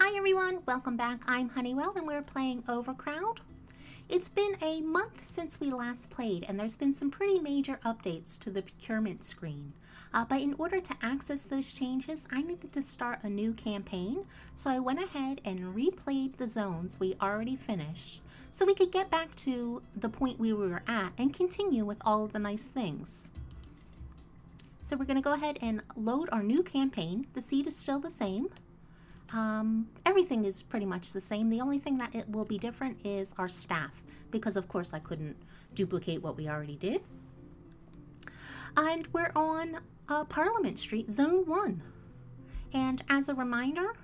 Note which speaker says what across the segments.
Speaker 1: Hi everyone, welcome back. I'm Honeywell and we're playing Overcrowd. It's been a month since we last played and there's been some pretty major updates to the procurement screen. Uh, but in order to access those changes, I needed to start a new campaign, so I went ahead and replayed the zones we already finished so we could get back to the point we were at and continue with all of the nice things. So we're going to go ahead and load our new campaign. The seed is still the same. Um, everything is pretty much the same. The only thing that it will be different is our staff, because of course I couldn't duplicate what we already did. And we're on uh, Parliament Street, Zone 1. And as a reminder,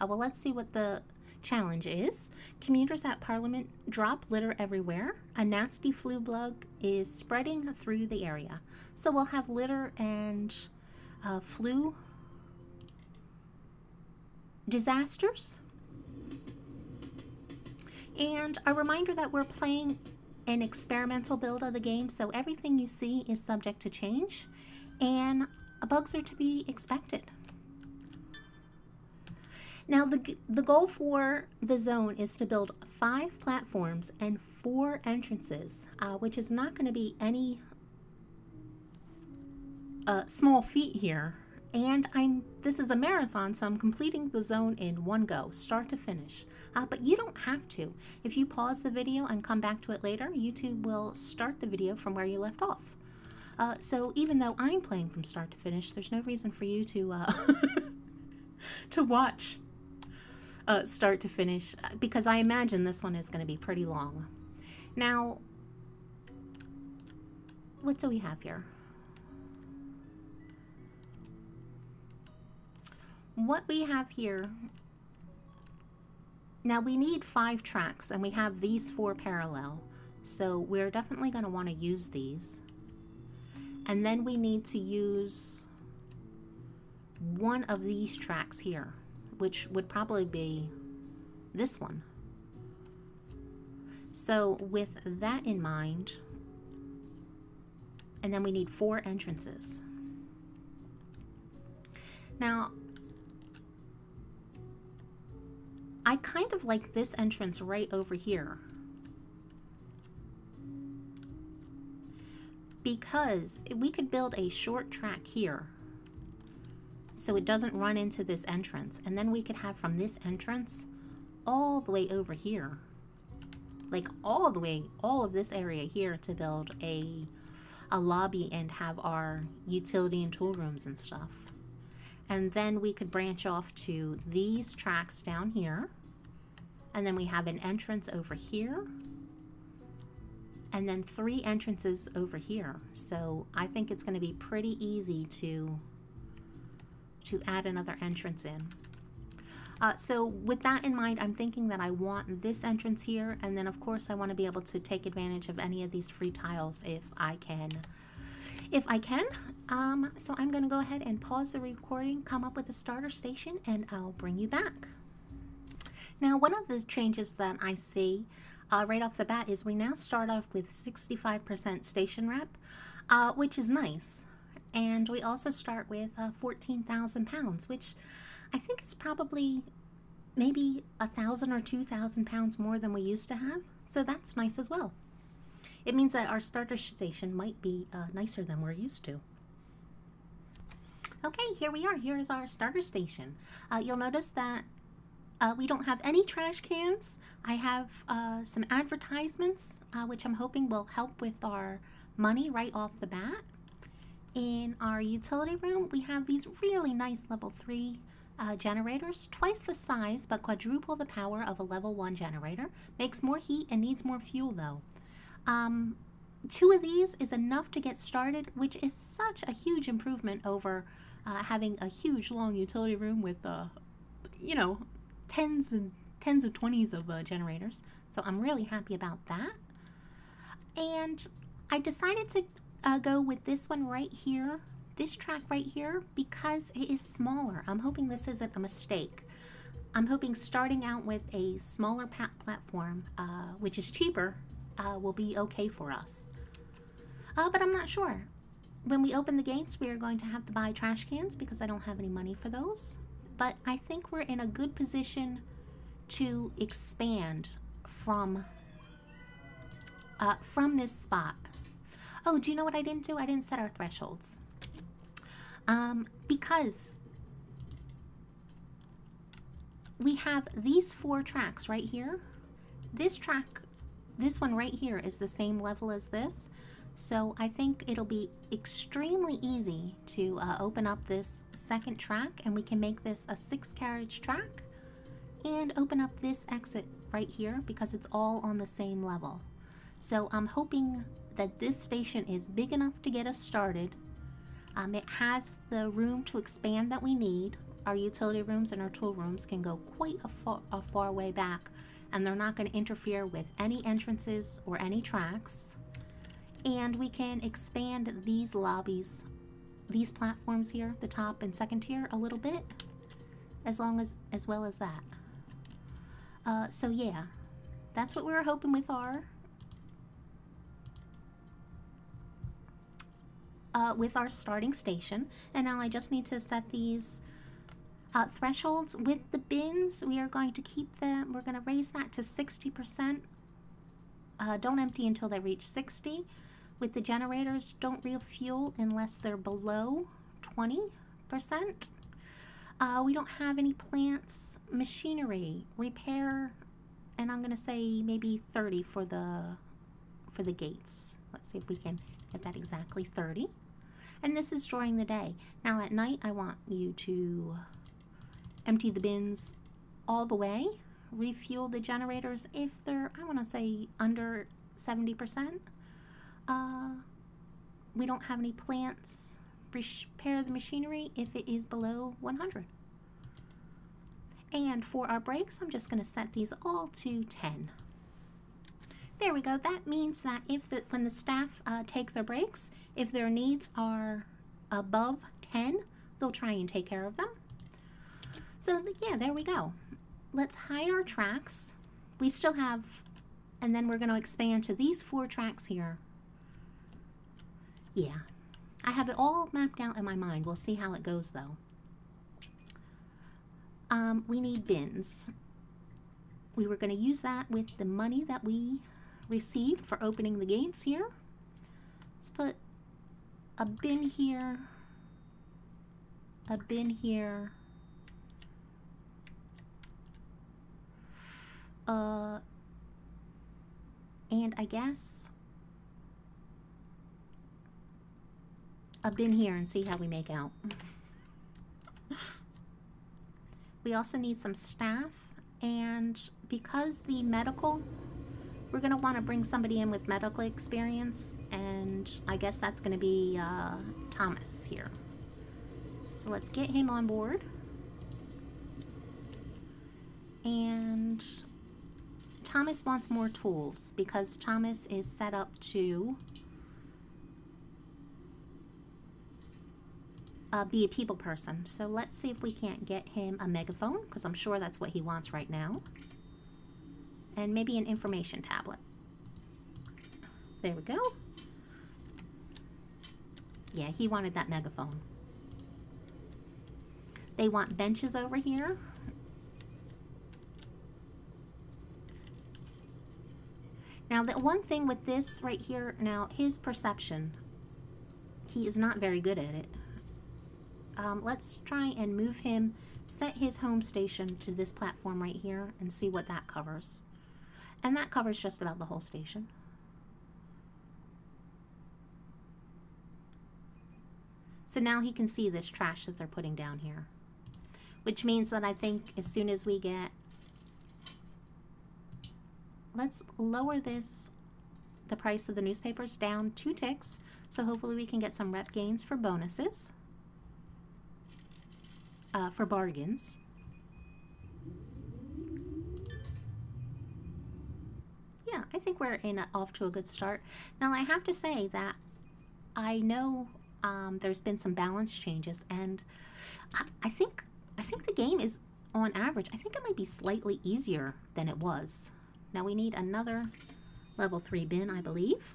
Speaker 1: uh, well, let's see what the challenge is. Commuters at Parliament drop litter everywhere. A nasty flu bug is spreading through the area. So we'll have litter and uh, flu disasters. And a reminder that we're playing an experimental build of the game, so everything you see is subject to change, and bugs are to be expected. Now, the, the goal for the zone is to build five platforms and four entrances, uh, which is not going to be any uh, small feat here and I'm this is a marathon so I'm completing the zone in one go start to finish. Uh, but you don't have to. If you pause the video and come back to it later YouTube will start the video from where you left off. Uh, so even though I'm playing from start to finish there's no reason for you to uh, to watch uh, start to finish uh, because I imagine this one is going to be pretty long. Now what do we have here what we have here, now we need five tracks and we have these four parallel. So we're definitely going to want to use these. And then we need to use one of these tracks here, which would probably be this one. So with that in mind, and then we need four entrances. Now, I kind of like this entrance right over here. Because we could build a short track here so it doesn't run into this entrance. And then we could have from this entrance all the way over here. Like all the way, all of this area here to build a, a lobby and have our utility and tool rooms and stuff. And then we could branch off to these tracks down here. And then we have an entrance over here. And then three entrances over here. So I think it's going to be pretty easy to, to add another entrance in. Uh, so with that in mind, I'm thinking that I want this entrance here. And then of course I want to be able to take advantage of any of these free tiles if I can. If I can. Um, so I'm going to go ahead and pause the recording, come up with a starter station, and I'll bring you back. Now, one of the changes that I see uh, right off the bat is we now start off with 65% station rep, uh, which is nice. And we also start with uh, 14,000 pounds, which I think is probably maybe a thousand or two thousand pounds more than we used to have. So that's nice as well. It means that our starter station might be uh, nicer than we're used to. Okay, here we are. Here is our starter station. Uh, you'll notice that uh, we don't have any trash cans. I have uh, some advertisements, uh, which I'm hoping will help with our money right off the bat. In our utility room, we have these really nice level 3 uh, generators, twice the size but quadruple the power of a level 1 generator. Makes more heat and needs more fuel though. Um, two of these is enough to get started, which is such a huge improvement over uh, having a huge long utility room with, uh, you know, tens and tens of twenties of uh, generators. So I'm really happy about that. And I decided to uh, go with this one right here, this track right here, because it is smaller. I'm hoping this isn't a mistake. I'm hoping starting out with a smaller platform, uh, which is cheaper, uh, will be okay for us. Uh, but I'm not sure. When we open the gates, we are going to have to buy trash cans because I don't have any money for those. But I think we're in a good position to expand from uh, from this spot. Oh, do you know what I didn't do? I didn't set our thresholds. Um, because we have these four tracks right here. This track, this one right here is the same level as this. So I think it'll be extremely easy to uh, open up this second track and we can make this a six carriage track and open up this exit right here because it's all on the same level. So I'm hoping that this station is big enough to get us started. Um, it has the room to expand that we need. Our utility rooms and our tool rooms can go quite a far, a far way back and they're not going to interfere with any entrances or any tracks and we can expand these lobbies, these platforms here, the top and second tier, a little bit, as long as, as well as that. Uh, so yeah, that's what we were hoping with our, uh, with our starting station. And now I just need to set these uh, thresholds with the bins. We are going to keep them, we're going to raise that to 60%. Uh, don't empty until they reach 60. With the generators, don't refuel unless they're below 20%. Uh, we don't have any plants, machinery, repair, and I'm gonna say maybe 30 for the for the gates. Let's see if we can get that exactly 30. And this is during the day. Now at night, I want you to empty the bins all the way, refuel the generators if they're, I want to say, under 70%. Uh, we don't have any plants. Repair the machinery if it is below 100. And for our breaks, I'm just going to set these all to 10. There we go. That means that if the, when the staff uh, take their breaks, if their needs are above 10, they'll try and take care of them. So yeah, there we go. Let's hide our tracks. We still have, and then we're going to expand to these four tracks here. Yeah, I have it all mapped out in my mind. We'll see how it goes though. Um, we need bins. We were going to use that with the money that we received for opening the gates here. Let's put a bin here, a bin here, uh, and I guess a bin here and see how we make out. we also need some staff and because the medical we're going to want to bring somebody in with medical experience and I guess that's going to be uh, Thomas here. So let's get him on board. And Thomas wants more tools because Thomas is set up to uh, be a people person. So let's see if we can't get him a megaphone, because I'm sure that's what he wants right now. And maybe an information tablet. There we go. Yeah, he wanted that megaphone. They want benches over here. Now, the one thing with this right here, now, his perception, he is not very good at it um, let's try and move him, set his home station to this platform right here and see what that covers. And that covers just about the whole station. So now he can see this trash that they're putting down here. Which means that I think as soon as we get... Let's lower this, the price of the newspapers down two ticks. So hopefully we can get some rep gains for bonuses uh, for bargains. Yeah, I think we're in a, off to a good start. Now, I have to say that I know um, there's been some balance changes, and I, I think I think the game is, on average, I think it might be slightly easier than it was. Now we need another level 3 bin, I believe.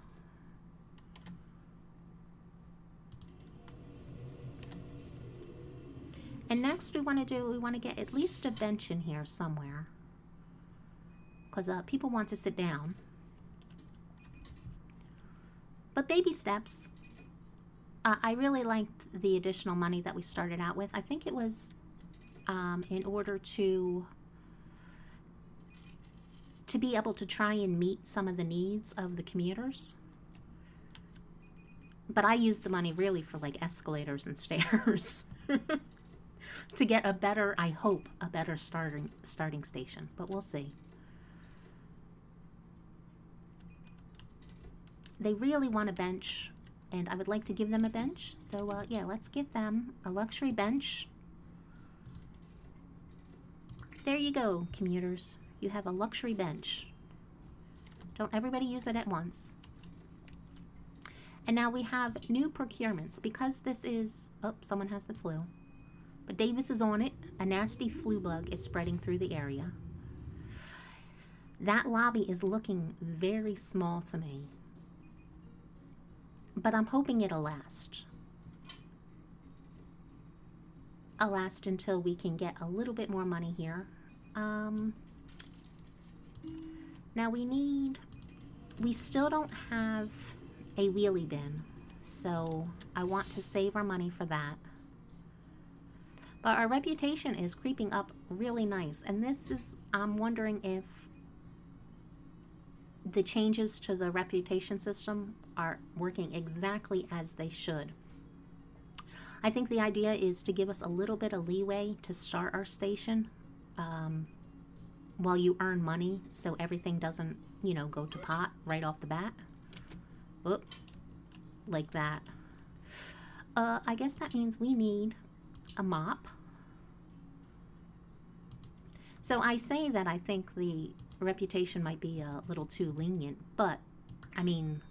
Speaker 1: And next we want to do, we want to get at least a bench in here somewhere. Because uh, people want to sit down. But baby steps. Uh, I really liked the additional money that we started out with. I think it was um, in order to to be able to try and meet some of the needs of the commuters. But I used the money really for like escalators and stairs to get a better, I hope, a better starting starting station. But we'll see. They really want a bench, and I would like to give them a bench. So uh, yeah, let's give them a luxury bench. There you go, commuters. You have a luxury bench. Don't everybody use it at once. And now we have new procurements. Because this is... Oh, someone has the flu. But Davis is on it. A nasty flu bug is spreading through the area. That lobby is looking very small to me. But I'm hoping it'll last. I'll last until we can get a little bit more money here. Um, now we need, we still don't have a wheelie bin, so I want to save our money for that. But our reputation is creeping up really nice, and this is, I'm wondering if the changes to the reputation system are working exactly as they should. I think the idea is to give us a little bit of leeway to start our station um, while you earn money so everything doesn't, you know, go to pot right off the bat. Whoop. Like that. Uh, I guess that means we need a mop. So I say that I think the reputation might be a little too lenient, but, I mean,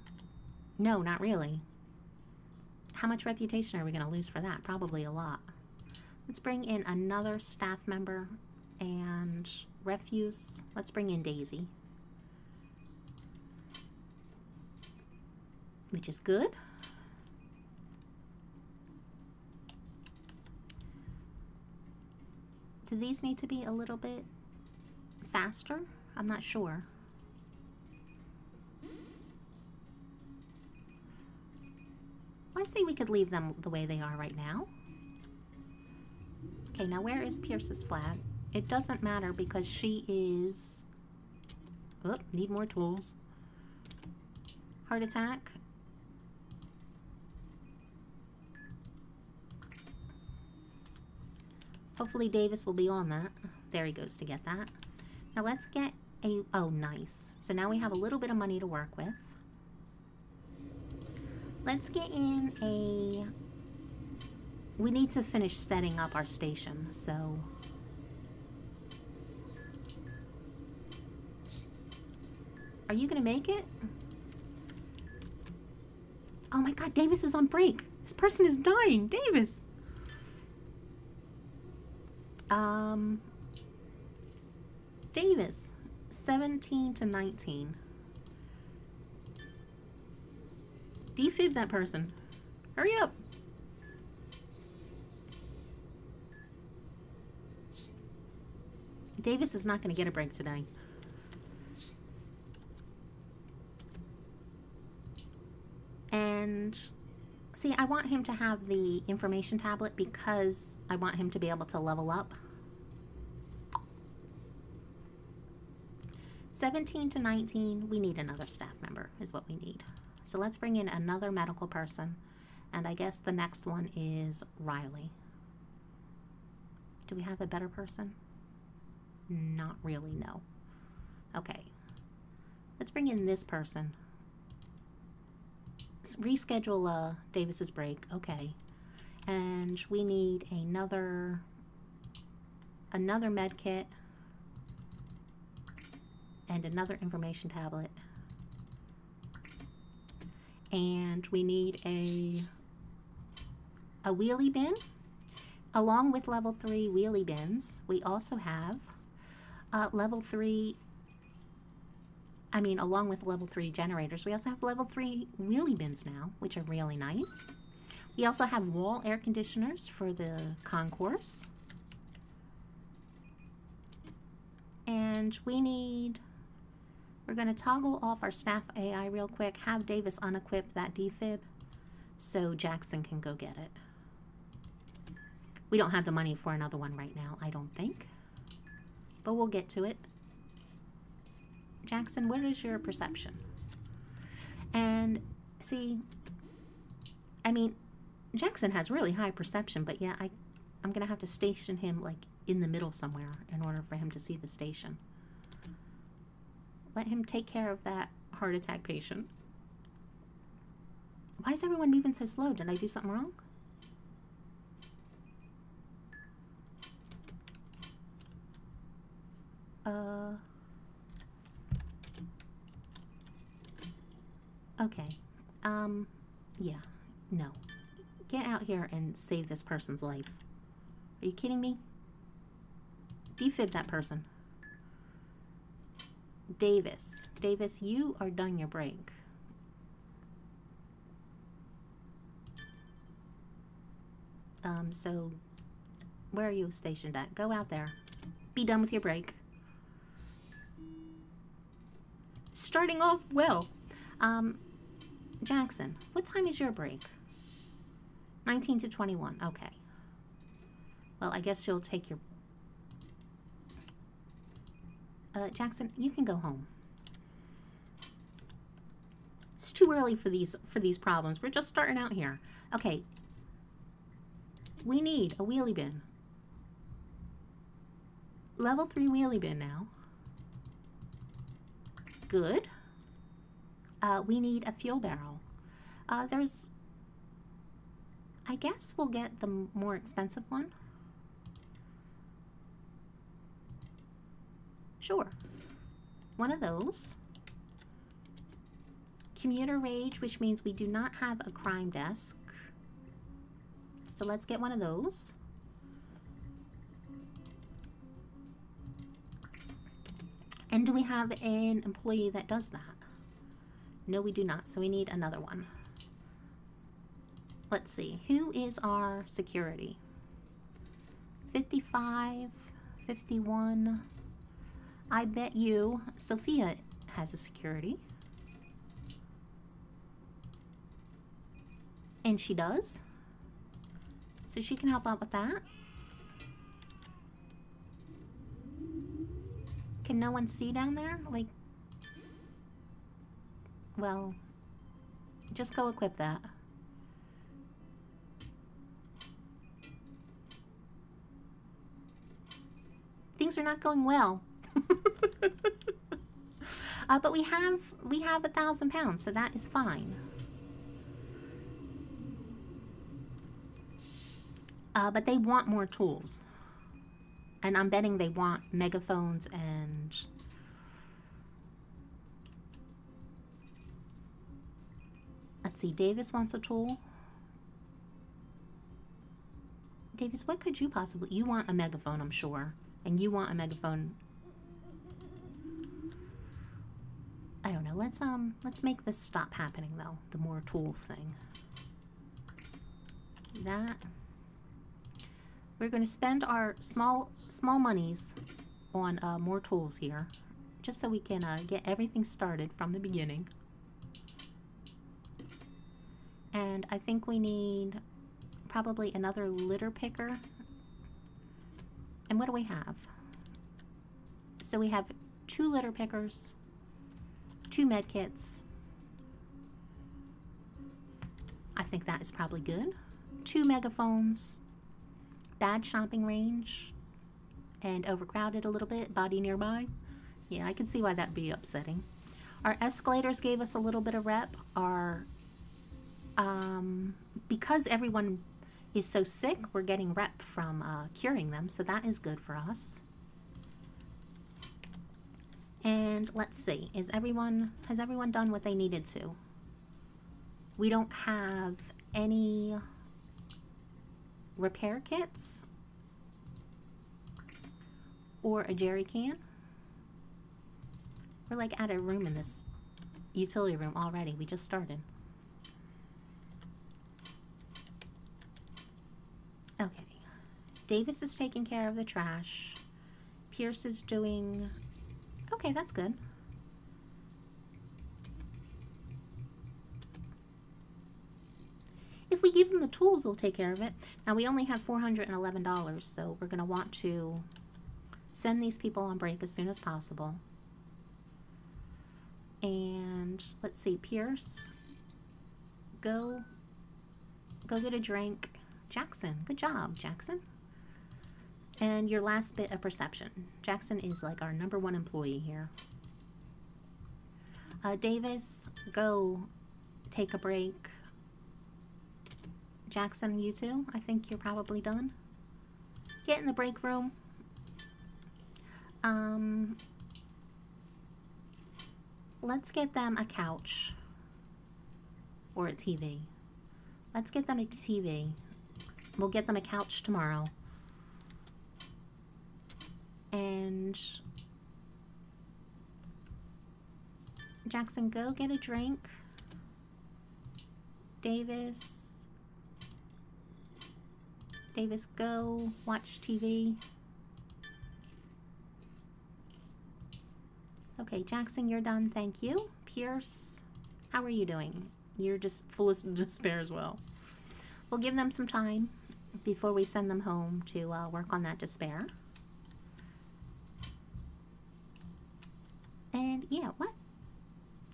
Speaker 1: no, not really. How much reputation are we going to lose for that? Probably a lot. Let's bring in another staff member and refuse. Let's bring in Daisy. Which is good. Do these need to be a little bit faster? I'm not sure. I say we could leave them the way they are right now. Okay, now where is Pierce's flag? It doesn't matter because she is... Oh, need more tools. Heart attack. Hopefully Davis will be on that. There he goes to get that. Now let's get a... Oh, nice. So now we have a little bit of money to work with. Let's get in a... We need to finish setting up our station, so Are you gonna make it? Oh my god, Davis is on break. This person is dying. Davis! Um, Davis, 17 to 19. Defib that person. Hurry up. Davis is not going to get a break today. And see, I want him to have the information tablet because I want him to be able to level up. 17 to 19, we need another staff member is what we need. So let's bring in another medical person. And I guess the next one is Riley. Do we have a better person? Not really, no. Okay. Let's bring in this person reschedule uh, Davis's break. Okay. And we need another another med kit and another information tablet. And we need a a wheelie bin. Along with level 3 wheelie bins, we also have uh, level 3 I mean, along with level 3 generators, we also have level 3 wheelie bins now, which are really nice. We also have wall air conditioners for the concourse. And we need, we're going to toggle off our staff AI real quick, have Davis unequip that defib so Jackson can go get it. We don't have the money for another one right now, I don't think. But we'll get to it. Jackson, what is your perception? And see, I mean, Jackson has really high perception, but yeah, I, I'm going to have to station him like in the middle somewhere in order for him to see the station. Let him take care of that heart attack patient. Why is everyone moving so slow? Did I do something wrong? Uh... Okay. Um, yeah. No. Get out here and save this person's life. Are you kidding me? Defib that person. Davis. Davis, you are done your break. Um, so where are you stationed at? Go out there. Be done with your break. Starting off well. Um, Jackson, what time is your break? 19 to 21. Okay. Well, I guess you'll take your... Uh, Jackson, you can go home. It's too early for these for these problems. We're just starting out here. Okay. We need a wheelie bin. Level 3 wheelie bin now. Good. Uh, we need a fuel barrel. Uh, there's I guess we'll get the more expensive one. Sure. One of those. Commuter Rage, which means we do not have a crime desk. So let's get one of those. And do we have an employee that does that? No, we do not. So we need another one. Let's see. Who is our security? 55, 51. I bet you Sophia has a security. And she does. So she can help out with that. Can no one see down there? Like, well, just go equip that. things are not going well. uh, but we have we have a thousand pounds, so that is fine. Uh, but they want more tools. And I'm betting they want megaphones and... Let's see, Davis wants a tool. Davis, what could you possibly... You want a megaphone, I'm sure and you want a megaphone. I don't know let's um let's make this stop happening though the more tool thing. That. We're going to spend our small small monies on uh, more tools here just so we can uh, get everything started from the beginning and I think we need probably another litter picker and what do we have? So we have two litter pickers, two med kits. I think that is probably good. Two megaphones, bad shopping range, and overcrowded a little bit, body nearby. Yeah, I can see why that'd be upsetting. Our escalators gave us a little bit of rep. Our, um, because everyone is so sick, we're getting rep from uh, curing them, so that is good for us. And let's see, is everyone, has everyone done what they needed to? We don't have any repair kits or a jerry can. We're like at a room in this utility room already. We just started. Davis is taking care of the trash. Pierce is doing... Okay, that's good. If we give them the tools, they'll take care of it. Now, we only have $411, so we're going to want to send these people on break as soon as possible. And let's see, Pierce, go, go get a drink. Jackson, good job, Jackson. And your last bit of perception. Jackson is like our number one employee here. Uh, Davis, go take a break. Jackson, you too? I think you're probably done. Get in the break room. Um, let's get them a couch. Or a TV. Let's get them a TV. We'll get them a couch tomorrow. And Jackson, go get a drink. Davis. Davis, go watch TV. Okay, Jackson, you're done. Thank you. Pierce, how are you doing? You're just full of despair as well. We'll give them some time before we send them home to uh, work on that despair. And yeah, what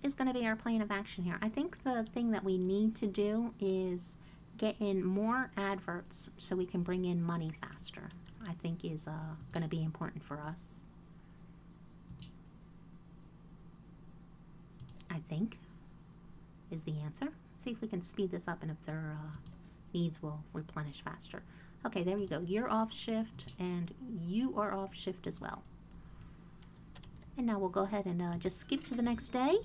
Speaker 1: is going to be our plan of action here? I think the thing that we need to do is get in more adverts so we can bring in money faster. I think is uh, going to be important for us. I think is the answer. Let's see if we can speed this up and if their uh, needs will replenish faster. Okay, there you go. You're off shift and you are off shift as well. And now we'll go ahead and uh, just skip to the next day.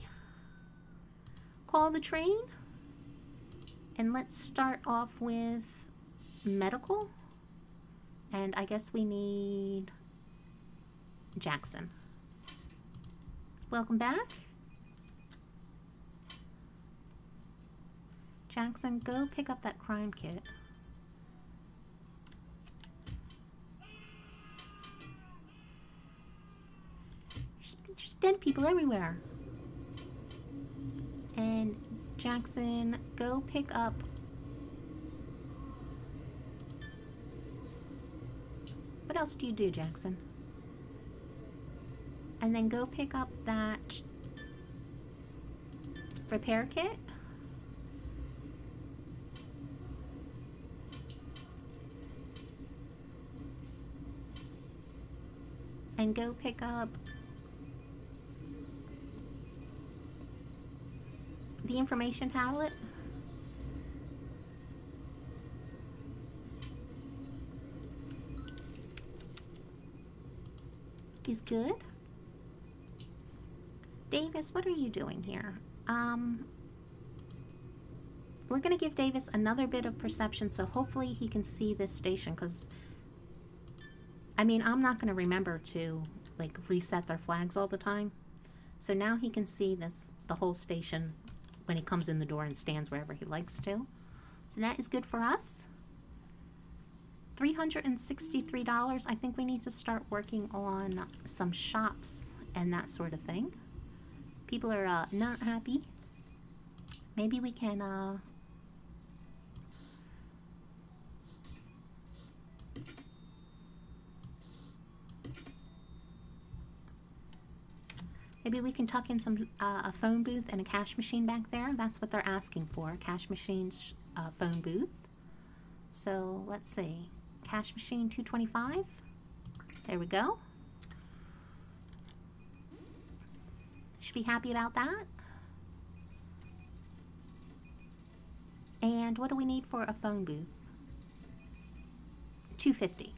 Speaker 1: Call the train. And let's start off with medical. And I guess we need Jackson. Welcome back. Jackson, go pick up that crime kit. There's dead people everywhere. And Jackson, go pick up What else do you do, Jackson? And then go pick up that repair kit. And go pick up the information tablet. is good. Davis, what are you doing here? Um, we're going to give Davis another bit of perception, so hopefully he can see this station, because, I mean, I'm not going to remember to, like, reset their flags all the time. So now he can see this, the whole station when he comes in the door and stands wherever he likes to. So that is good for us. $363. I think we need to start working on some shops and that sort of thing. People are uh, not happy. Maybe we can uh, Maybe we can tuck in some uh, a phone booth and a cash machine back there. That's what they're asking for, cash machine's uh, phone booth. So let's see, cash machine 225. There we go. Should be happy about that. And what do we need for a phone booth? 250.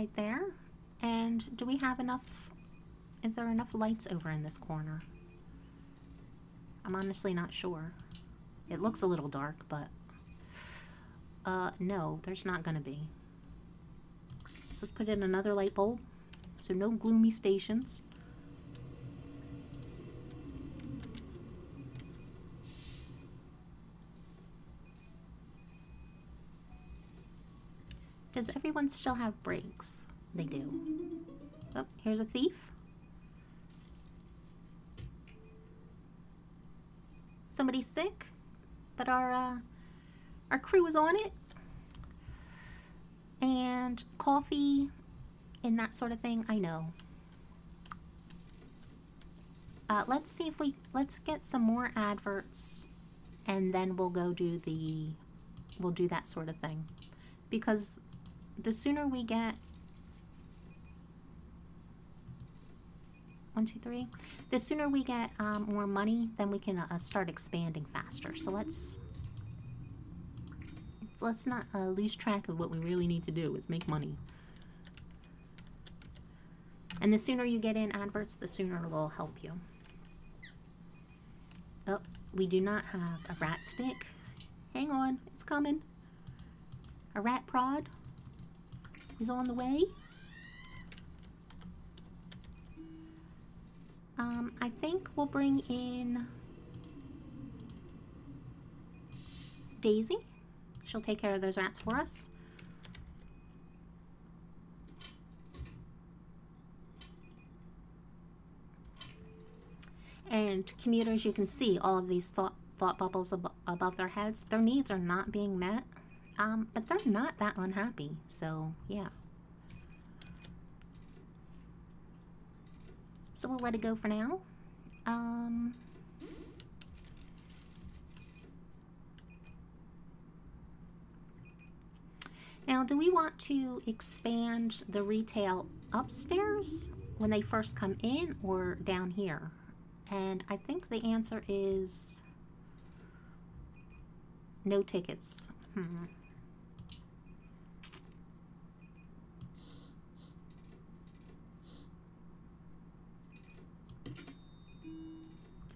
Speaker 1: Right there. And do we have enough, is there enough lights over in this corner? I'm honestly not sure. It looks a little dark, but uh, no, there's not gonna be. So let's put in another light bulb. So no gloomy stations. Does everyone still have breaks? They do. Oh, here's a thief. Somebody's sick, but our uh, our crew is on it. And coffee and that sort of thing, I know. Uh, let's see if we, let's get some more adverts and then we'll go do the, we'll do that sort of thing. Because the sooner we get, one, two, three, the sooner we get um, more money, then we can uh, start expanding faster. So let's, let's not uh, lose track of what we really need to do is make money. And the sooner you get in adverts, the sooner it will help you. Oh, we do not have a rat stick. Hang on, it's coming. A rat prod is on the way. Um, I think we'll bring in Daisy. She'll take care of those rats for us. And commuters, you can see all of these thought, thought bubbles ab above their heads. Their needs are not being met, um, but they're not that unhappy. So, yeah. So we'll let it go for now. Um, now, do we want to expand the retail upstairs when they first come in or down here? And I think the answer is no tickets. Hmm.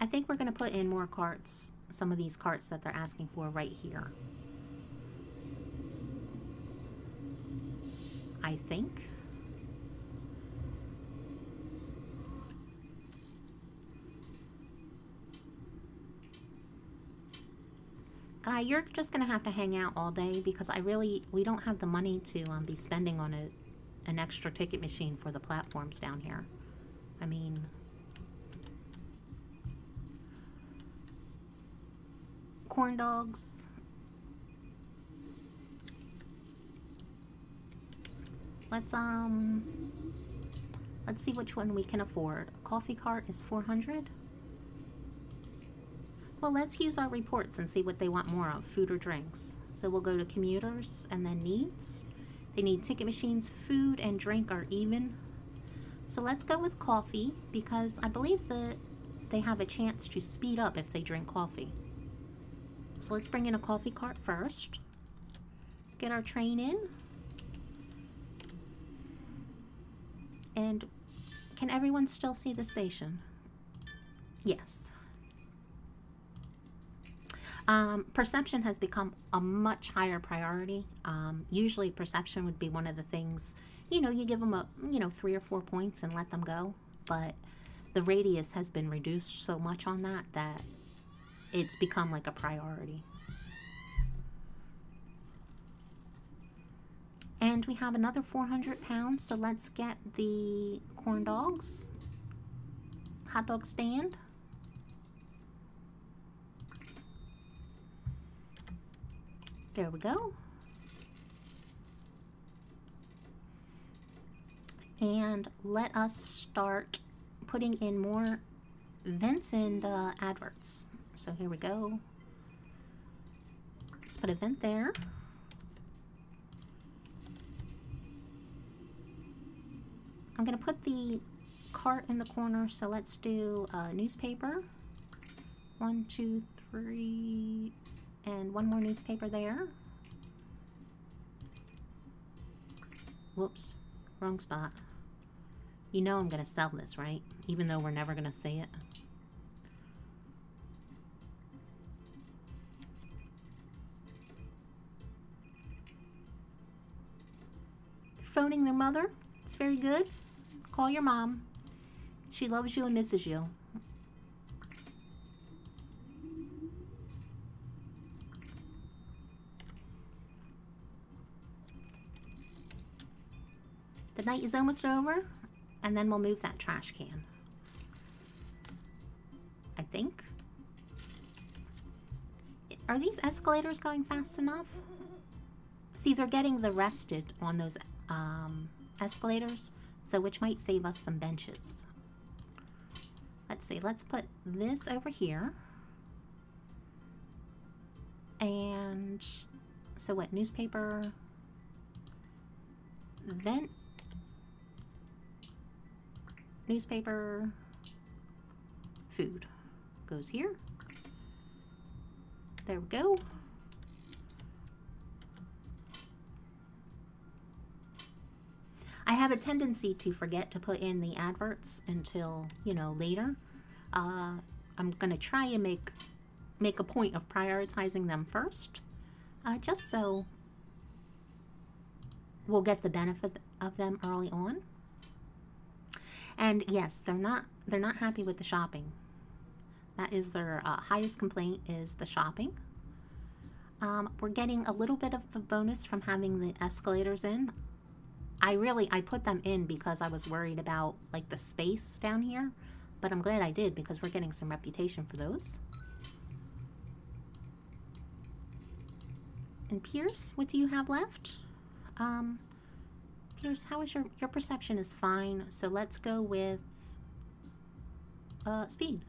Speaker 1: I think we're going to put in more carts, some of these carts that they're asking for right here. I think. Guy, you're just going to have to hang out all day because I really, we don't have the money to um, be spending on a, an extra ticket machine for the platforms down here. I mean... Corn dogs. Let's, um... Let's see which one we can afford. A coffee cart is 400 well, let's use our reports and see what they want more of, food or drinks. So we'll go to commuters and then needs. They need ticket machines, food, and drink are even. So let's go with coffee because I believe that they have a chance to speed up if they drink coffee. So let's bring in a coffee cart first. Get our train in. And can everyone still see the station? Yes. Um, perception has become a much higher priority. Um, usually perception would be one of the things, you know, you give them a, you know, three or four points and let them go. But the radius has been reduced so much on that that it's become like a priority. And we have another 400 pounds, so let's get the corn dogs. Hot dog stand. There we go. And let us start putting in more Vincent and uh, adverts. So here we go. Let's put a vent there. I'm going to put the cart in the corner, so let's do a newspaper. One, two, three, and one more newspaper there. Whoops, wrong spot. You know I'm going to sell this, right? Even though we're never going to see it. Phoning their mother. It's very good. Call your mom. She loves you and misses you. The night is almost over, and then we'll move that trash can. I think. Are these escalators going fast enough? See, they're getting the rested on those um, escalators, so which might save us some benches. Let's see, let's put this over here. And so what, newspaper, vent, newspaper, food goes here. There we go. I have a tendency to forget to put in the adverts until, you know, later. Uh, I'm going to try and make make a point of prioritizing them first, uh, just so we'll get the benefit of them early on. And yes, they're not they're not happy with the shopping. That is their uh, highest complaint is the shopping. Um, we're getting a little bit of a bonus from having the escalators in. I really, I put them in because I was worried about like the space down here, but I'm glad I did because we're getting some reputation for those. And Pierce, what do you have left? Um, Pierce, how is your, your perception is fine, so let's go with uh, speed.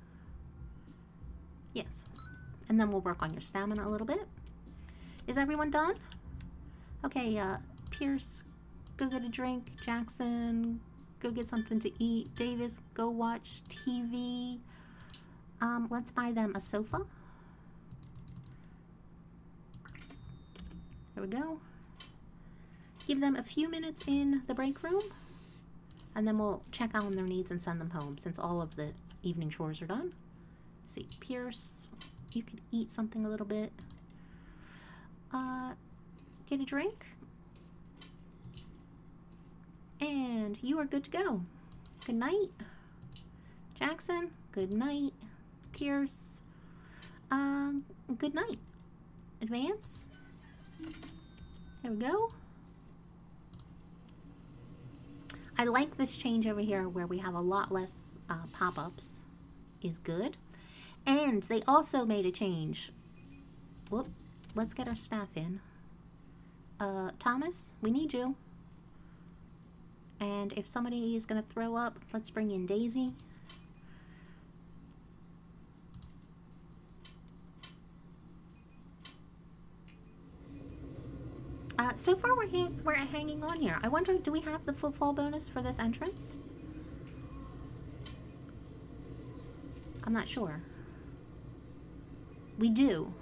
Speaker 1: Yes. And then we'll work on your stamina a little bit. Is everyone done? Okay, uh, Pierce, go get a drink. Jackson, go get something to eat. Davis, go watch TV. Um, let's buy them a sofa. There we go. Give them a few minutes in the break room. And then we'll check on their needs and send them home since all of the evening chores are done see, Pierce, you could eat something a little bit. Uh, get a drink. And you are good to go. Good night. Jackson, good night. Pierce, uh, good night. Advance. There we go. I like this change over here where we have a lot less uh, pop-ups is good. And they also made a change. Whoop. Let's get our staff in. Uh, Thomas, we need you. And if somebody is going to throw up, let's bring in Daisy. Uh, so far we're, we're hanging on here. I wonder, do we have the footfall bonus for this entrance? I'm not sure. We do.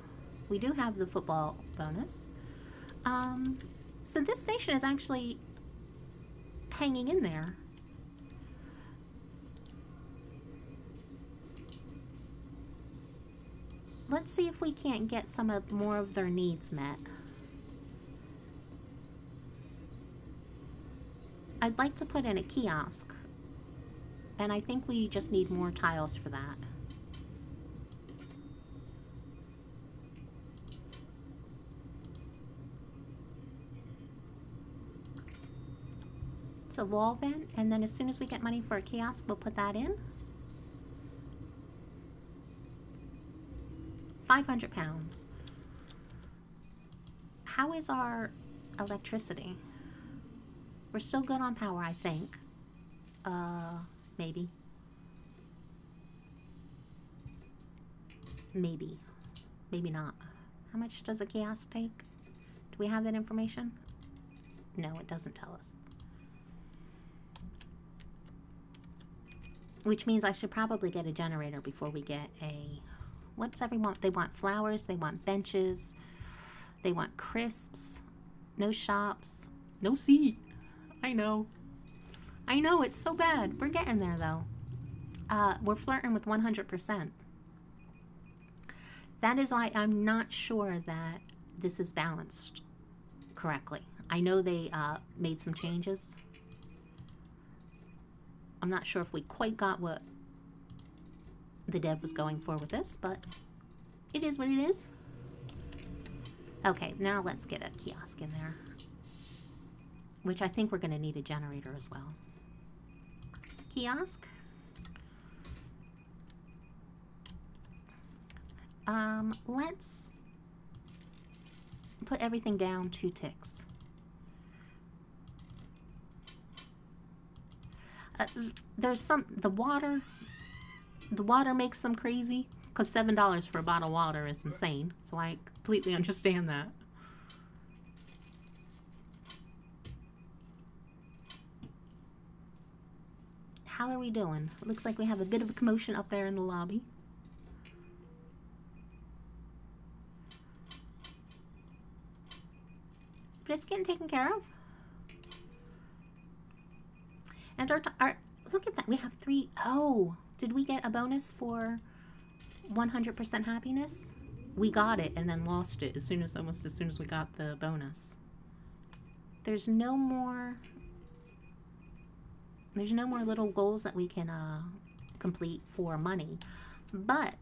Speaker 1: We do have the footfall bonus. Um, so this station is actually hanging in there. Let's see if we can't get some of more of their needs met. I'd like to put in a kiosk. And I think we just need more tiles for that. It's a wall vent, and then as soon as we get money for a kiosk, we'll put that in. 500 pounds. How is our electricity? We're still good on power, I think. Uh, maybe. Maybe. Maybe not. How much does a kiosk take? Do we have that information? No, it doesn't tell us. Which means I should probably get a generator before we get a... What's everyone? They want flowers. They want benches. They want crisps. No shops. No seat. I know. I know, it's so bad. We're getting there, though. Uh, we're flirting with 100%. That is why I'm not sure that this is balanced correctly. I know they uh, made some changes I'm not sure if we quite got what the dev was going for with this, but it is what it is. Okay, now let's get a kiosk in there. which I think we're going to need a generator as well. Kiosk. Um, let's put everything down two ticks. Uh, there's some, the water, the water makes them crazy because $7 for a bottle of water is insane. So I completely understand that. How are we doing? Looks like we have a bit of a commotion up there in the lobby. But it's getting taken care of. And our, our look at that. We have three. Oh, did we get a bonus for 100% happiness? We got it and then lost it as soon as almost as soon as we got the bonus. There's no more there's no more little goals that we can uh, complete for money. But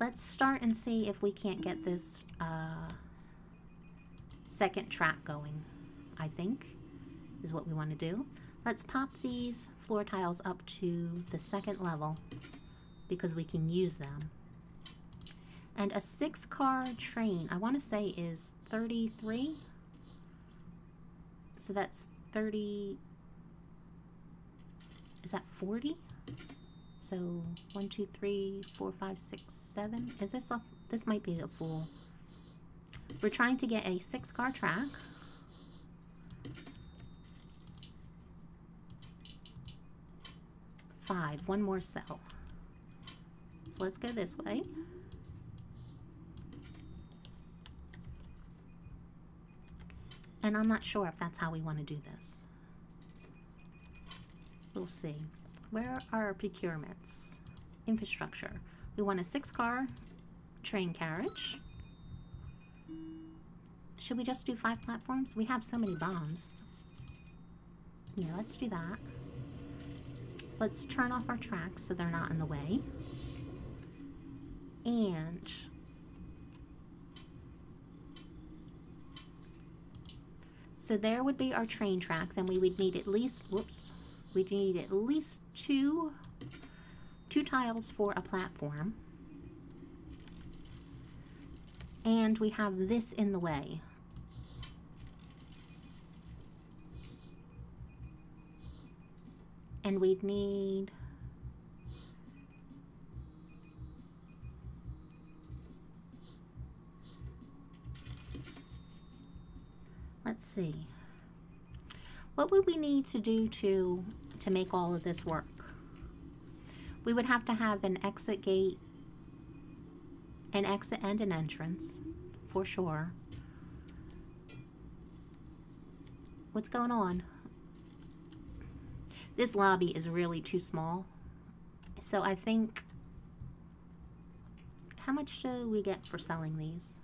Speaker 1: let's start and see if we can't get this uh, second track going, I think, is what we want to do. Let's pop these floor tiles up to the second level because we can use them. And a six car train, I want to say is 33. So that's 30, is that 40? So one, two, three, four, five, six, seven. Is this a, this might be a full. We're trying to get a six car track. Five, one more cell. So let's go this way. And I'm not sure if that's how we want to do this. We'll see. Where are our procurements? Infrastructure. We want a six-car train carriage. Should we just do five platforms? We have so many bombs. Yeah, let's do that. Let's turn off our tracks so they're not in the way. And so there would be our train track. Then we would need at least, whoops, we need at least two, two tiles for a platform. And we have this in the way. And we'd need let's see. What would we need to do to, to make all of this work? We would have to have an exit gate, an exit and an entrance, for sure. What's going on? This lobby is really too small. So I think... How much do we get for selling these?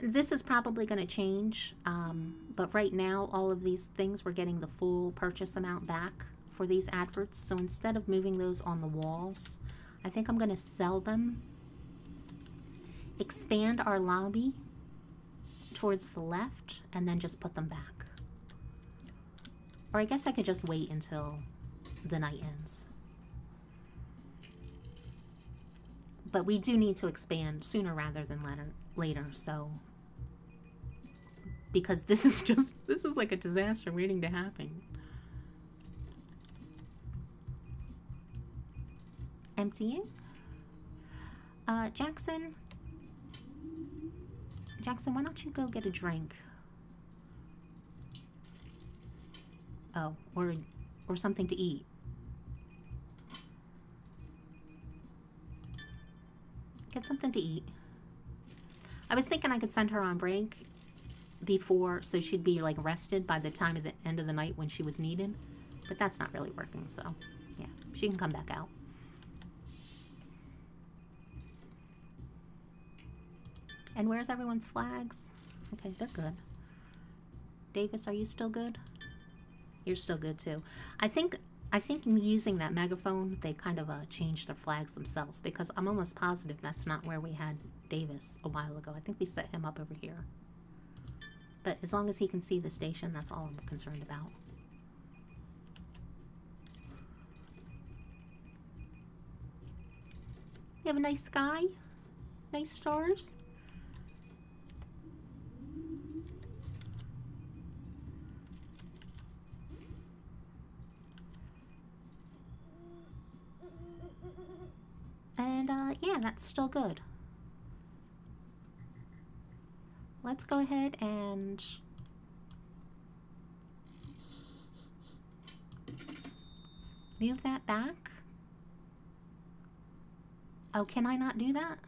Speaker 1: This is probably going to change, um, but right now all of these things we're getting the full purchase amount back for these adverts. So instead of moving those on the walls, I think I'm going to sell them, expand our lobby towards the left, and then just put them back. Or I guess I could just wait until the night ends. But we do need to expand sooner rather than later, later so because this is just, this is like a disaster waiting to happen. Emptying. Uh, Jackson. Jackson, why don't you go get a drink? Oh, or, or something to eat. Get something to eat. I was thinking I could send her on break before, so she'd be like rested by the time of the end of the night when she was needed. But that's not really working, so yeah, she can come back out. And where's everyone's flags? Okay, they're good. Davis, are you still good? You're still good too. I think I think using that megaphone, they kind of uh, changed their flags themselves because I'm almost positive that's not where we had Davis a while ago. I think we set him up over here. But as long as he can see the station, that's all I'm concerned about. You have a nice sky? Nice stars? And uh, yeah, that's still good. Let's go ahead and move that back. Oh, can I not do that?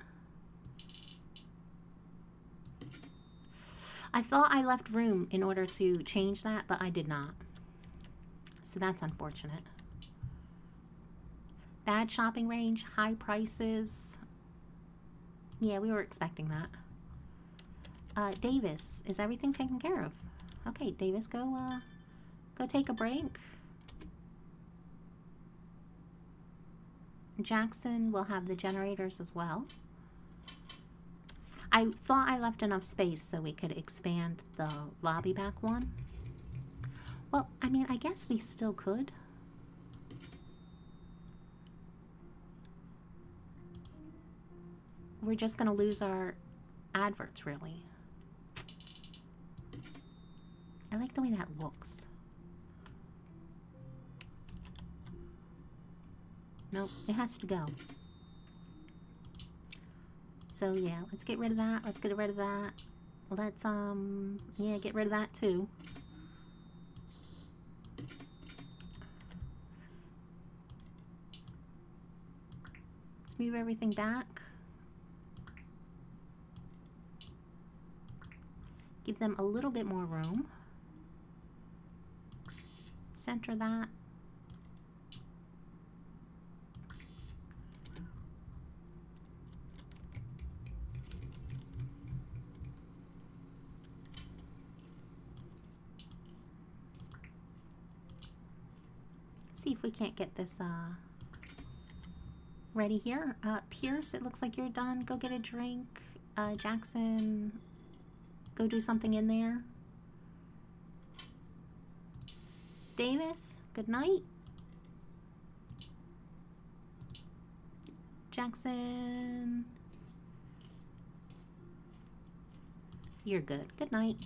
Speaker 1: I thought I left room in order to change that, but I did not. So that's unfortunate. Bad shopping range, high prices. Yeah, we were expecting that. Uh, Davis, is everything taken care of? Okay, Davis, go, uh, go take a break. Jackson will have the generators as well. I thought I left enough space so we could expand the lobby back one. Well, I mean, I guess we still could. We're just going to lose our adverts, really. I like the way that looks. Nope, it has to go. So yeah, let's get rid of that. Let's get rid of that. Let's, um, yeah, get rid of that too. Let's move everything back. Give them a little bit more room. Center that. see if we can't get this uh, ready here. Uh, Pierce, it looks like you're done. Go get a drink. Uh, Jackson, go do something in there. Davis, good night. Jackson. You're good. Good night.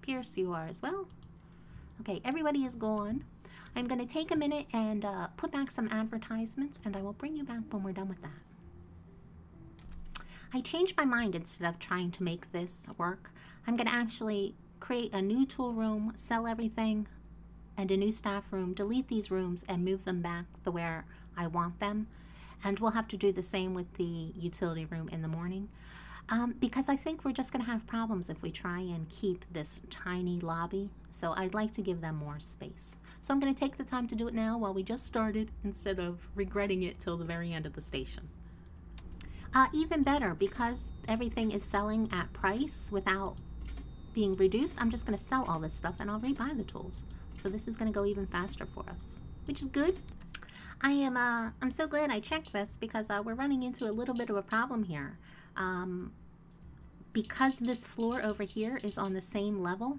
Speaker 1: Pierce, you are as well. Okay, everybody is gone. I'm going to take a minute and uh, put back some advertisements, and I will bring you back when we're done with that. I changed my mind instead of trying to make this work. I'm going to actually create a new tool room, sell everything, and a new staff room, delete these rooms, and move them back the where I want them. And we'll have to do the same with the utility room in the morning um, because I think we're just going to have problems if we try and keep this tiny lobby. So I'd like to give them more space. So I'm going to take the time to do it now while we just started instead of regretting it till the very end of the station. Uh, even better, because everything is selling at price without being reduced, I'm just going to sell all this stuff and I'll rebuy the tools. So this is going to go even faster for us, which is good. I am, uh, I'm so glad I checked this because uh, we're running into a little bit of a problem here. Um, because this floor over here is on the same level,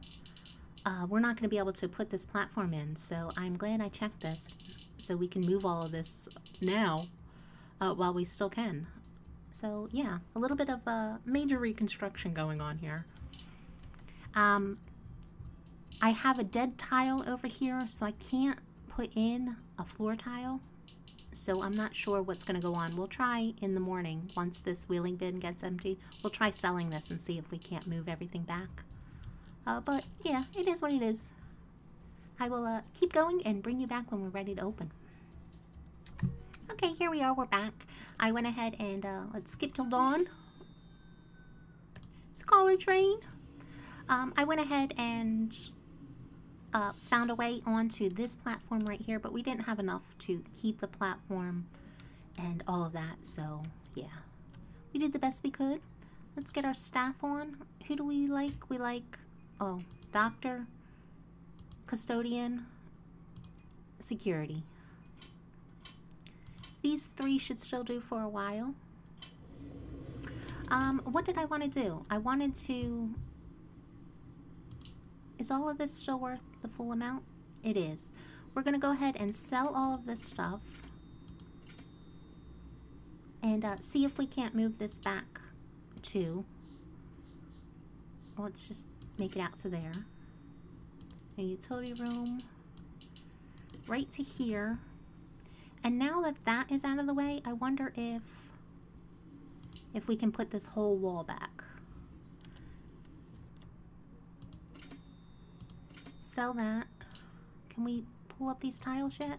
Speaker 1: uh, we're not going to be able to put this platform in. So I'm glad I checked this so we can move all of this now uh, while we still can. So yeah, a little bit of a major reconstruction going on here. Um, I have a dead tile over here, so I can't put in a floor tile so I'm not sure what's going to go on. We'll try in the morning, once this wheeling bin gets empty, we'll try selling this and see if we can't move everything back. Uh, but yeah, it is what it is. I will uh, keep going and bring you back when we're ready to open. Okay, here we are, we're back. I went ahead and uh, let's skip till dawn. Scholar train. Um, I went ahead and uh, found a way onto this platform right here, but we didn't have enough to keep the platform and all of that, so yeah. We did the best we could. Let's get our staff on. Who do we like? We like, oh, doctor, custodian, security. these three should still do for a while. Um, what did I want to do? I wanted to... Is all of this still worth the full amount? It is. We're going to go ahead and sell all of this stuff. And uh, see if we can't move this back to... Let's just make it out to there. A utility room. Right to here. And now that that is out of the way, I wonder if if we can put this whole wall back. Sell that. Can we pull up these tiles yet?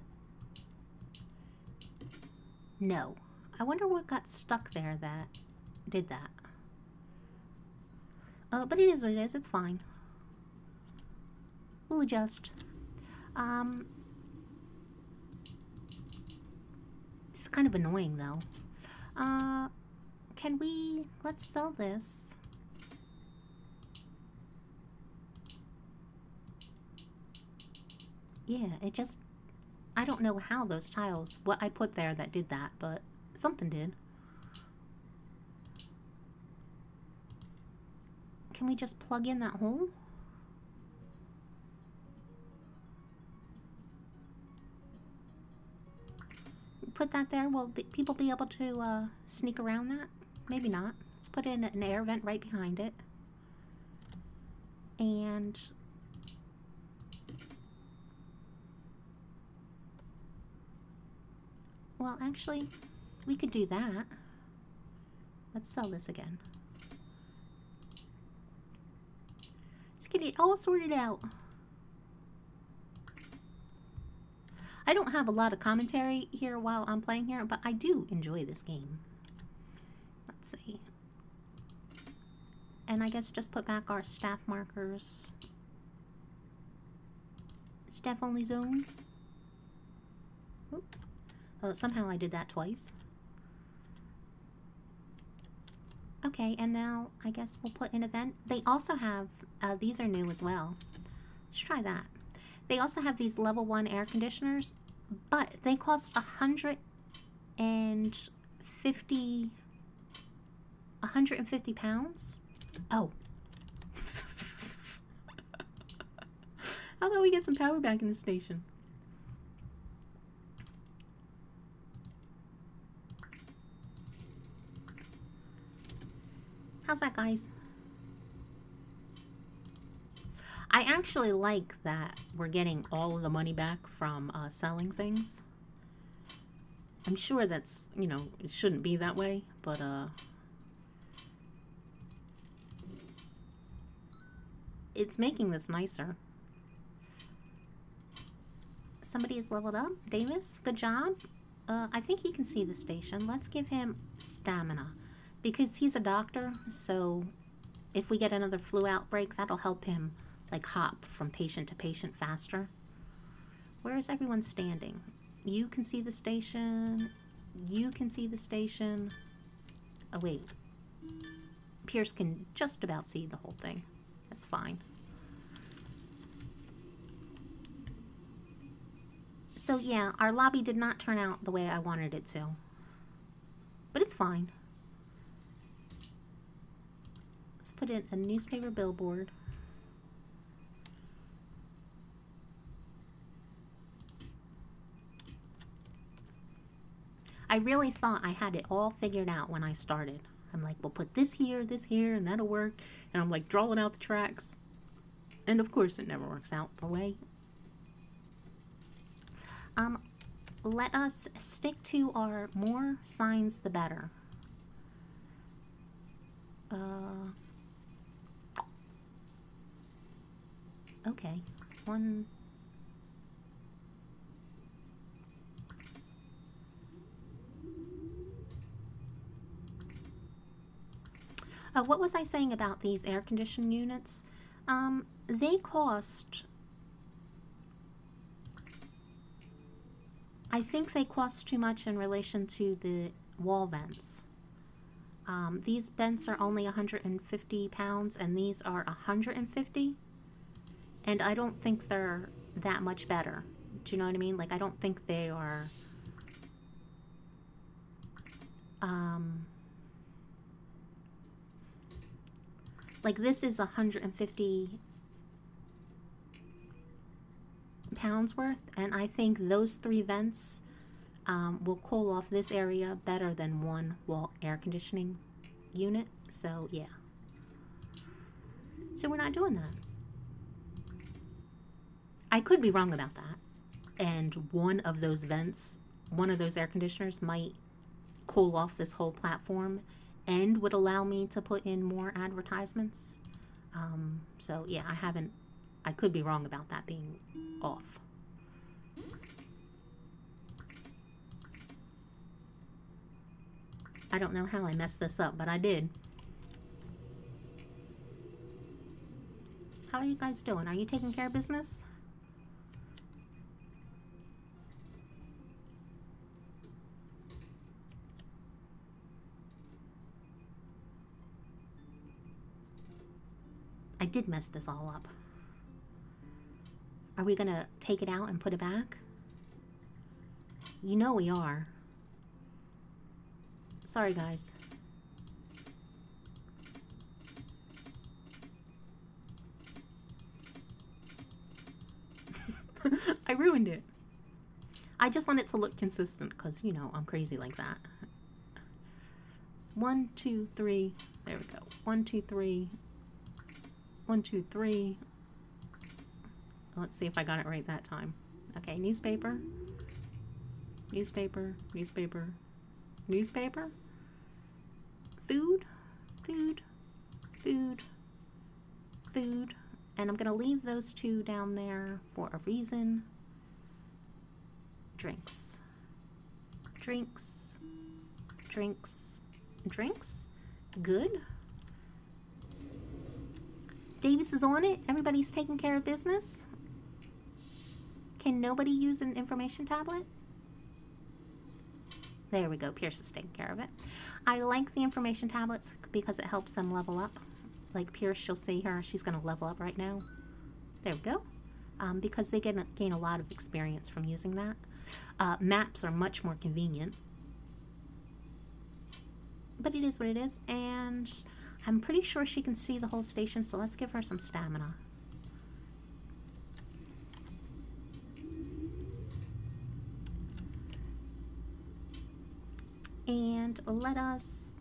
Speaker 1: No. I wonder what got stuck there that did that. Uh, but it is what it is. It's fine. We'll adjust. Um, it's kind of annoying, though. Uh, can we... Let's sell this. Yeah, it just... I don't know how those tiles... What I put there that did that, but something did. Can we just plug in that hole? Put that there, will people be able to uh, sneak around that? Maybe not. Let's put in an air vent right behind it. And... Well, actually, we could do that. Let's sell this again. Just get it all sorted out. I don't have a lot of commentary here while I'm playing here, but I do enjoy this game. Let's see. And I guess just put back our staff markers. Staff only zone. Oh, somehow I did that twice. Okay, and now I guess we'll put an event. They also have, uh, these are new as well. Let's try that. They also have these level one air conditioners, but they cost a hundred and fifty 150 pounds? Oh. How about we get some power back in the station? How's that, guys? I actually like that we're getting all of the money back from uh, selling things. I'm sure that's, you know, it shouldn't be that way, but uh, it's making this nicer. Somebody is leveled up. Davis, good job. Uh, I think he can see the station. Let's give him stamina. Because he's a doctor, so if we get another flu outbreak, that'll help him like hop from patient to patient faster. Where is everyone standing? You can see the station. You can see the station. Oh, wait. Pierce can just about see the whole thing. That's fine. So yeah, our lobby did not turn out the way I wanted it to. But it's fine. Let's put in a newspaper billboard. I really thought I had it all figured out when I started. I'm like, we'll put this here, this here, and that'll work. And I'm like drawing out the tracks. And of course it never works out the way. Um, let us stick to our more signs the better. Uh, okay, one... Uh, what was I saying about these air conditioning units? Um, they cost... I think they cost too much in relation to the wall vents. Um, these vents are only 150 pounds and these are 150 and I don't think they're that much better. Do you know what I mean? Like I don't think they are Um, like this is 150 pounds worth and I think those three vents um, will cool off this area better than one wall air conditioning unit so yeah so we're not doing that I could be wrong about that and one of those vents one of those air conditioners might cool off this whole platform and would allow me to put in more advertisements um, so yeah I haven't I could be wrong about that being off. I don't know how I messed this up, but I did. How are you guys doing? Are you taking care of business? I did mess this all up. Are we gonna take it out and put it back? You know we are. Sorry, guys. I ruined it. I just want it to look consistent because, you know, I'm crazy like that. One, two, three. There we go. One, two, three. One, two, three. Let's see if I got it right that time. Okay, newspaper. Newspaper, newspaper, newspaper. Food, food, food, food. And I'm going to leave those two down there for a reason. Drinks. Drinks. Drinks. Drinks. Good. Davis is on it. Everybody's taking care of business. Can nobody use an information tablet? There we go. Pierce is taking care of it. I like the information tablets because it helps them level up. Like Pierce, you'll see her. She's going to level up right now. There we go. Um, because they get, gain a lot of experience from using that. Uh, maps are much more convenient. But it is what it is. And I'm pretty sure she can see the whole station, so let's give her some stamina. and let us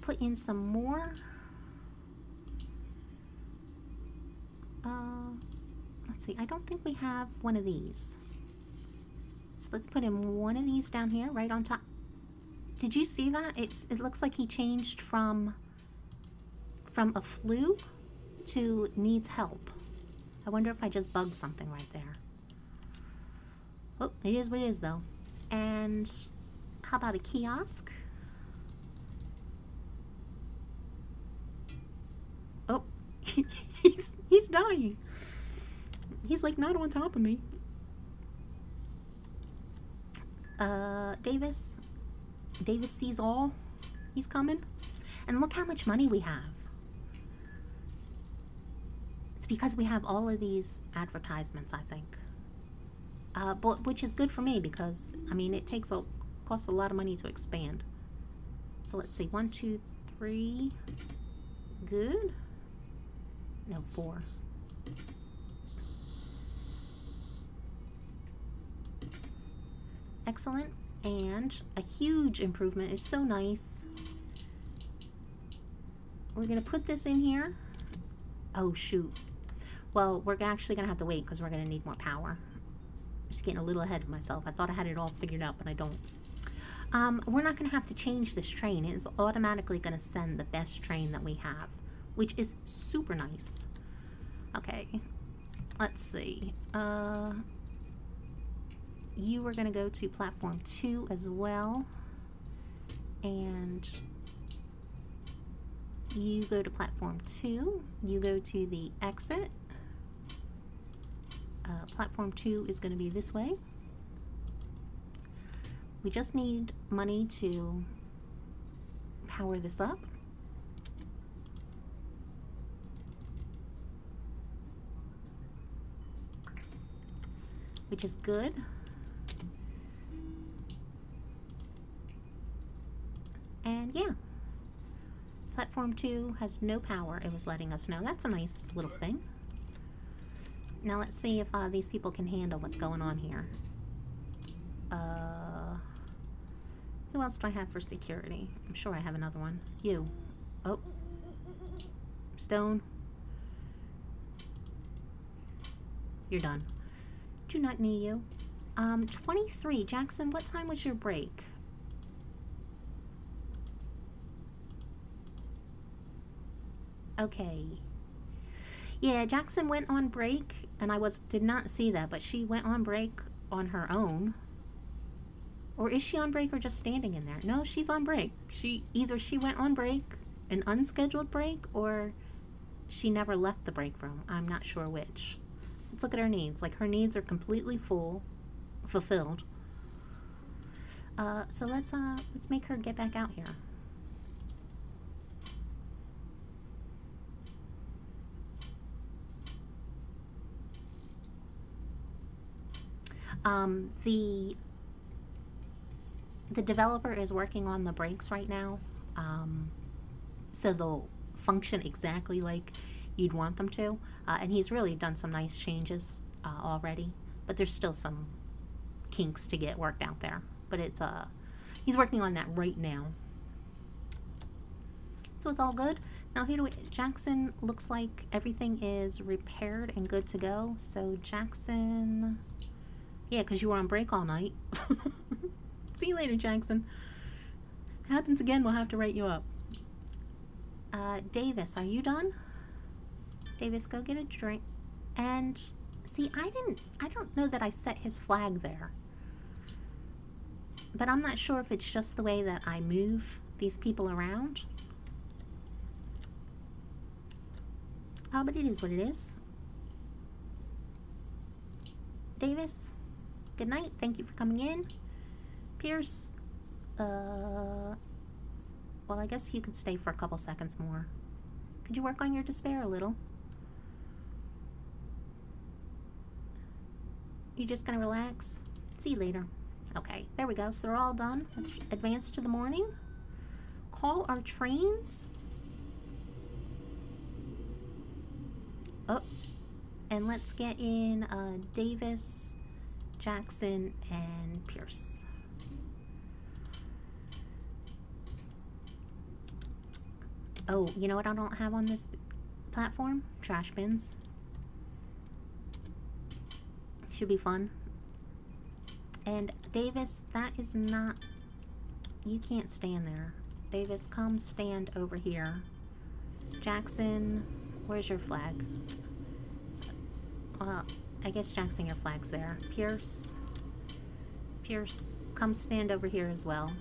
Speaker 1: put in some more. Uh, let's see I don't think we have one of these. So let's put in one of these down here right on top did you see that it's it looks like he changed from from a flu to needs help I wonder if I just bugged something right there oh it is what it is though and how about a kiosk? Oh, he's, he's dying. He's like not on top of me. Uh, Davis. Davis sees all. He's coming. And look how much money we have. It's because we have all of these advertisements, I think. Uh, but which is good for me because, I mean, it takes a costs a lot of money to expand. So let's see, one, two, three. Good. No, four. Excellent. And a huge improvement. It's so nice. We're going to put this in here. Oh, shoot. Well, we're actually going to have to wait because we're going to need more power. I'm just getting a little ahead of myself. I thought I had it all figured out, but I don't. Um, we're not going to have to change this train. It's automatically going to send the best train that we have, which is super nice. Okay, let's see. Uh, you are going to go to platform 2 as well. And you go to platform 2. You go to the exit. Uh, platform 2 is going to be this way. We just need money to power this up. Which is good. And yeah. Platform 2 has no power, it was letting us know. That's a nice little thing. Now let's see if uh, these people can handle what's going on here. Uh, who else do I have for security? I'm sure I have another one. You. Oh. Stone. You're done. Do not need you. Um, 23. Jackson, what time was your break? Okay. Yeah, Jackson went on break, and I was did not see that, but she went on break on her own. Or is she on break or just standing in there? No, she's on break. She either she went on break, an unscheduled break, or she never left the break room. I'm not sure which. Let's look at her needs. Like her needs are completely full, fulfilled. Uh, so let's uh let's make her get back out here. Um, the the developer is working on the breaks right now, um, so they'll function exactly like you'd want them to. Uh, and he's really done some nice changes uh, already, but there's still some kinks to get worked out there. But it's uh, he's working on that right now. So it's all good. Now here we, Jackson looks like everything is repaired and good to go. So Jackson, yeah, because you were on break all night. See you later, Jackson. Happens again, we'll have to write you up. Uh, Davis, are you done? Davis, go get a drink. And see, I didn't, I don't know that I set his flag there. But I'm not sure if it's just the way that I move these people around. Oh, but it is what it is. Davis, good night. Thank you for coming in. Pierce, uh, well, I guess you could stay for a couple seconds more. Could you work on your despair a little? You just gonna relax? See you later. Okay, there we go. So we're all done. Let's advance to the morning. Call our trains. Oh, and let's get in uh, Davis, Jackson, and Pierce. Oh, you know what I don't have on this platform? Trash bins. Should be fun. And Davis, that is not... You can't stand there. Davis, come stand over here. Jackson, where's your flag? Well, I guess Jackson, your flag's there. Pierce, Pierce, come stand over here as well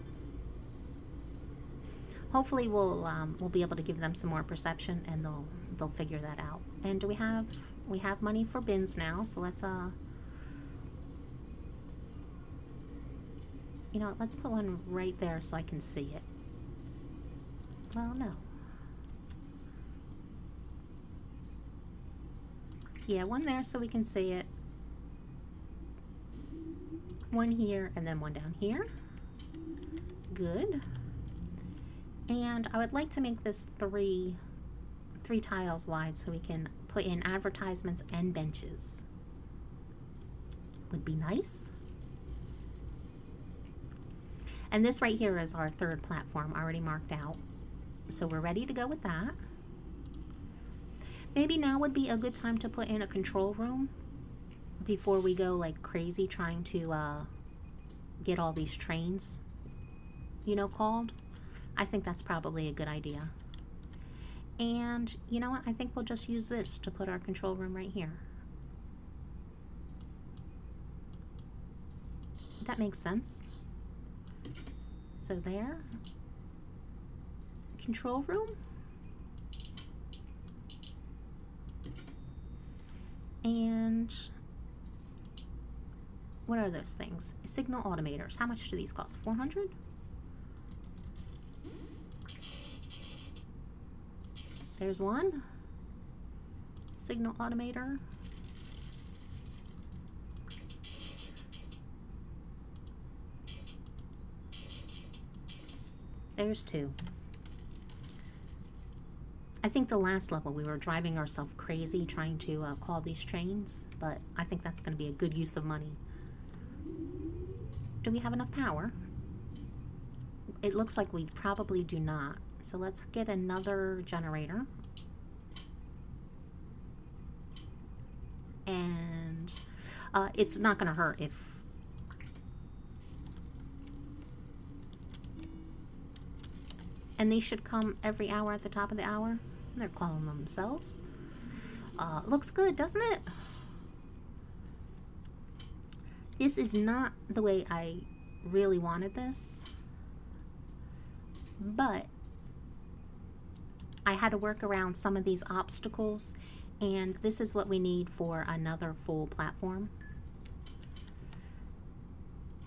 Speaker 1: hopefully we'll um, we'll be able to give them some more perception and they'll they'll figure that out. And do we have we have money for bins now? So let's uh you know let's put one right there so I can see it. Well, no. Yeah, one there so we can see it. One here and then one down here. Good. And I would like to make this three, three tiles wide so we can put in advertisements and benches. Would be nice. And this right here is our third platform already marked out. So we're ready to go with that. Maybe now would be a good time to put in a control room before we go like crazy trying to uh, get all these trains, you know, called. I think that's probably a good idea. And you know what? I think we'll just use this to put our control room right here. That makes sense. So there. Control room. And what are those things? Signal automators. How much do these cost? 400? There's one. Signal automator. there's two. I think the last level we were driving ourselves crazy trying to uh, call these trains, but I think that's going to be a good use of money. Do we have enough power? It looks like we probably do not. So let's get another generator. And uh, it's not going to hurt if... And they should come every hour at the top of the hour. They're calling themselves. Uh, looks good, doesn't it? This is not the way I really wanted this. But I had to work around some of these obstacles and this is what we need for another full platform.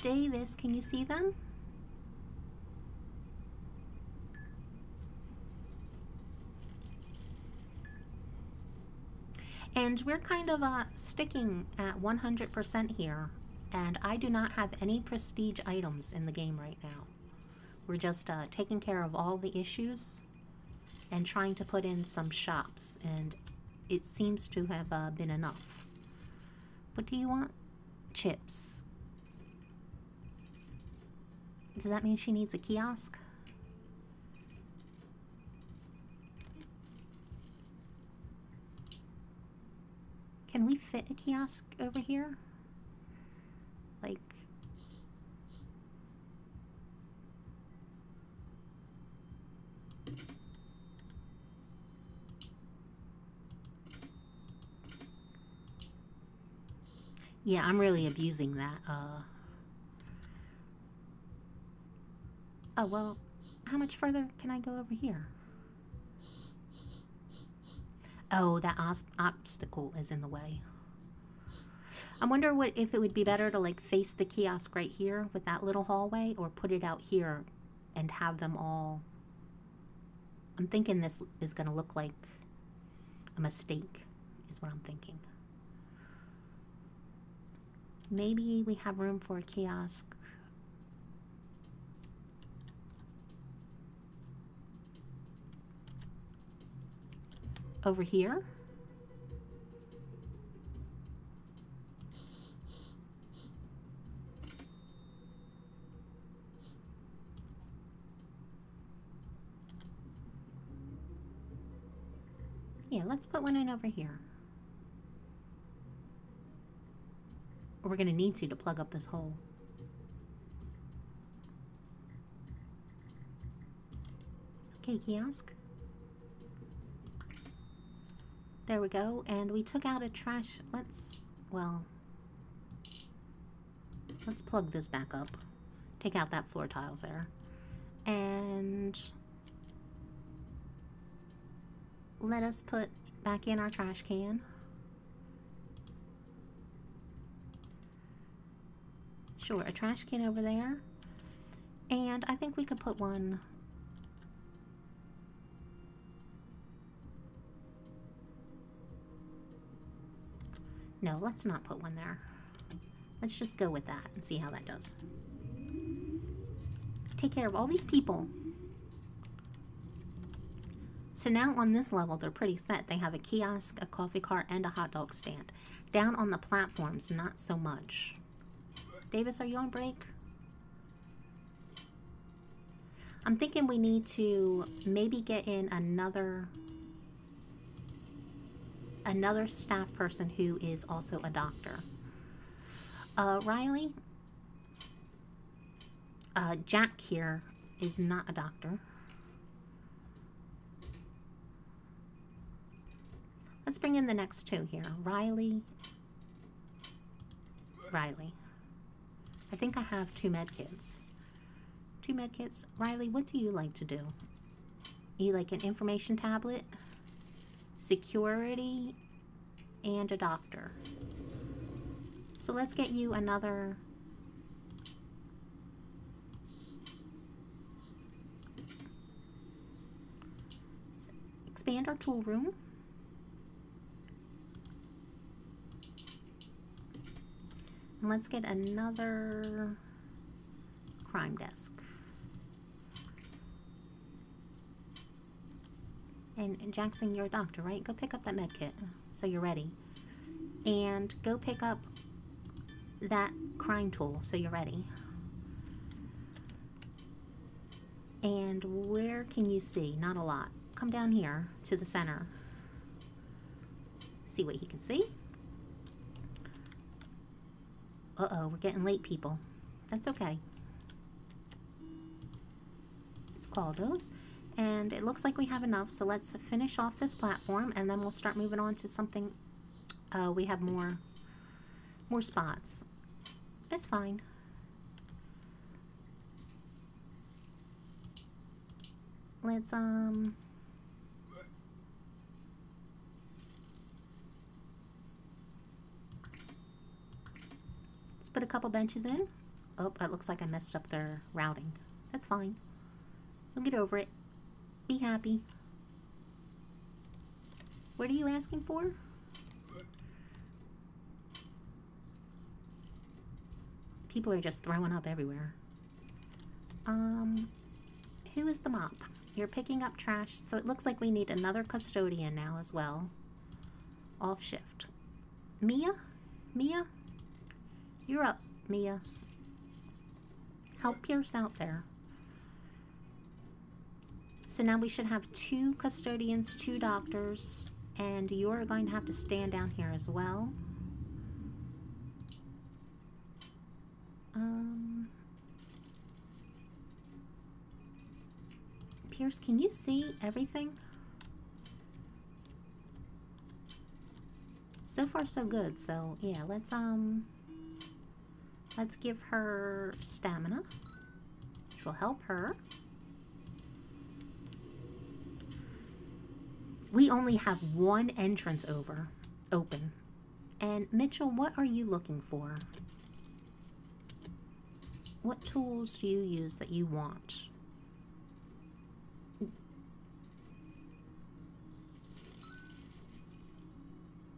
Speaker 1: Davis, can you see them? And we're kind of uh, sticking at 100% here. And I do not have any prestige items in the game right now. We're just uh, taking care of all the issues and trying to put in some shops. And it seems to have uh, been enough. What do you want? Chips. Does that mean she needs a kiosk? Can we fit a kiosk over here? Like... Yeah, I'm really abusing that. Uh... Oh, well, how much further can I go over here? Oh, that obstacle is in the way. I wonder what if it would be better to like face the kiosk right here with that little hallway or put it out here and have them all. I'm thinking this is going to look like a mistake is what I'm thinking. Maybe we have room for a kiosk over here. Yeah, let's put one in over here. We're going to need to to plug up this hole. Okay, kiosk. There we go. And we took out a trash. Let's, well, let's plug this back up. Take out that floor tiles there. And let us put back in our trash can. Sure, a trash can over there. And I think we could put one No, let's not put one there. Let's just go with that and see how that does. Take care of all these people. So now on this level, they're pretty set. They have a kiosk, a coffee cart, and a hot dog stand. Down on the platforms, not so much. Davis, are you on break? I'm thinking we need to maybe get in another another staff person who is also a doctor. Uh, Riley, uh, Jack here is not a doctor. Let's bring in the next two here. Riley. Riley. I think I have two med kits. Two med kits. Riley, what do you like to do? You like an information tablet? Security, and a doctor. So let's get you another... Expand our tool room. And let's get another crime desk. And, Jackson, you're a doctor, right? Go pick up that med kit so you're ready. And go pick up that crying tool so you're ready. And where can you see? Not a lot. Come down here to the center. See what he can see. Uh-oh, we're getting late, people. That's okay. Let's call those. And it looks like we have enough, so let's finish off this platform, and then we'll start moving on to something. Uh, we have more, more spots. It's fine. Let's, um... Let's put a couple benches in. Oh, it looks like I messed up their routing. That's fine. We'll get over it. Be happy. What are you asking for? People are just throwing up everywhere. Um, who is the mop? You're picking up trash, so it looks like we need another custodian now as well. Off shift. Mia? Mia? You're up, Mia. Help Pierce out there. So now we should have two custodians, two doctors, and you're going to have to stand down here as well. Um, Pierce, can you see everything? So far so good, so yeah, let's um let's give her stamina, which will help her. We only have one entrance over, open. And Mitchell, what are you looking for? What tools do you use that you want?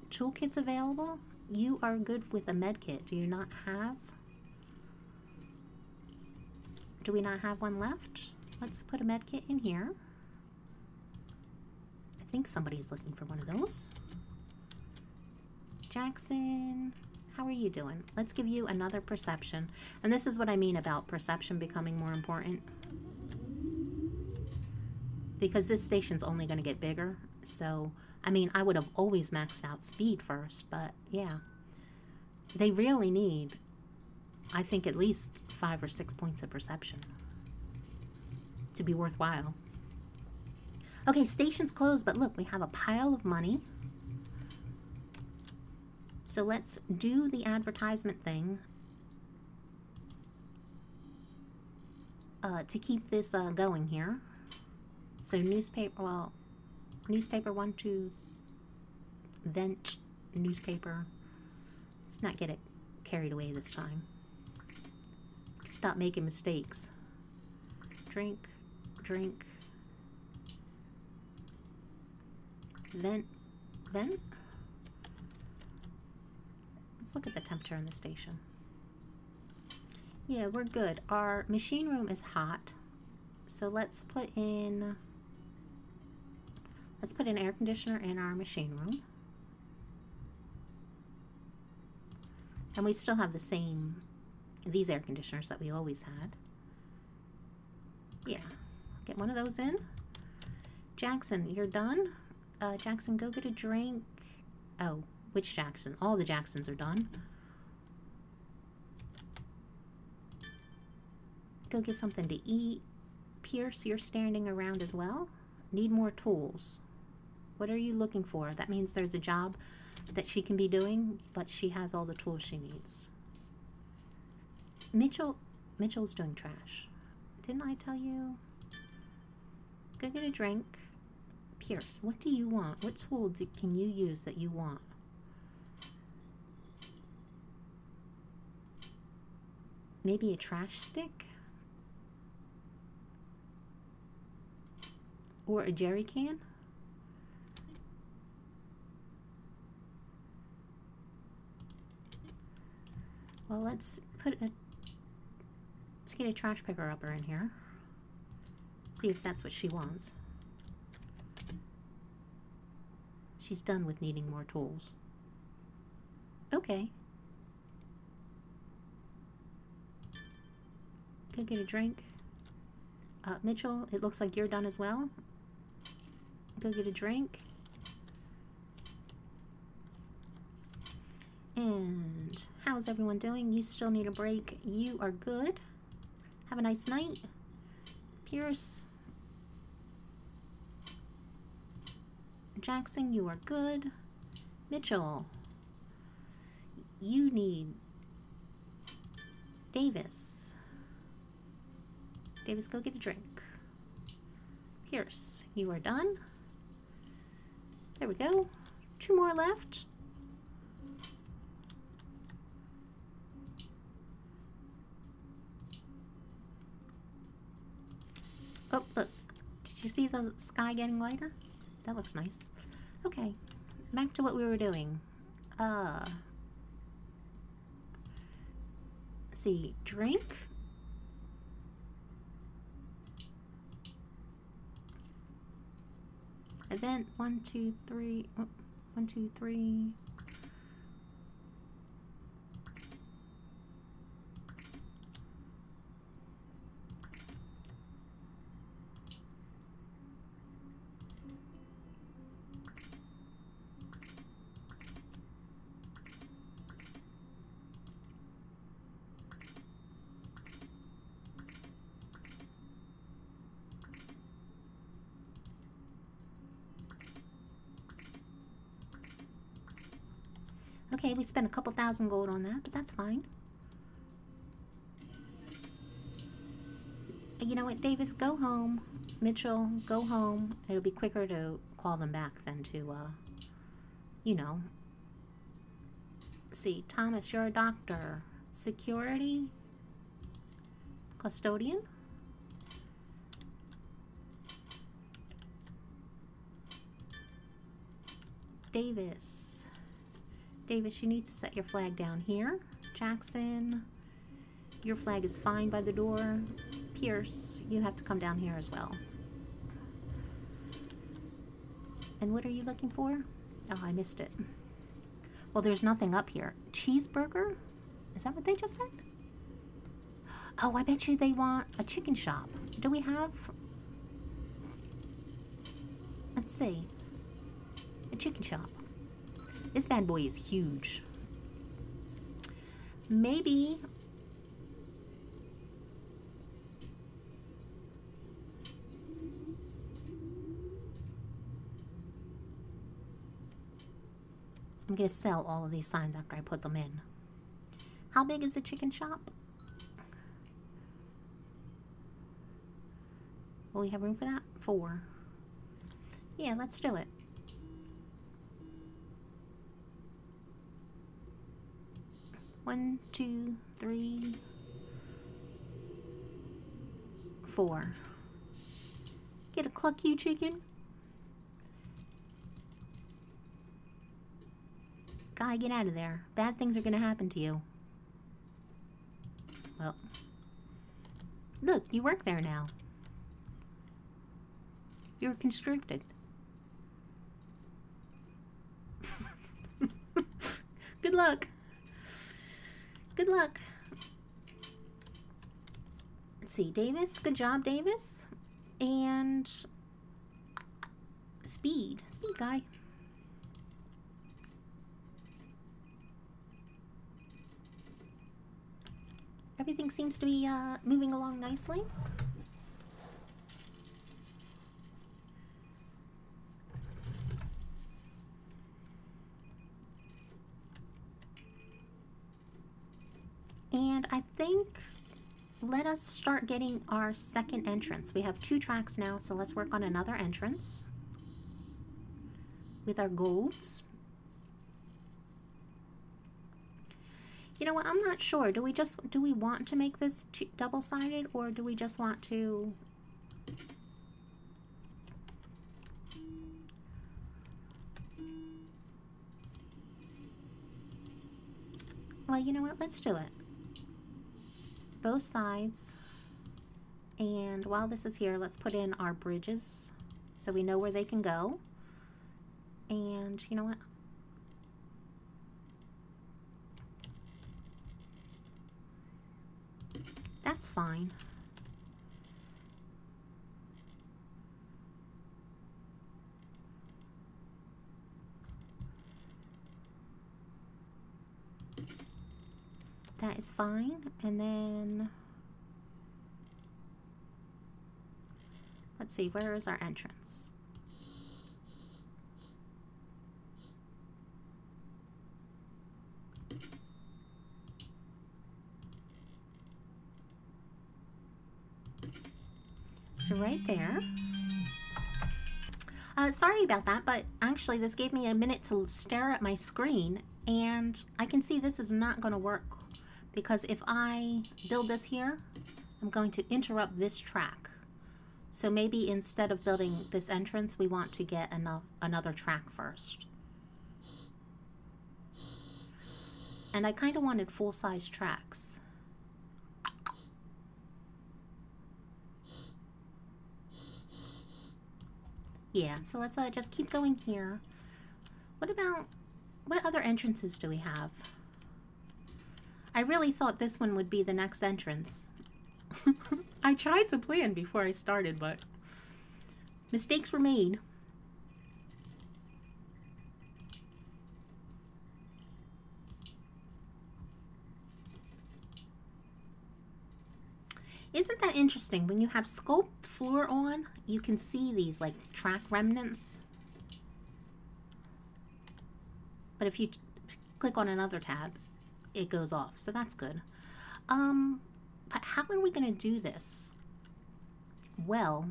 Speaker 1: Toolkits available? You are good with a med kit. Do you not have? Do we not have one left? Let's put a med kit in here think somebody's looking for one of those. Jackson, how are you doing? Let's give you another perception. And this is what I mean about perception becoming more important. Because this station's only going to get bigger. So, I mean, I would have always maxed out speed first, but yeah. They really need, I think, at least five or six points of perception to be worthwhile. Okay, station's closed, but look, we have a pile of money. So let's do the advertisement thing uh, to keep this uh, going here. So newspaper, well, newspaper one, two, vent, newspaper. Let's not get it carried away this time. Stop making mistakes. Drink, drink. Vent. Vent? Let's look at the temperature in the station. Yeah, we're good. Our machine room is hot. So let's put in... Let's put an air conditioner in our machine room. And we still have the same, these air conditioners that we always had. Yeah, get one of those in. Jackson, you're done? Uh, Jackson, go get a drink. Oh, which Jackson? All the Jacksons are done. Go get something to eat. Pierce, you're standing around as well. Need more tools. What are you looking for? That means there's a job that she can be doing, but she has all the tools she needs. Mitchell, Mitchell's doing trash. Didn't I tell you? Go get a drink. Pierce, what do you want? What tool do, can you use that you want? Maybe a trash stick? Or a jerry can? Well, let's put a... Let's get a trash picker upper in here. See if that's what she wants. She's done with needing more tools. Okay. Go get a drink. Uh, Mitchell, it looks like you're done as well. Go get a drink. And how's everyone doing? You still need a break. You are good. Have a nice night. Pierce. Jackson, you are good. Mitchell, you need Davis. Davis, go get a drink. Pierce, you are done. There we go. Two more left. Oh, look. Did you see the sky getting lighter? That looks nice. Okay. Back to what we were doing. Uh... see. Drink? Event one, two, three. Oh, one, two, three. Okay, we spent a couple thousand gold on that, but that's fine. You know what, Davis, go home. Mitchell, go home. It'll be quicker to call them back than to, uh, you know. see, Thomas, you're a doctor. Security? Custodian? Davis. Davis, you need to set your flag down here. Jackson, your flag is fine by the door. Pierce, you have to come down here as well. And what are you looking for? Oh, I missed it. Well, there's nothing up here. Cheeseburger? Is that what they just said? Oh, I bet you they want a chicken shop. Do we have... Let's see. A chicken shop. This bad boy is huge. Maybe... I'm going to sell all of these signs after I put them in. How big is the chicken shop? Will we have room for that? Four. Yeah, let's do it. One, two, three, four. Get a cluck you chicken. Guy, get out of there. Bad things are going to happen to you. Well, look, you work there now. You're conscripted. Good luck. Good luck. Let's see, Davis. Good job, Davis. And speed. Speed guy. Everything seems to be uh, moving along nicely. And I think let us start getting our second entrance. We have two tracks now, so let's work on another entrance with our golds. You know what? I'm not sure. Do we just do we want to make this double-sided or do we just want to Well, you know what? Let's do it. Both sides. And while this is here, let's put in our bridges so we know where they can go. And you know what? That's fine. That is fine. And then... Let's see, where is our entrance? So right there. Uh, sorry about that, but actually this gave me a minute to stare at my screen and I can see this is not going to work because if I build this here, I'm going to interrupt this track. So maybe instead of building this entrance, we want to get enough, another track first. And I kind of wanted full-size tracks. Yeah, so let's uh, just keep going here. What about, what other entrances do we have? I really thought this one would be the next entrance. I tried to plan before I started, but mistakes were made. Isn't that interesting? When you have sculpt floor on, you can see these like track remnants. But if you click on another tab, it goes off. So that's good. Um, but how are we going to do this? Well,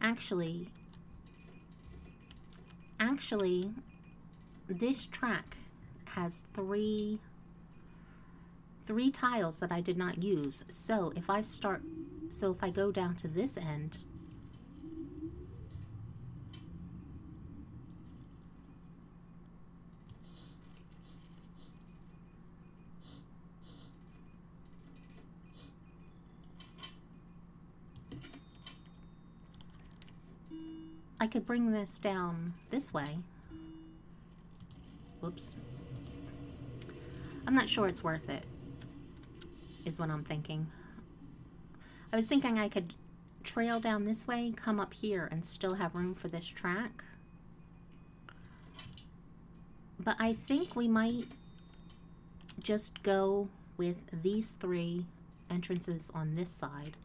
Speaker 1: actually, actually, this track has three three tiles that I did not use. So if I start, so if I go down to this end, I could bring this down this way. Whoops. I'm not sure it's worth it is what I'm thinking. I was thinking I could trail down this way, come up here, and still have room for this track. But I think we might just go with these three entrances on this side.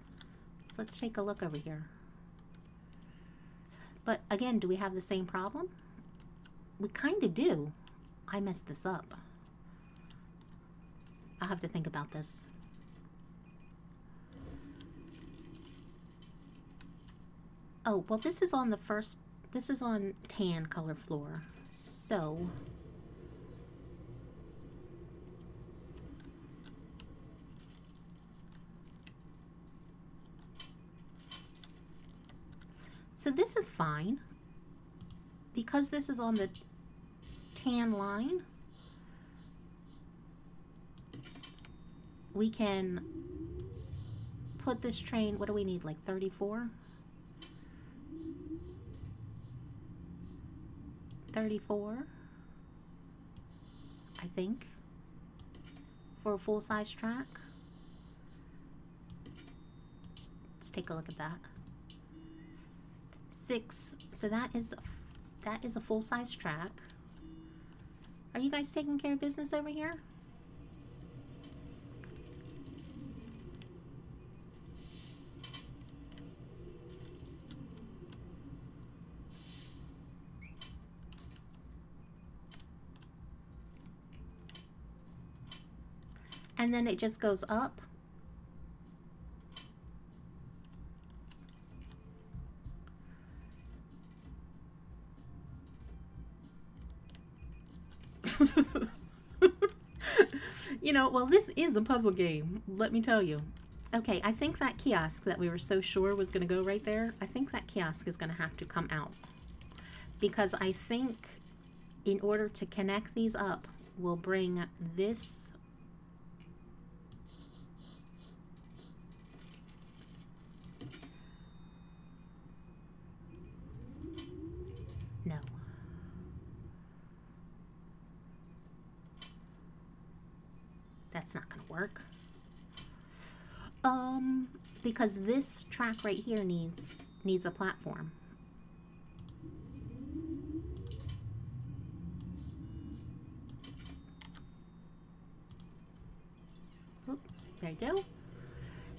Speaker 1: So let's take a look over here. But again, do we have the same problem? We kind of do. I messed this up. I'll have to think about this. Oh, well this is on the first, this is on tan color floor. So, So this is fine. Because this is on the tan line, we can put this train, what do we need, like 34? 34, I think, for a full-size track. Let's, let's take a look at that. Six, so that is, that is a full-size track. Are you guys taking care of business over here? and then it just goes up. You know, well, this is a puzzle game, let me tell you. Okay, I think that kiosk that we were so sure was going to go right there, I think that kiosk is going to have to come out. Because I think in order to connect these up, we'll bring this No. That's not going to work. Um, because this track right here needs needs a platform. Oop, there you go.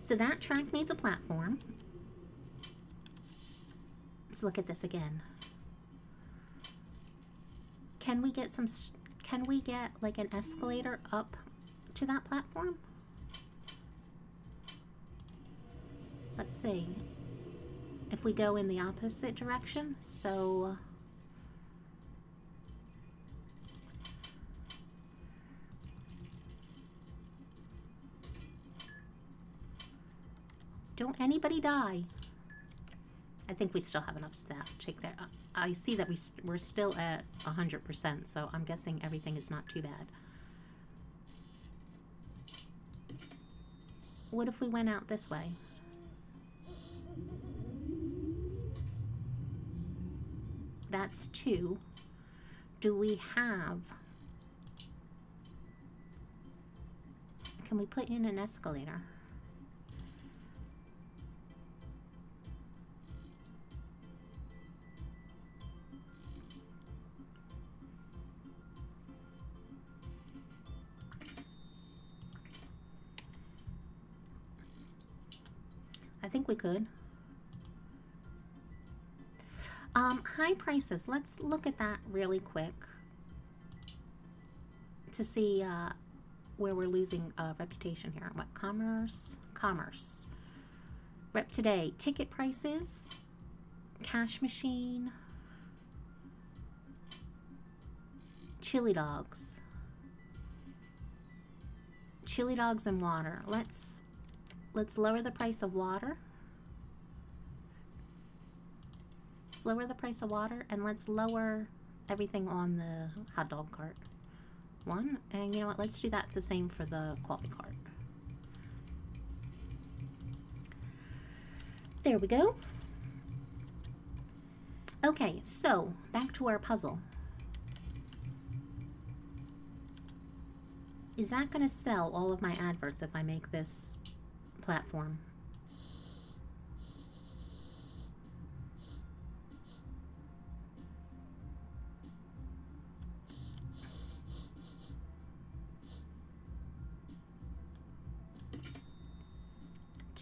Speaker 1: So that track needs a platform. Let's look at this again. Can we get some, can we get like an escalator up to that platform? Let's see. If we go in the opposite direction, so... Don't anybody die. I think we still have enough staff. Check that. I see that we st we're still at 100%, so I'm guessing everything is not too bad. What if we went out this way? That's two. Do we have... Can we put in an escalator? We could. Um, high prices. Let's look at that really quick to see uh, where we're losing uh, reputation here. What commerce? Commerce. Rep today. Ticket prices. Cash machine. Chili dogs. Chili dogs and water. Let's let's lower the price of water. Let's lower the price of water and let's lower everything on the hot dog cart. One, and you know what, let's do that the same for the coffee cart. There we go. Okay, so back to our puzzle. Is that going to sell all of my adverts if I make this platform?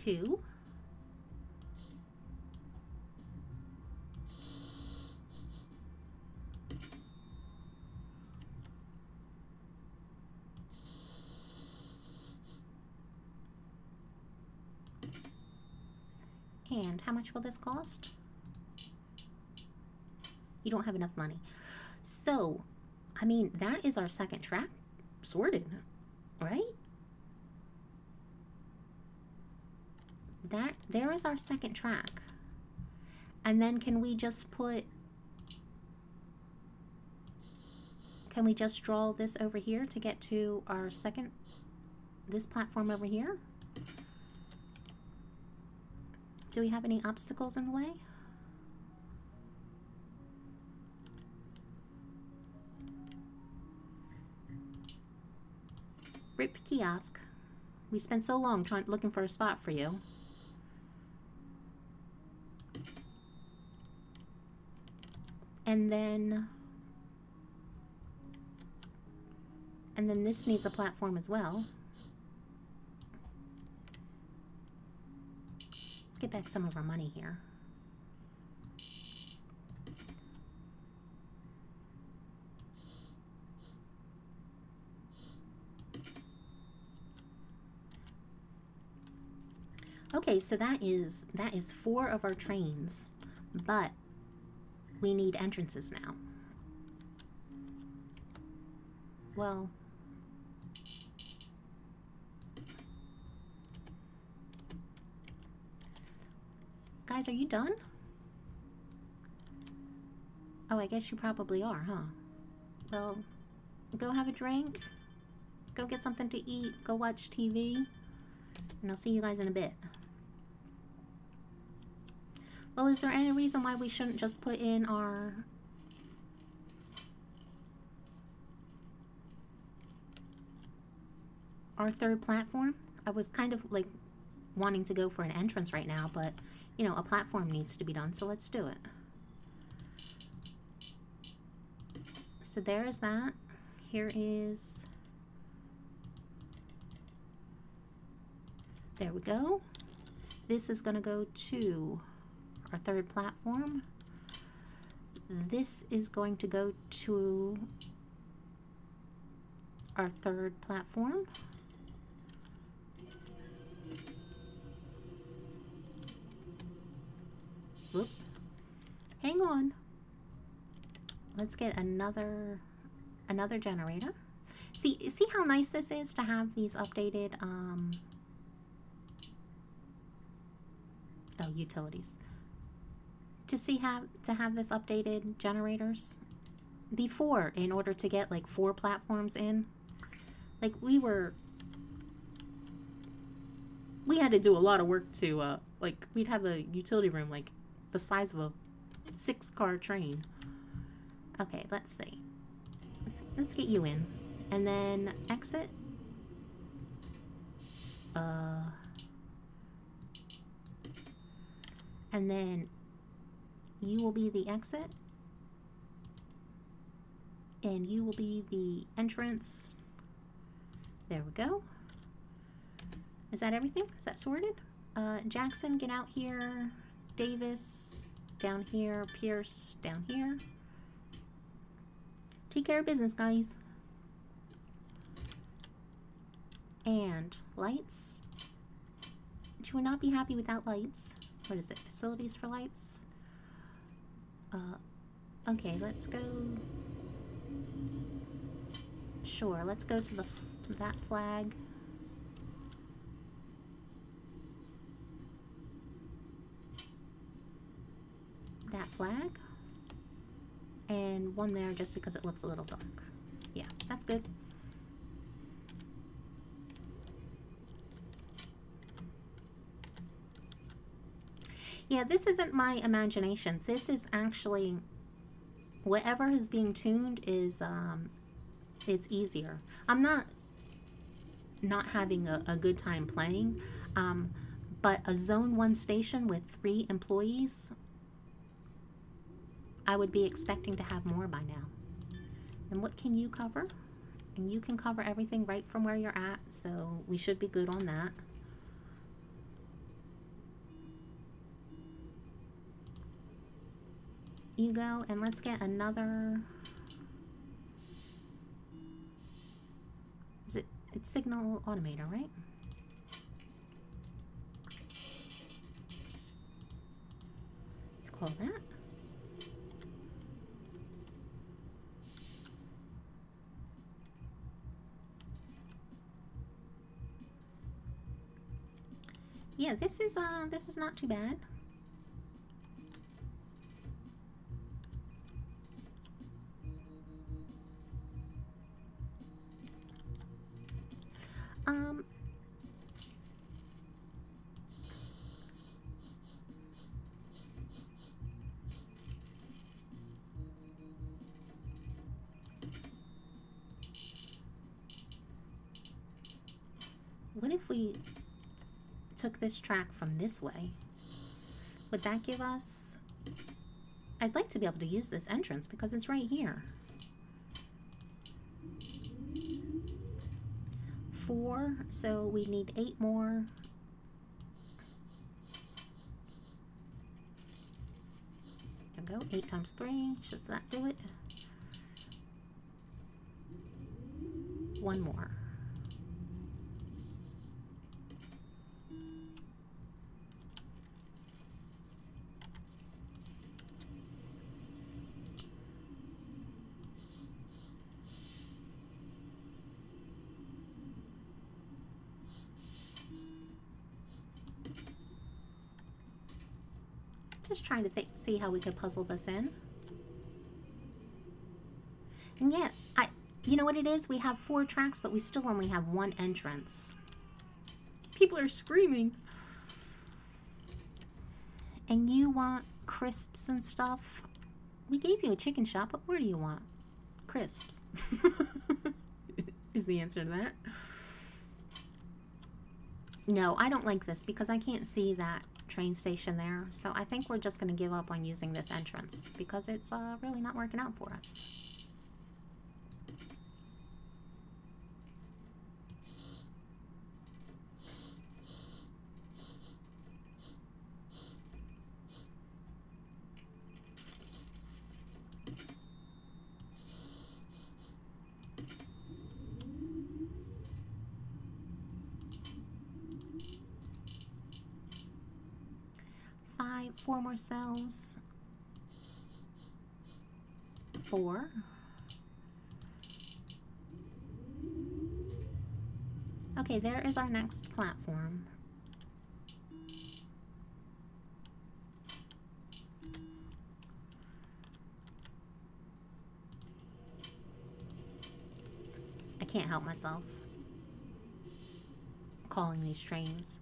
Speaker 1: Two. And how much will this cost? You don't have enough money. So, I mean, that is our second track sorted, right? That there is our second track. And then can we just put can we just draw this over here to get to our second this platform over here? Do we have any obstacles in the way? Rip kiosk. We spent so long trying looking for a spot for you. And then... And then this needs a platform as well. Let's get back some of our money here. Okay, so that is that is four of our trains, but we need entrances now. Well... Guys, are you done? Oh, I guess you probably are, huh? Well, go have a drink. Go get something to eat. Go watch TV. And I'll see you guys in a bit. Well, is there any reason why we shouldn't just put in our... our third platform. I was kind of like wanting to go for an entrance right now, but you know, a platform needs to be done, so let's do it. So there is that. Here is... There we go. This is going to go to our third platform. This is going to go to our third platform. Whoops. Hang on. Let's get another another generator. See see how nice this is to have these updated um oh utilities. To see have to have this updated generators before in order to get like four platforms in. Like we were we had to do a lot of work to uh like we'd have a utility room like the size of a six car train. Okay, let's see. Let's, let's get you in. And then exit. Uh, and then you will be the exit. And you will be the entrance. There we go. Is that everything? Is that sorted? Uh, Jackson, get out here. Davis down here, Pierce down here. Take care of business, guys. And lights. You would not be happy without lights. What is it? Facilities for lights? Uh, okay, let's go. Sure, let's go to the that flag. that flag and one there just because it looks a little dark. Yeah, that's good. Yeah, this isn't my imagination. This is actually whatever is being tuned is um, it's easier. I'm not not having a, a good time playing, um, but a zone one station with three employees I would be expecting to have more by now. And what can you cover? And you can cover everything right from where you're at, so we should be good on that. You go, and let's get another... Is it, it's Signal Automator, right? Let's call that. yeah, this is uh this is not too bad. Took this track from this way, would that give us... I'd like to be able to use this entrance because it's right here. Four, so we need eight more. There we go, eight times three, should that do it? One more. Just trying to see how we could puzzle this in. And yet, I, you know what it is? We have four tracks, but we still only have one entrance. People are screaming. And you want crisps and stuff? We gave you a chicken shop, but where do you want? Crisps. is the answer to that. No, I don't like this because I can't see that train station there. So I think we're just going to give up on using this entrance because it's uh, really not working out for us. Cells. Four. Okay, there is our next platform. I can't help myself calling these trains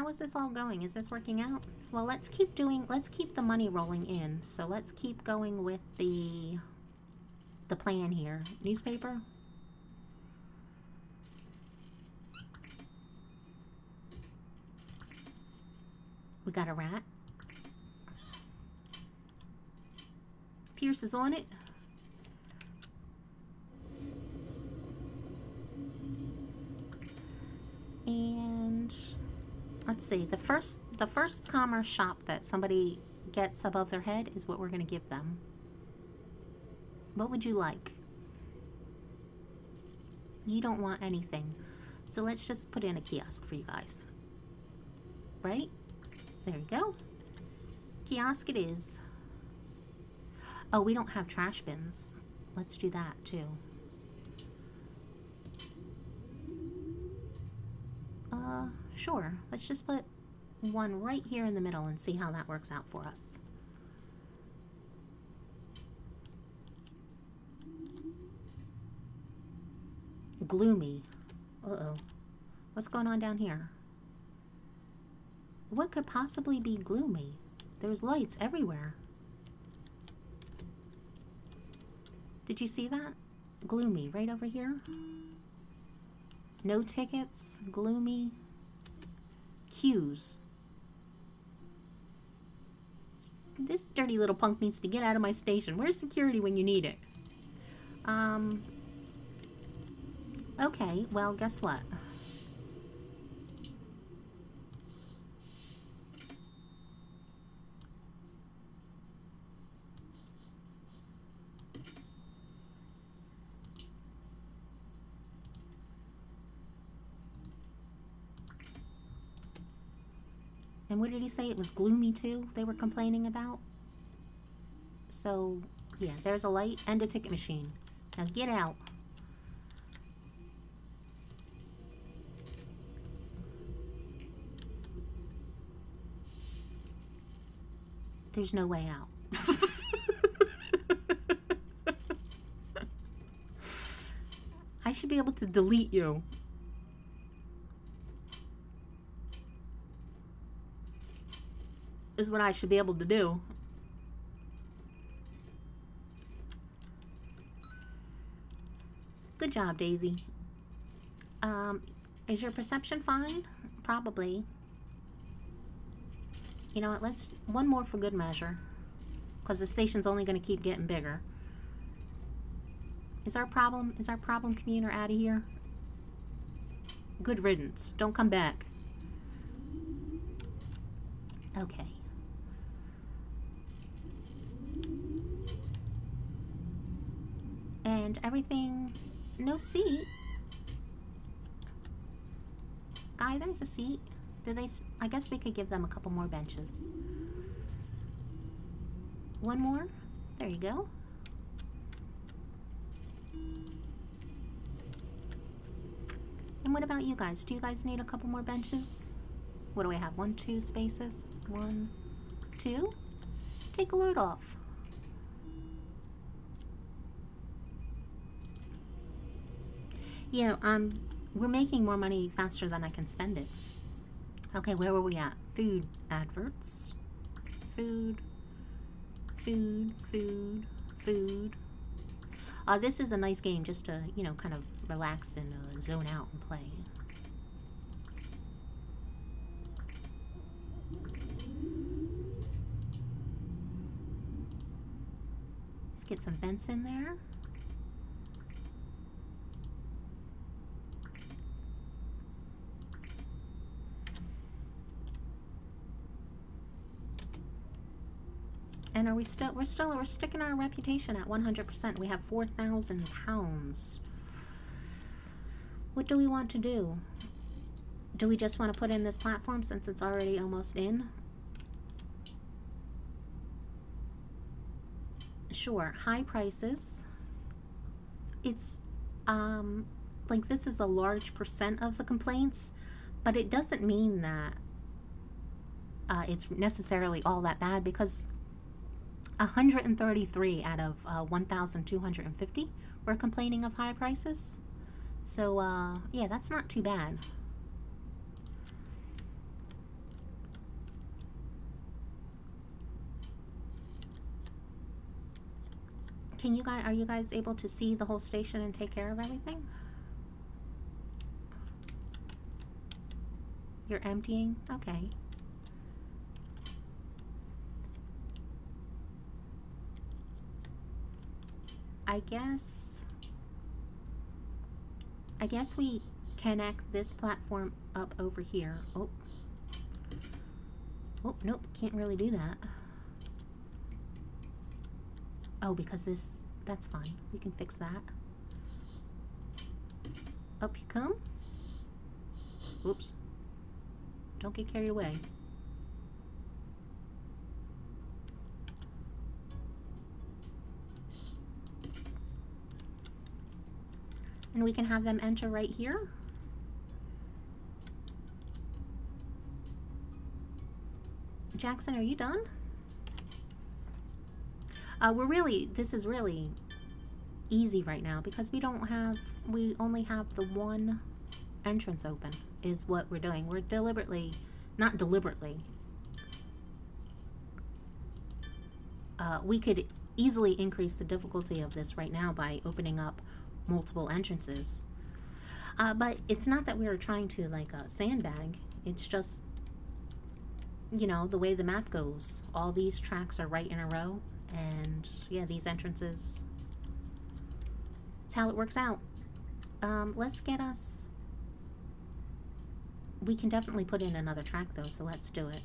Speaker 1: how is this all going? Is this working out? Well, let's keep doing, let's keep the money rolling in. So let's keep going with the, the plan here. Newspaper? We got a rat. Pierce is on it. And let's see, the first the first commerce shop that somebody gets above their head is what we're going to give them. What would you like? You don't want anything. So let's just put in a kiosk for you guys. Right? There you go. Kiosk it is. Oh, we don't have trash bins. Let's do that too. Uh, Sure, let's just put one right here in the middle and see how that works out for us. Gloomy. Uh-oh. What's going on down here? What could possibly be gloomy? There's lights everywhere. Did you see that? Gloomy, right over here. No tickets, gloomy, Queues. This dirty little punk needs to get out of my station. Where's security when you need it? Um... Okay, well, guess what? What did he say? It was gloomy too, they were complaining about? So, yeah, there's a light and a ticket machine. Now get out. There's no way out. I should be able to delete you. Is what I should be able to do. Good job, Daisy. Um, is your perception fine? Probably. You know what, let's... One more for good measure. Because the station's only going to keep getting bigger. Is our problem... Is our problem commuter out of here? Good riddance. Don't come back. Okay. and everything. No seat. Guy there's a seat. Do they I guess we could give them a couple more benches. One more? There you go. And what about you guys? Do you guys need a couple more benches? What do we have? One two spaces? One two? Take a load off Yeah, um, we're making more money faster than I can spend it. Okay, where were we at? Food adverts. Food. Food. Food. Food. Uh, this is a nice game just to, you know, kind of relax and uh, zone out and play. Let's get some vents in there. And are we still, we're still, we're sticking our reputation at 100%. We have 4,000 pounds. What do we want to do? Do we just want to put in this platform since it's already almost in? Sure, high prices. It's, um, like this is a large percent of the complaints, but it doesn't mean that uh, it's necessarily all that bad because 133 out of uh, 1,250 were complaining of high prices. So, uh, yeah, that's not too bad. Can you guys, are you guys able to see the whole station and take care of everything? You're emptying? Okay. I guess I guess we connect this platform up over here. Oh. Oh, nope, can't really do that. Oh, because this, that's fine. We can fix that. Up you come. Oops. Don't get carried away. And we can have them enter right here. Jackson, are you done? Uh, we're really, this is really easy right now because we don't have, we only have the one entrance open is what we're doing. We're deliberately, not deliberately, uh, we could easily increase the difficulty of this right now by opening up multiple entrances. Uh, but it's not that we were trying to like uh, sandbag. It's just, you know, the way the map goes. All these tracks are right in a row. And yeah, these entrances, it's how it works out. Um, let's get us, we can definitely put in another track though, so let's do it.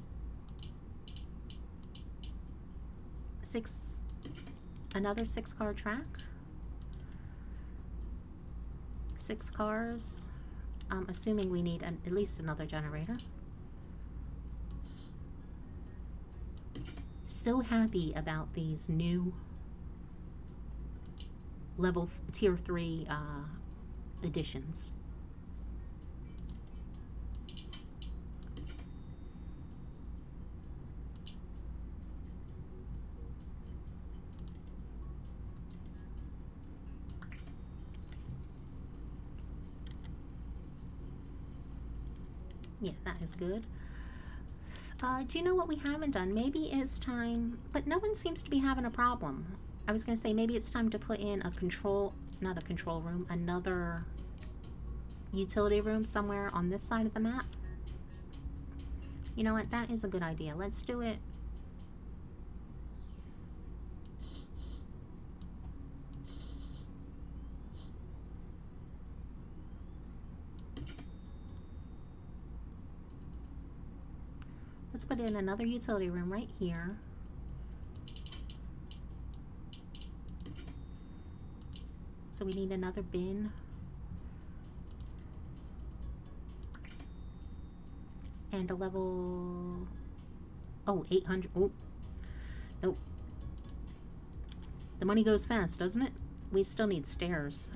Speaker 1: Six, another six car track six cars. I'm assuming we need an, at least another generator. So happy about these new level tier 3 uh, additions. Yeah, that is good. Uh, do you know what we haven't done? Maybe it's time, but no one seems to be having a problem. I was going to say maybe it's time to put in a control, not a control room, another utility room somewhere on this side of the map. You know what? That is a good idea. Let's do it Let's put in another utility room right here. So we need another bin. And a level... Oh, 800. Oh. Nope. The money goes fast, doesn't it? We still need stairs.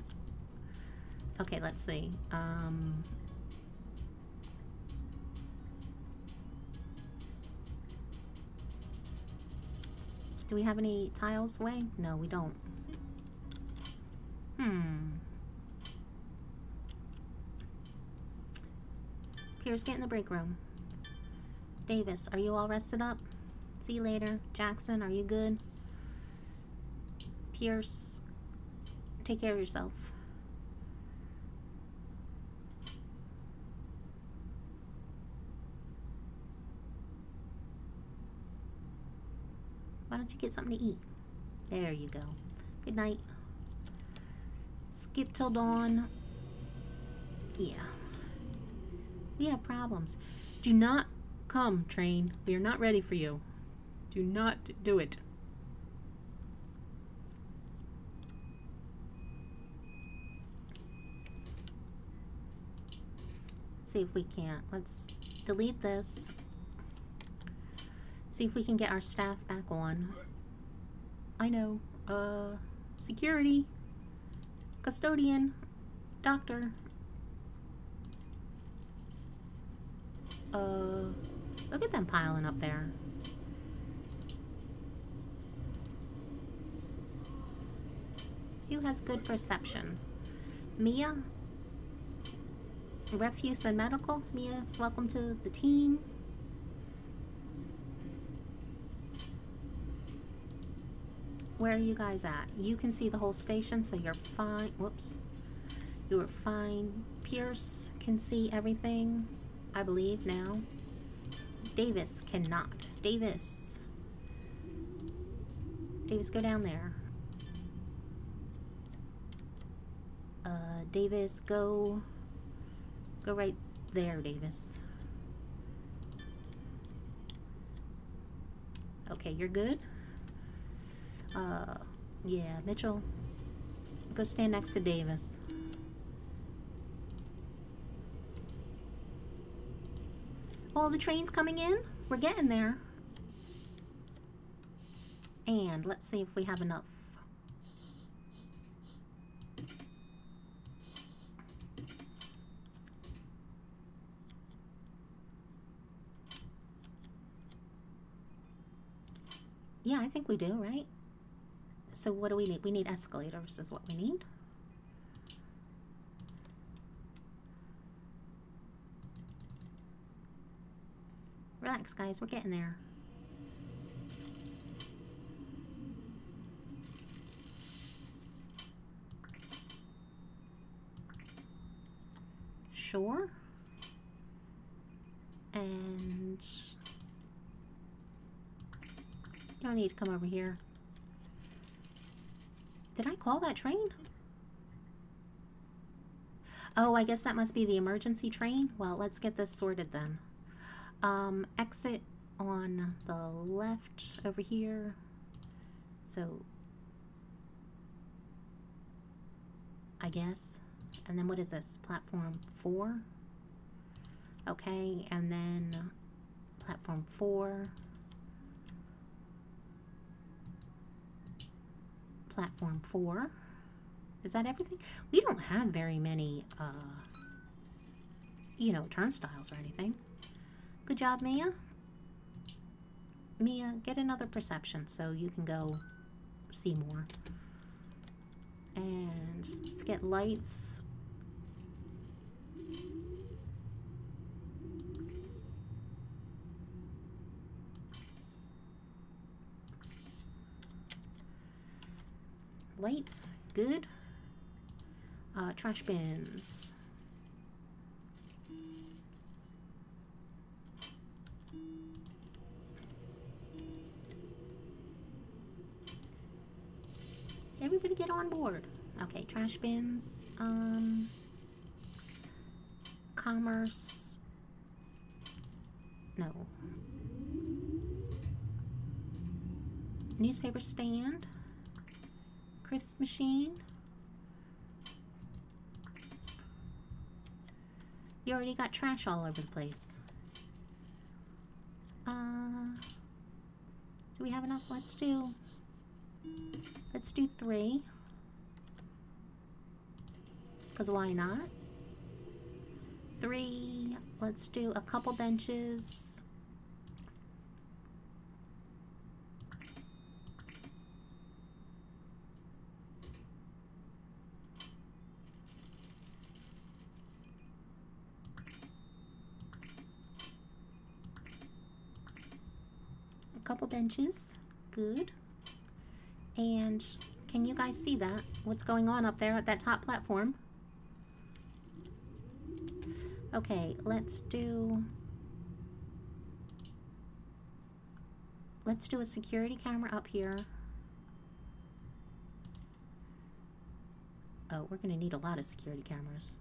Speaker 1: Okay, let's see. Um, Do we have any tiles away? No, we don't. Hmm. Pierce, get in the break room. Davis, are you all rested up? See you later. Jackson, are you good? Pierce, take care of yourself. Why don't you get something to eat? There you go. Good night. Skip till dawn. Yeah. We have problems. Do not come, train. We are not ready for you. Do not do it. Let's see if we can't. Let's delete this. See if we can get our staff back on. I know. Uh, security. Custodian. Doctor. Uh, look at them piling up there. Who has good perception? Mia? Refuse and Medical? Mia, welcome to the team. Where are you guys at? You can see the whole station, so you're fine. Whoops. You are fine. Pierce can see everything. I believe now. Davis cannot. Davis. Davis, go down there. Uh, Davis, go... Go right there, Davis. Okay, you're good? Uh, yeah, Mitchell. Go stand next to Davis. All the trains coming in? We're getting there. And let's see if we have enough. Yeah, I think we do, right? So what do we need? We need escalators is what we need. Relax, guys. We're getting there. Sure. And... You don't need to come over here. Did I call that train? Oh, I guess that must be the emergency train. Well, let's get this sorted then. Um, exit on the left over here. So, I guess. And then what is this? Platform 4? Okay, and then platform 4. Platform 4. Is that everything? We don't have very many, uh, you know, turnstiles or anything. Good job, Mia. Mia, get another perception so you can go see more. And let's get lights. Lights, good. Uh, trash bins. Everybody get on board. Okay, trash bins. Um, commerce. No. Newspaper stand. Crisp machine. You already got trash all over the place. Uh, do we have enough? Let's do Let's do three. Because why not? Three. Let's do a couple benches. inches. Good. And can you guys see that? What's going on up there at that top platform? Okay, let's do... Let's do a security camera up here. Oh, we're going to need a lot of security cameras.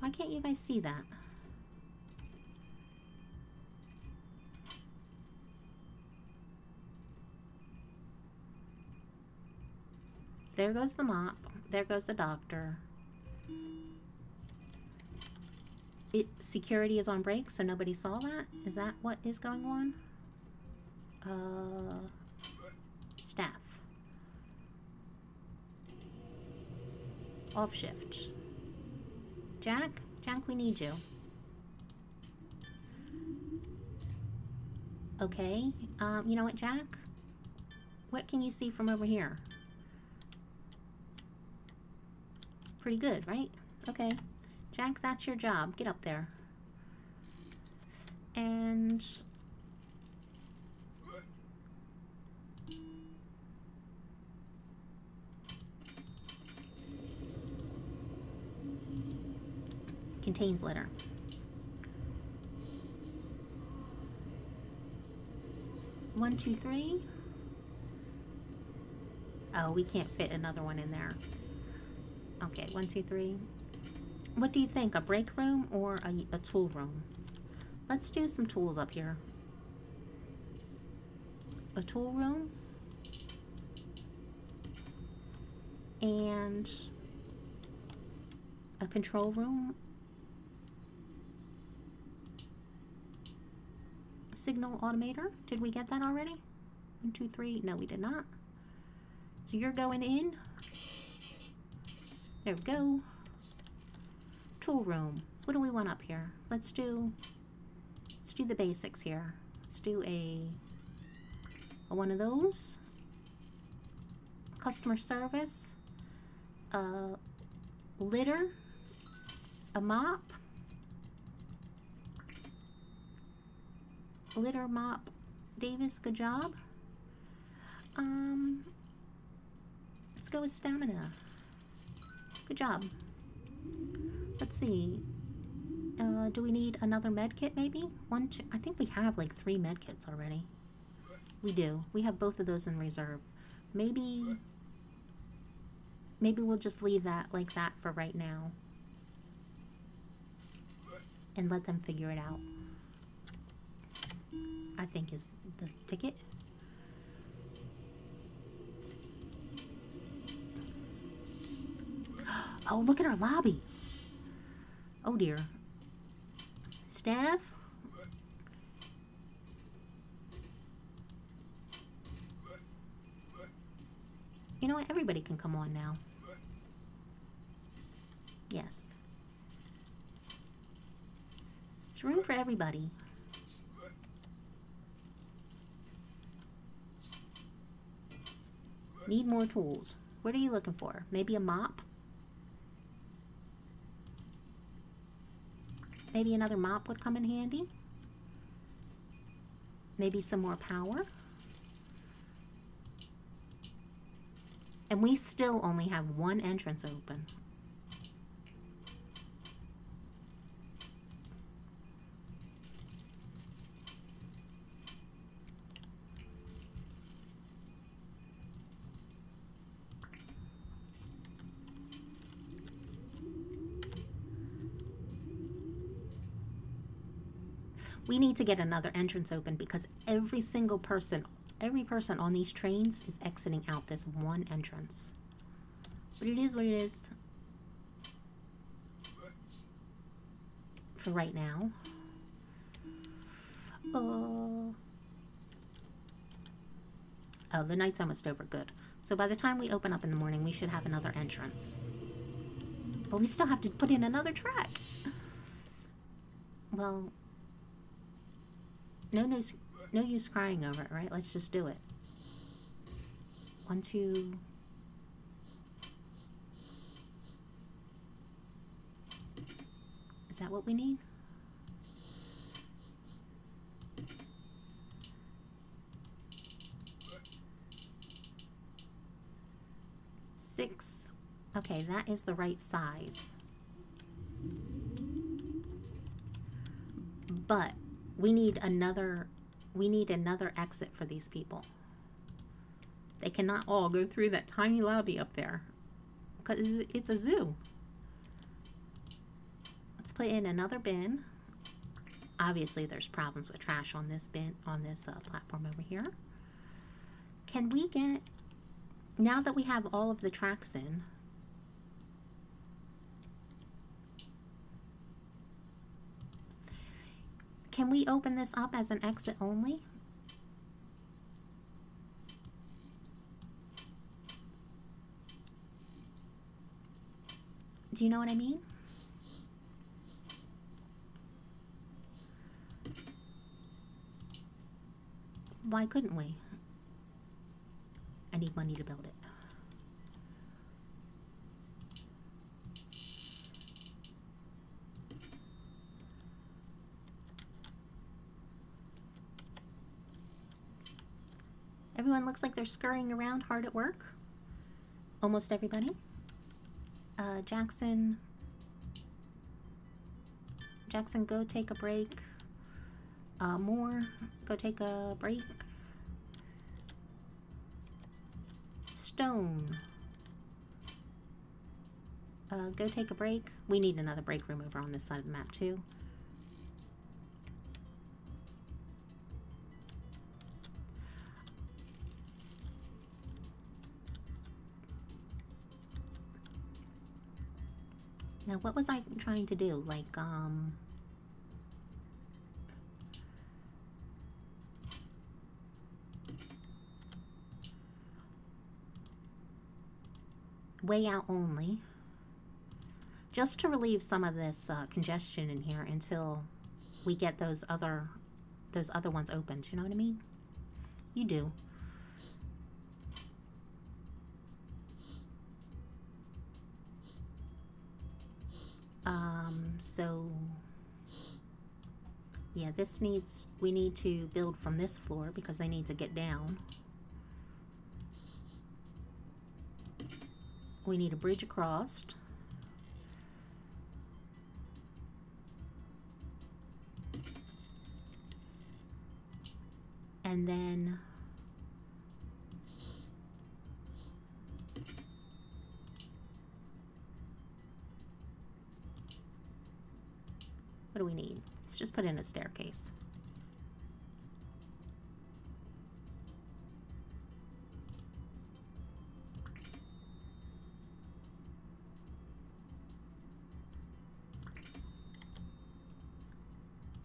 Speaker 1: Why can't you guys see that? There goes the mop. There goes the doctor. It, security is on break, so nobody saw that? Is that what is going on? Uh, staff. Off shift. Jack? Jack, we need you. Okay. Um, you know what, Jack? What can you see from over here? Pretty good, right? Okay. Jack, that's your job. Get up there. And... Contains litter. One, two, three. Oh, we can't fit another one in there. Okay, one, two, three. What do you think? A break room or a, a tool room? Let's do some tools up here. A tool room. And a control room. Signal automator. Did we get that already? One, two, three. No, we did not. So you're going in. There we go. Tool room. What do we want up here? Let's do let's do the basics here. Let's do a, a one of those. Customer service. A litter. A mop. Litter mop. Davis, good job. Um, let's go with stamina. Good job. Let's see. Uh, do we need another med kit maybe? One, I think we have like three med kits already. We do. We have both of those in reserve. Maybe, maybe we'll just leave that like that for right now. And let them figure it out. I think is the ticket. Oh, look at our lobby. Oh dear. Staff? You know what? Everybody can come on now. Yes. There's room for everybody. Need more tools. What are you looking for? Maybe a mop? Maybe another mop would come in handy. Maybe some more power. And we still only have one entrance open. We need to get another entrance open because every single person, every person on these trains is exiting out this one entrance. But it is what it is. For right now. Uh, oh, the night's almost over. Good. So by the time we open up in the morning, we should have another entrance. But we still have to put in another track. Well, no use, no use crying over it, right? Let's just do it. One, two. Is that what we need? Six. Okay, that is the right size. But we need another we need another exit for these people They cannot all go through that tiny lobby up there. Because it's a zoo. Let's put in another bin. Obviously, there's problems with trash on this bin, on this uh, platform over here. Can we get, now that we have all of the tracks in, can we open this up as an exit only? Do you know what I mean? Why couldn't we? I need money to build it. Everyone looks like they're scurrying around hard at work. Almost everybody. Uh, Jackson. Jackson, go take a break. Uh, more, go take a break. Stone. Uh, go take a break. We need another break room over on this side of the map too. Now, what was I trying to do? Like, um... Way out only. Just to relieve some of this uh, congestion in here until we get those other those other ones open. Do you know what I mean? You do. Um, so, yeah, this needs, we need to build from this floor because they need to get down. We need a bridge across. And then do we need? Let's just put in a staircase.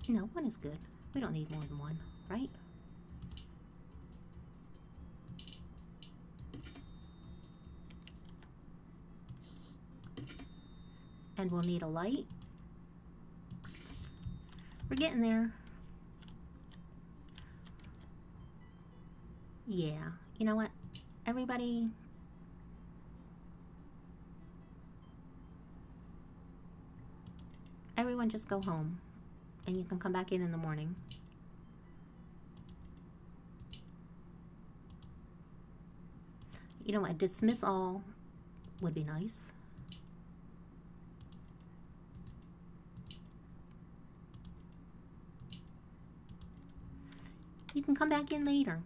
Speaker 1: No, one is good. We don't need more than one, right? And we'll need a light. We're getting there. Yeah, you know what? Everybody... Everyone just go home. And you can come back in in the morning. You know what? Dismiss all would be nice. Can come back in later.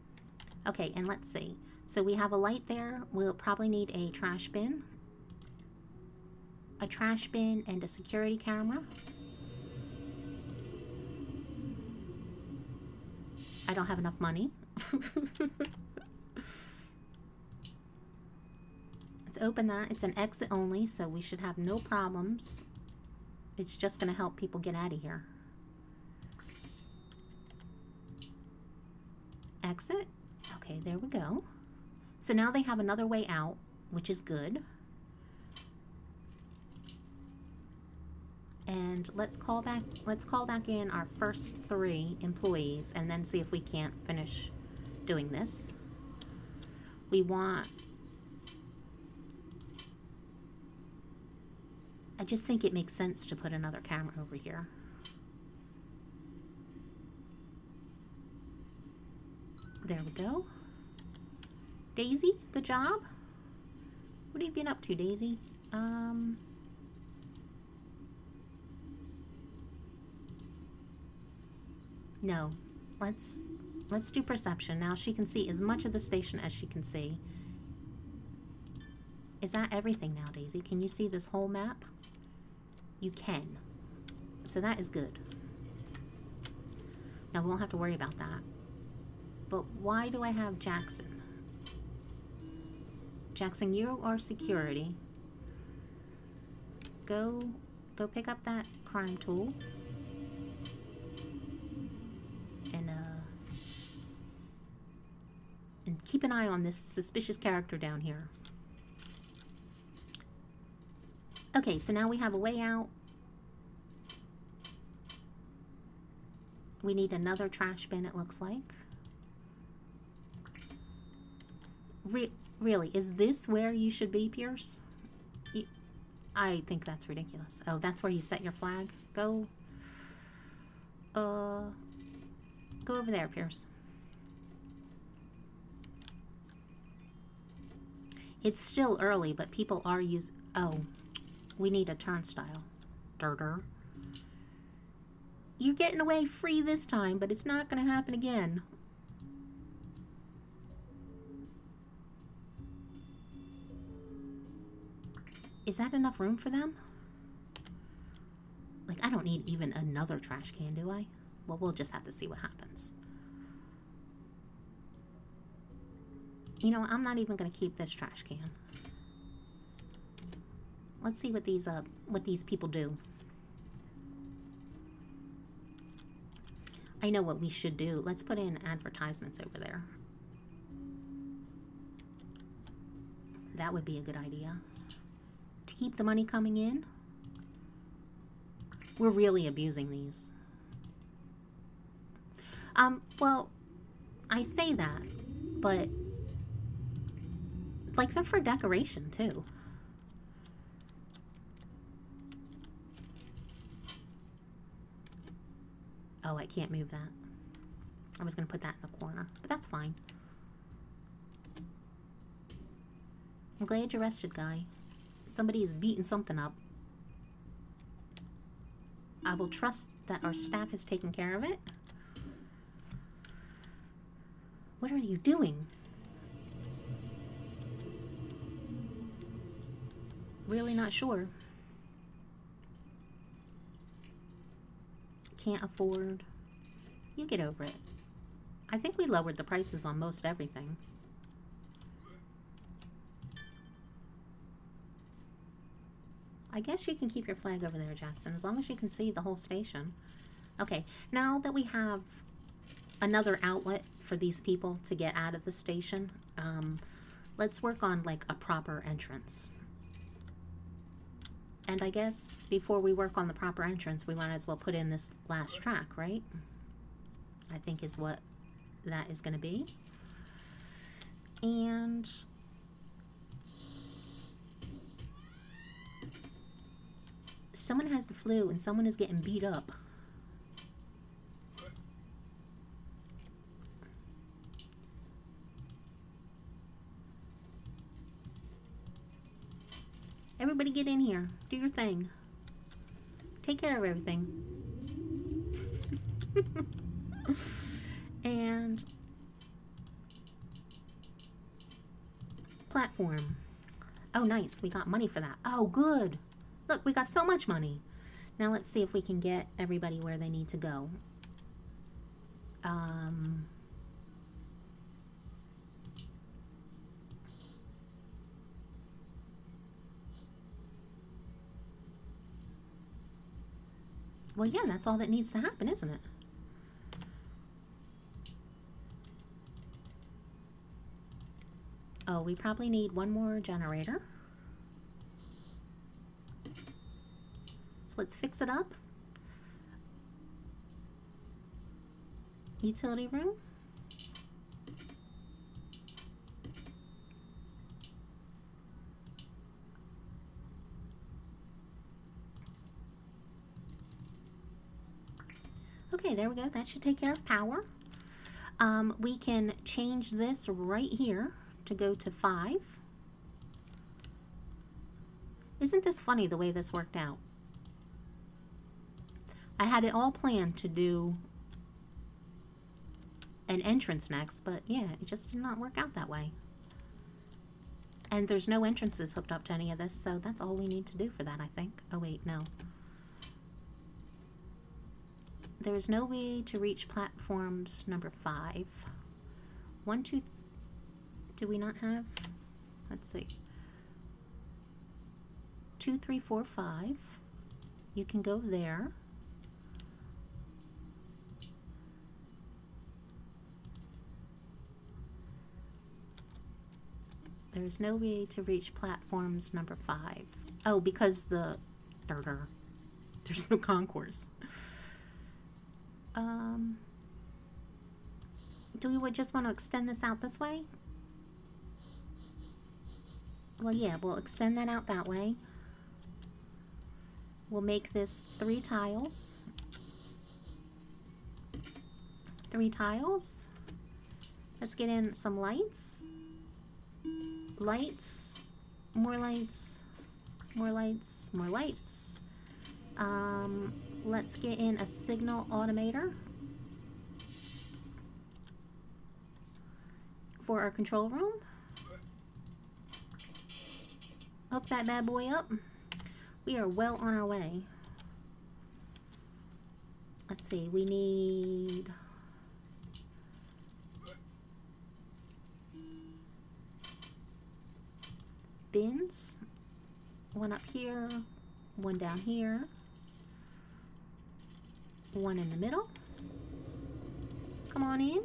Speaker 1: Okay, and let's see. So we have a light there. We'll probably need a trash bin. A trash bin and a security camera. I don't have enough money. Let's open that. It's an exit only, so we should have no problems. It's just going to help people get out of here. Exit. Okay, there we go. So now they have another way out, which is good. And let's call back let's call back in our first three employees and then see if we can't finish doing this. We want I just think it makes sense to put another camera over here. There we go. Daisy, good job. What have you been up to, Daisy? Um... No. Let's Let's do perception. Now she can see as much of the station as she can see. Is that everything now, Daisy? Can you see this whole map? You can. So that is good. Now we won't have to worry about that. But why do I have Jackson? Jackson, you are security. Go, go pick up that crime tool. And, uh, and keep an eye on this suspicious character down here. Okay, so now we have a way out. We need another trash bin, it looks like. Re really, is this where you should be, Pierce? You, I think that's ridiculous. Oh, that's where you set your flag? Go... Uh... Go over there, Pierce. It's still early, but people are using... Oh, we need a turnstile. Durder. You're getting away free this time, but it's not going to happen again. Is that enough room for them? Like, I don't need even another trash can, do I? Well, we'll just have to see what happens. You know, I'm not even going to keep this trash can. Let's see what these uh what these people do. I know what we should do. Let's put in advertisements over there. That would be a good idea. Keep the money coming in. We're really abusing these. Um, well, I say that, but like they're for decoration too. Oh, I can't move that. I was going to put that in the corner, but that's fine. I'm glad you rested, guy. Somebody is beating something up. I will trust that our staff is taking care of it. What are you doing? Really not sure. can't afford. You get over it. I think we lowered the prices on most everything. I guess you can keep your flag over there, Jackson, as long as you can see the whole station. Okay, now that we have another outlet for these people to get out of the station, um, let's work on like a proper entrance. And I guess before we work on the proper entrance, we might as well put in this last track, right? I think is what that is going to be. And... Someone has the flu and someone is getting beat up. Everybody get in here. Do your thing. Take care of everything. and platform. Oh, nice. We got money for that. Oh, good. Look, we got so much money. Now let's see if we can get everybody where they need to go. Um... Well, yeah, that's all that needs to happen, isn't it? Oh, we probably need one more generator. So let's fix it up. Utility room. Okay, there we go. That should take care of power. Um, we can change this right here to go to 5. Isn't this funny the way this worked out? I had it all planned to do an entrance next, but yeah, it just did not work out that way. And there's no entrances hooked up to any of this, so that's all we need to do for that, I think. Oh, wait, no. There is no way to reach platforms number five. One, two, do we not have? Let's see. Two, three, four, five. You can go there. There's no way to reach platforms number five. Oh, because the... There's no concourse. Um, do we just want to extend this out this way? Well, yeah, we'll extend that out that way. We'll make this three tiles. Three tiles. Let's get in some lights. Lights. More lights. More lights. More lights. Um, let's get in a signal automator for our control room. Hook that bad boy up. We are well on our way. Let's see, we need... Bins. One up here, one down here one in the middle. Come on in.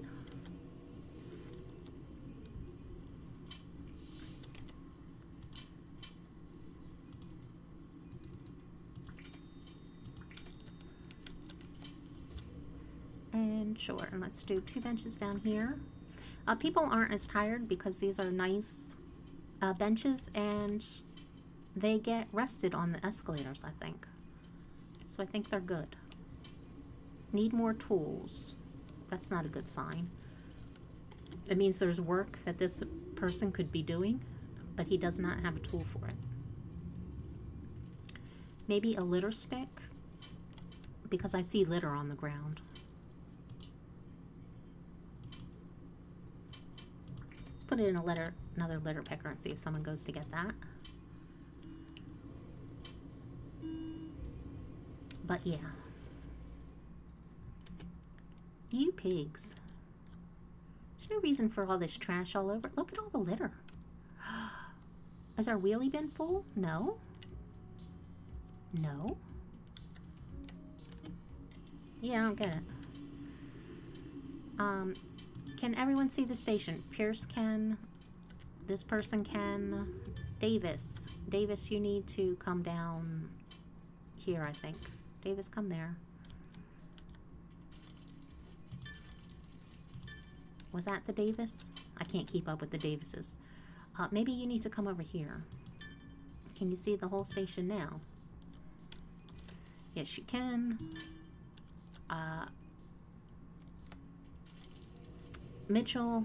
Speaker 1: And sure, and let's do two benches down here. Uh, people aren't as tired because these are nice uh, benches and they get rested on the escalators, I think. So I think they're good. Need more tools. That's not a good sign. It means there's work that this person could be doing, but he does not have a tool for it. Maybe a litter stick, because I see litter on the ground. Put it in a litter, another litter picker and see if someone goes to get that. But yeah. You pigs. There's no reason for all this trash all over. Look at all the litter. Has our wheelie bin full? No. No. Yeah, I don't get it. Um, can everyone see the station? Pierce can. This person can. Davis. Davis, you need to come down here, I think. Davis, come there. Was that the Davis? I can't keep up with the Davises. Uh, maybe you need to come over here. Can you see the whole station now? Yes, you can. Uh, Mitchell,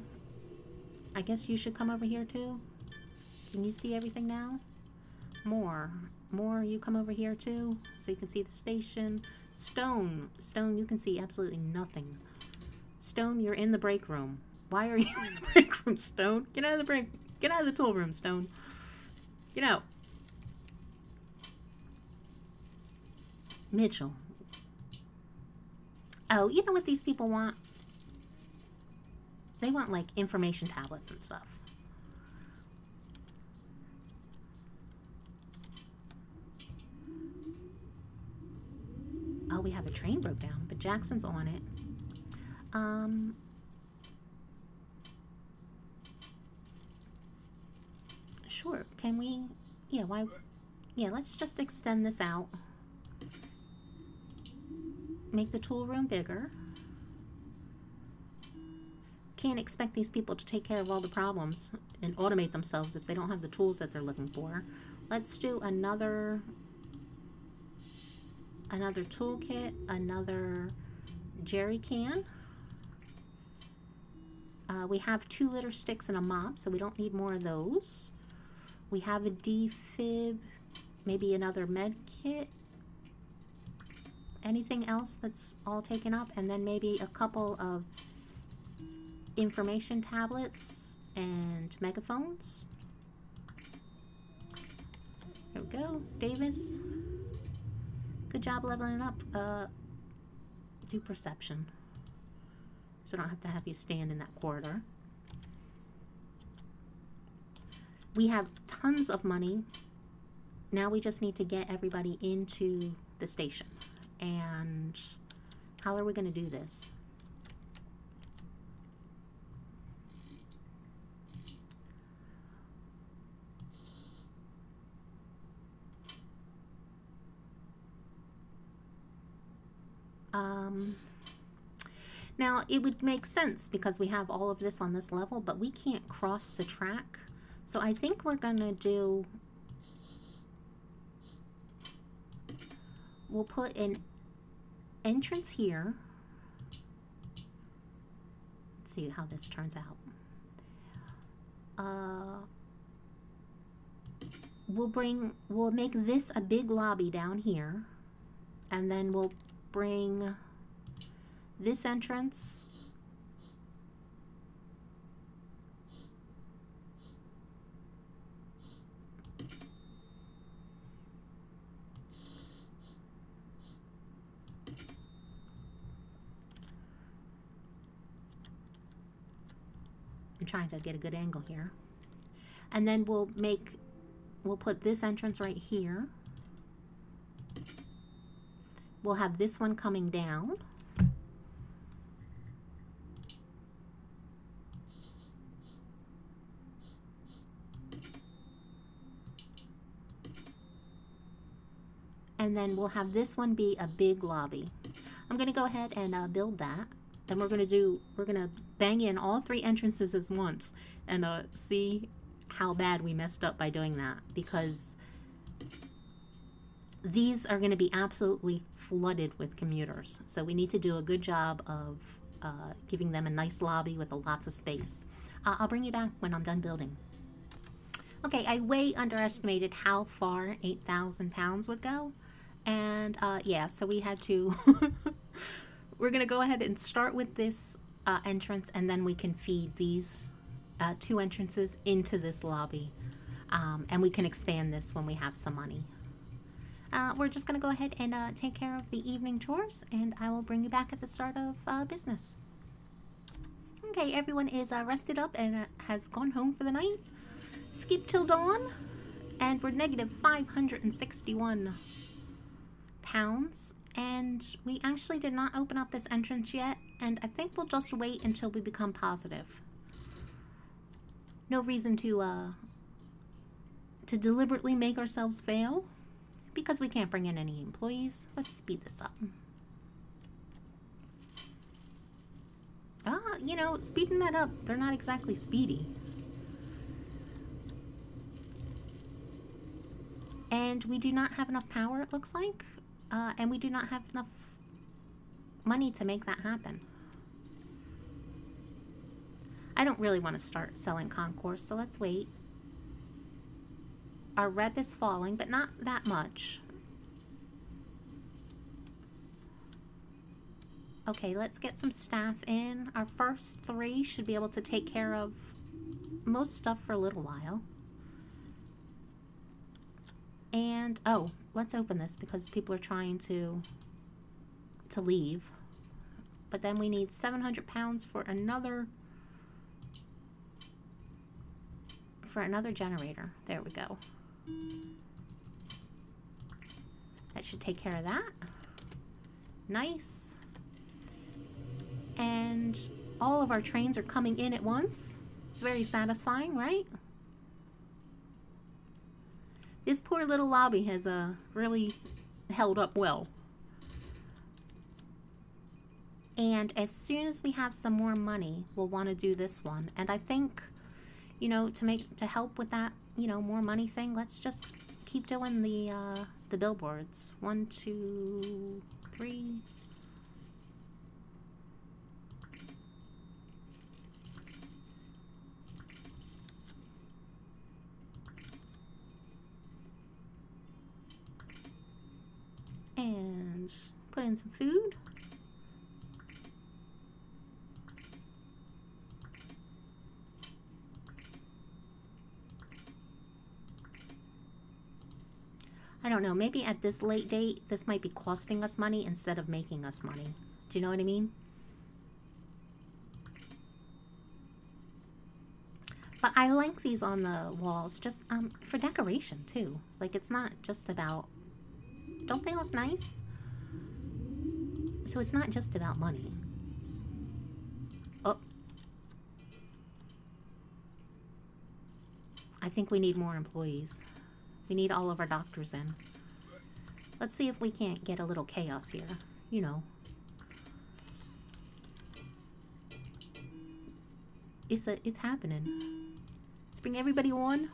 Speaker 1: I guess you should come over here too. Can you see everything now? Moore. Moore, you come over here too, so you can see the station. Stone. Stone, you can see absolutely nothing. Stone, you're in the break room. Why are you in the break room, Stone? Get out of the break. Get out of the tool room, Stone. Get out. Mitchell. Oh, you know what these people want? They want, like, information tablets and stuff. Oh, we have a train broke down, but Jackson's on it. Um, sure. Can we? Yeah, why? Yeah, let's just extend this out. Make the tool room bigger. Can't expect these people to take care of all the problems and automate themselves if they don't have the tools that they're looking for. Let's do another another toolkit, another jerry can. Uh, we have two litter sticks and a mop, so we don't need more of those. We have a defib, maybe another med kit. Anything else that's all taken up? And then maybe a couple of information tablets and megaphones. There we go. Davis. Good job leveling up. Uh, do perception. So I don't have to have you stand in that corridor. We have tons of money. Now we just need to get everybody into the station. And how are we going to do this? Um, now, it would make sense because we have all of this on this level, but we can't cross the track. So I think we're going to do... We'll put an entrance here. Let's see how this turns out. Uh, we'll bring, we'll make this a big lobby down here. And then we'll bring this entrance I'm trying to get a good angle here. And then we'll make, we'll put this entrance right here. We'll have this one coming down. And then we'll have this one be a big lobby. I'm to go ahead and uh, build that. And we're to do, we're to bang in all three entrances as once and uh, see how bad we messed up by doing that. Because these are going to be absolutely flooded with commuters. So we need to do a good job of uh, giving them a nice lobby with a lots of space. Uh, I'll bring you back when I'm done building. Okay, I way underestimated how far 8,000 pounds would go. And uh, yeah, so we had to... we're going to go ahead and start with this uh, entrance and then we can feed these uh, two entrances into this lobby. Um, and we can expand this when we have some money uh, we're just going to go ahead and uh, take care of the evening chores, and I will bring you back at the start of uh, business. Okay, everyone is uh, rested up and uh, has gone home for the night. Skip till dawn, and we're negative 561 pounds. And we actually did not open up this entrance yet, and I think we'll just wait until we become positive. No reason to, uh, to deliberately make ourselves fail because we can't bring in any employees, let's speed this up. Ah, you know, speeding that up, they're not exactly speedy. And we do not have enough power, it looks like. Uh, and we do not have enough money to make that happen. I don't really want to start selling concourse, so let's wait. Our rep is falling, but not that much. Okay, let's get some staff in. Our first three should be able to take care of most stuff for a little while. And, oh, let's open this because people are trying to, to leave. But then we need 700 pounds for another, for another generator. There we go. That should take care of that. Nice. And all of our trains are coming in at once. It's very satisfying, right? This poor little lobby has uh, really held up well. And as soon as we have some more money, we'll want to do this one. And I think, you know, to make to help with that, you know, more money thing, let's just keep doing the, uh, the billboards. One, two, three. And put in some food. I don't know, maybe at this late date, this might be costing us money instead of making us money. Do you know what I mean? But I like these on the walls just um, for decoration too. Like it's not just about, don't they look nice? So it's not just about money. Oh. I think we need more employees. We need all of our doctors in. Let's see if we can't get a little chaos here. You know. It's a, it's happening. Let's bring everybody on.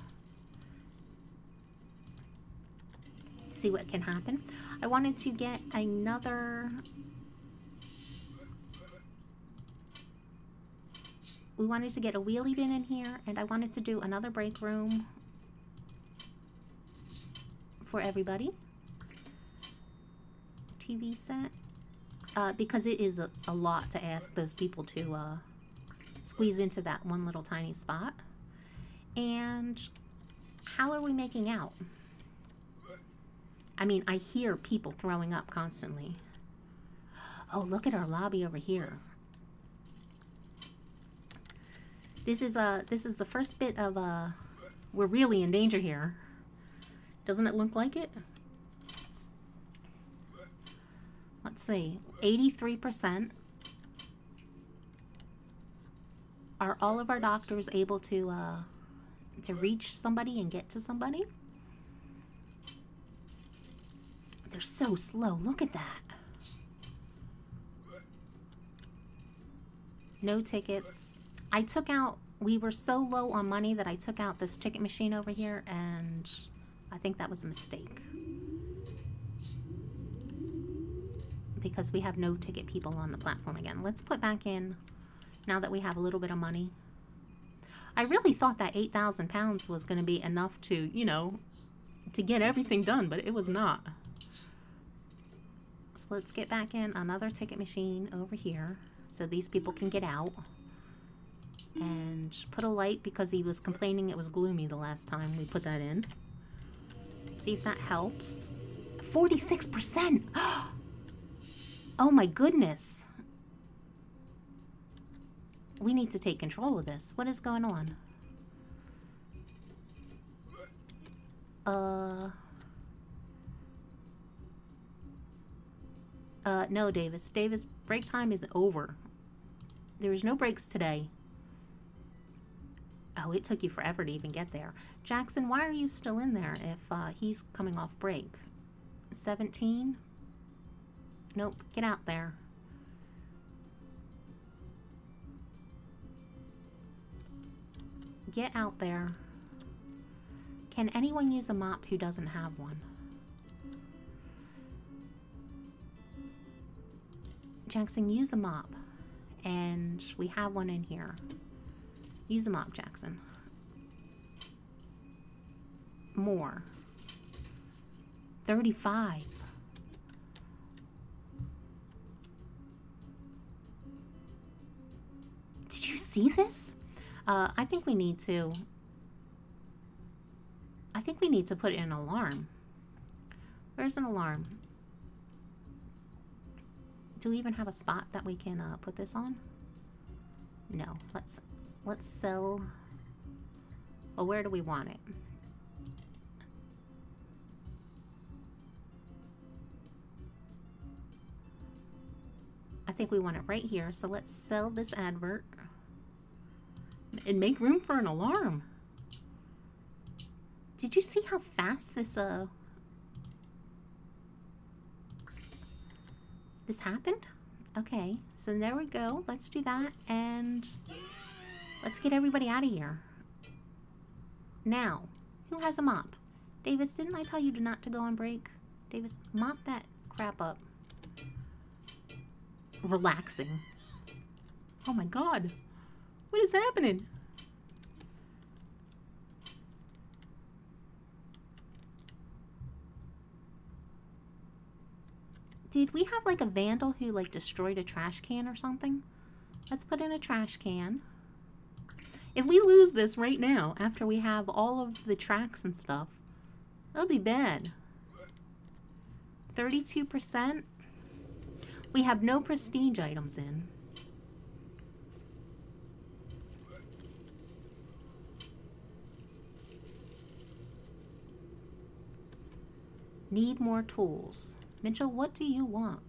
Speaker 1: See what can happen. I wanted to get another we wanted to get a wheelie bin in here and I wanted to do another break room for everybody. TV set. Uh, because it is a, a, lot to ask those people to uh, squeeze into that one little tiny spot. And how are we making out? I mean, I hear people throwing up constantly. Oh, look at our lobby over here. This is uh this is the first bit of uh we're really in danger here. Doesn't it look like it? Let's see. 83% are all of our doctors able to uh to reach somebody and get to somebody? They're so slow. Look at that. No tickets. I took out, we were so low on money that I took out this ticket machine over here and I think that was a mistake. Because we have no ticket people on the platform again. Let's put back in, now that we have a little bit of money. I really thought that 8,000 pounds was going to be enough to, you know, to get everything done, but it was not. So let's get back in another ticket machine over here so these people can get out and put a light because he was complaining it was gloomy the last time we put that in. See if that helps. 46%! Oh my goodness! We need to take control of this. What is going on? Uh... Uh, no, Davis. Davis, break time is over. There is no breaks today. Oh, it took you forever to even get there. Jackson, why are you still in there if uh, he's coming off break? 17? Nope, get out there. Get out there. Can anyone use a mop who doesn't have one? Jackson, use a mop. And we have one in here. Use a mop, Jackson. More. 35. Did you see this? Uh, I think we need to... I think we need to put in an alarm. Where's an alarm? Do we even have a spot that we can uh, put this on? No. Let's Let's sell... Well, where do we want it? I think we want it right here. So let's sell this advert. And make room for an alarm. Did you see how fast this, uh... This happened? Okay, so there we go. Let's do that. And... Let's get everybody out of here. Now, who has a mop? Davis, didn't I tell you not to go on break? Davis, mop that crap up. Relaxing. Oh my god. What is happening? Did we have like a vandal who like destroyed a trash can or something? Let's put in a trash can. If we lose this right now, after we have all of the tracks and stuff, that'll be bad. 32%. We have no prestige items in. Need more tools. Mitchell, what do you want?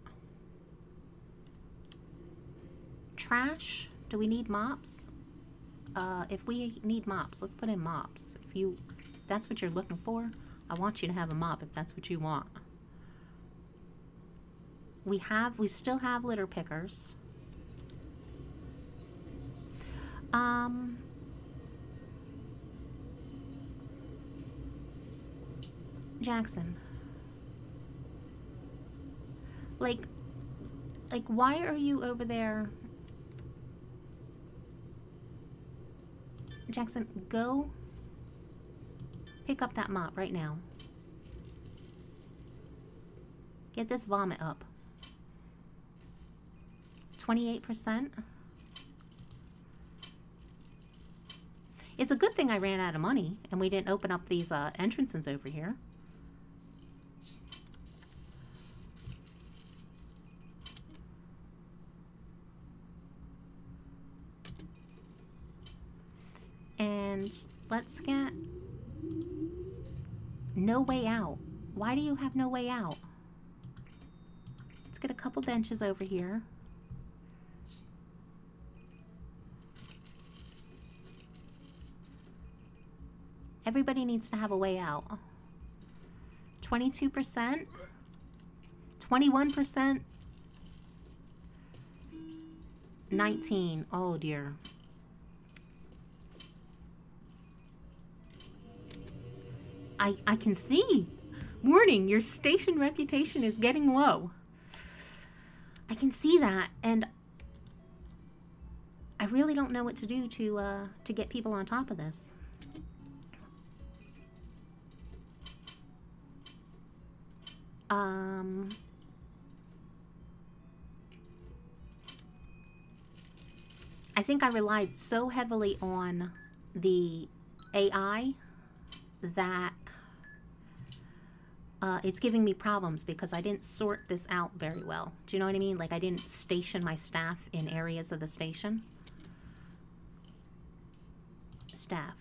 Speaker 1: Trash? Do we need mops? Uh, if we need mops, let's put in mops. If you, if that's what you're looking for, I want you to have a mop if that's what you want. We have, we still have litter pickers. Um, Jackson. Like, like, why are you over there? Jackson, go pick up that mop right now. Get this vomit up. 28%. It's a good thing I ran out of money and we didn't open up these uh, entrances over here. And let's get no way out. Why do you have no way out? Let's get a couple benches over here. Everybody needs to have a way out. 22%. 21%. 19. Oh dear. I, I can see. Warning, your station reputation is getting low. I can see that, and I really don't know what to do to uh, to get people on top of this. Um, I think I relied so heavily on the AI that uh, it's giving me problems because I didn't sort this out very well. Do you know what I mean? Like I didn't station my staff in areas of the station. Staff.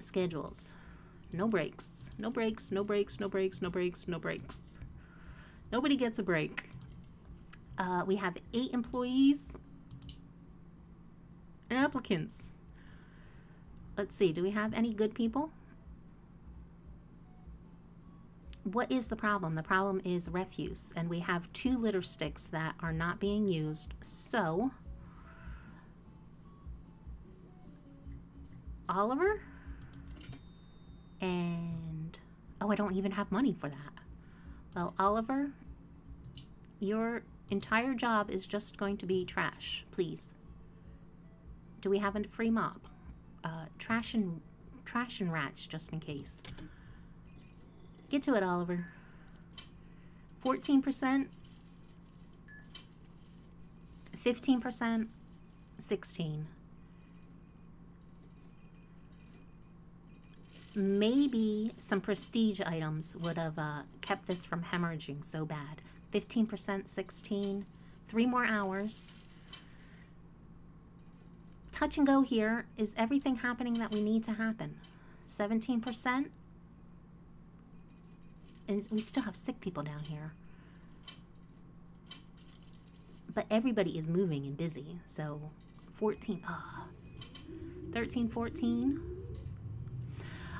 Speaker 1: Schedules. No breaks. No breaks, no breaks, no breaks, no breaks, no breaks. Nobody gets a break. Uh, we have eight employees and applicants. Let's see, do we have any good people? What is the problem? The problem is refuse, and we have two litter sticks that are not being used. So, Oliver? And, oh, I don't even have money for that. Well, Oliver, your entire job is just going to be trash, please. Do we have a free mop? Uh, trash and trash and rats, just in case. Get to it, Oliver. 14%, 15%, 16 maybe some prestige items would have uh, kept this from hemorrhaging so bad. 15%, 16, three more hours. Touch and go here. Is everything happening that we need to happen? 17%. And we still have sick people down here. But everybody is moving and busy. So 14, ah, 13, 14.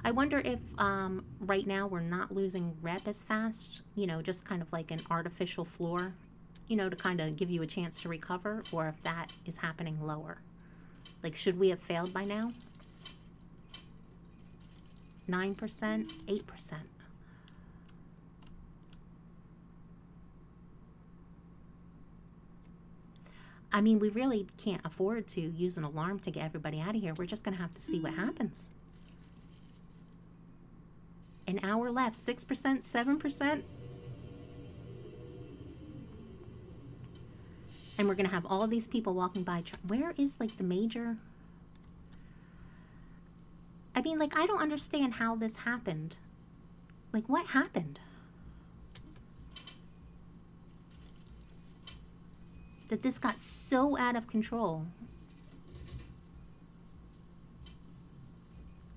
Speaker 1: I wonder if um, right now we're not losing rep as fast, you know, just kind of like an artificial floor, you know, to kind of give you a chance to recover, or if that is happening lower. Like, should we have failed by now? 9%, 8%. I mean, we really can't afford to use an alarm to get everybody out of here. We're just going to have to see what mm-hmm. happens. An hour left. 6%, 7%. And we're going to have all these people walking by. Where is, like, the major... I mean, like, I don't understand how this happened. Like, what happened? That this got so out of control.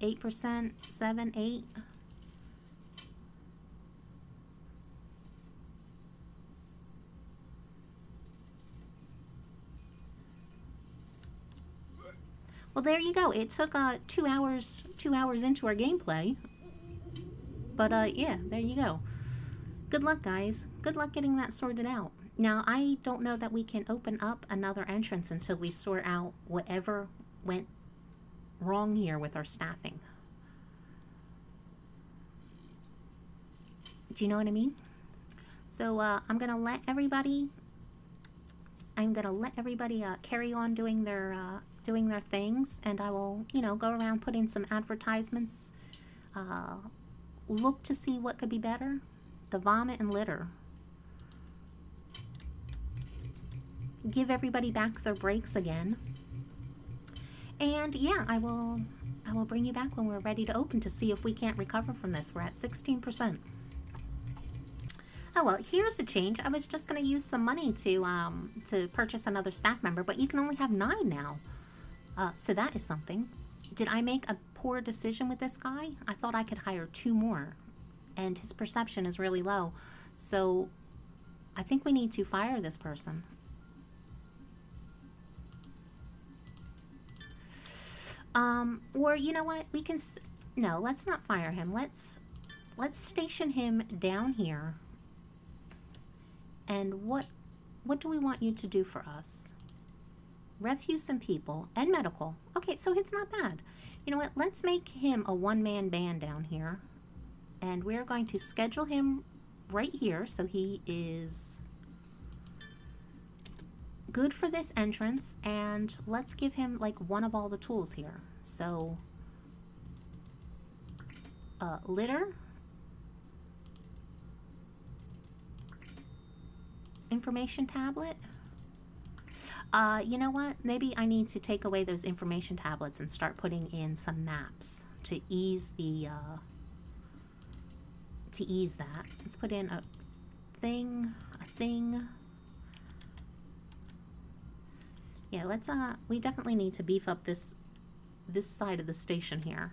Speaker 1: 8%, 7, 8. Well, there you go. It took uh, two hours, two hours into our gameplay. But uh, yeah, there you go. Good luck, guys. Good luck getting that sorted out. Now, I don't know that we can open up another entrance until we sort out whatever went wrong here with our staffing. Do you know what I mean? So uh, I'm going to let everybody I'm gonna let everybody uh, carry on doing their uh, doing their things, and I will, you know, go around putting some advertisements. Uh, look to see what could be better. The vomit and litter. Give everybody back their breaks again. And yeah, I will I will bring you back when we're ready to open to see if we can't recover from this. We're at 16%. Oh well, here's a change. I was just going to use some money to um, to purchase another staff member, but you can only have nine now. Uh, so that is something. Did I make a poor decision with this guy? I thought I could hire two more, and his perception is really low. So I think we need to fire this person. Um, or you know what? We can. no, let's not fire him. Let's let's station him down here and what what do we want you to do for us? Refuse and people and medical. Okay, so it's not bad. You know what? Let's make him a one-man band down here. And we're going to schedule him right here so he is good for this entrance and let's give him like one of all the tools here. So uh, litter information tablet. Uh, you know what? Maybe I need to take away those information tablets and start putting in some maps to ease the, uh, to ease that. Let's put in a thing, a thing. Yeah, let's, uh, we definitely need to beef up this, this side of the station here.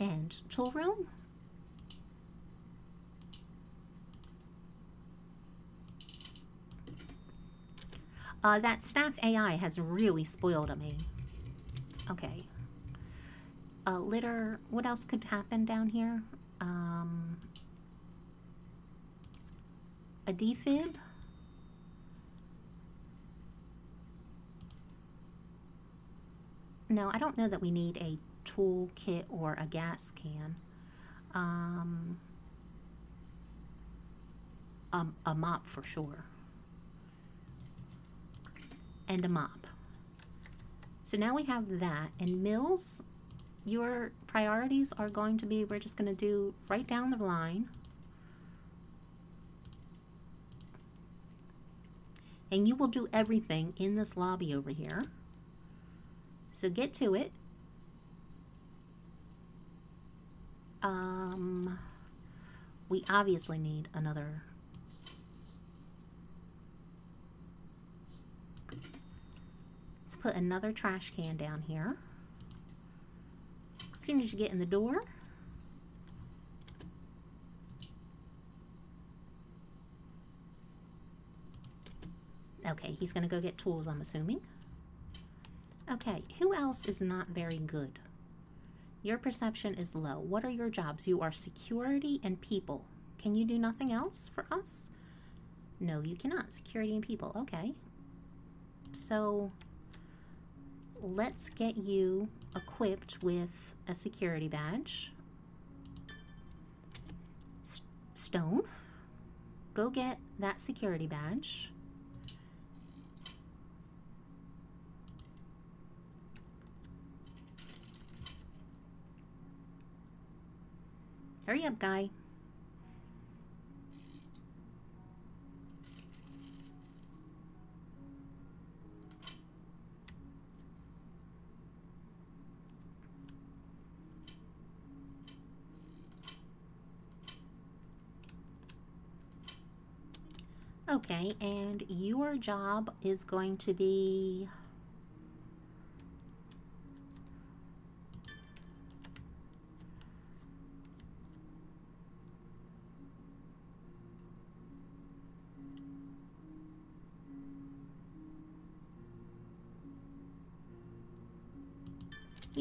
Speaker 1: and tool room. Uh, that staff AI has really spoiled me. Okay. Uh, litter, what else could happen down here? Um, a defib. No, I don't know that we need a toolkit or a gas can. Um, um, a mop for sure. And a mop. So now we have that. And Mills, your priorities are going to be, we're just going to do right down the line. And you will do everything in this lobby over here. So get to it. Um, we obviously need another. Let's put another trash can down here. As soon as you get in the door. Okay, he's going to go get tools, I'm assuming. Okay, who else is not very good? Your perception is low. What are your jobs? You are security and people. Can you do nothing else for us? No, you cannot. Security and people. Okay. So let's get you equipped with a security badge. S Stone, go get that security badge. Hurry up, guy. Okay, and your job is going to be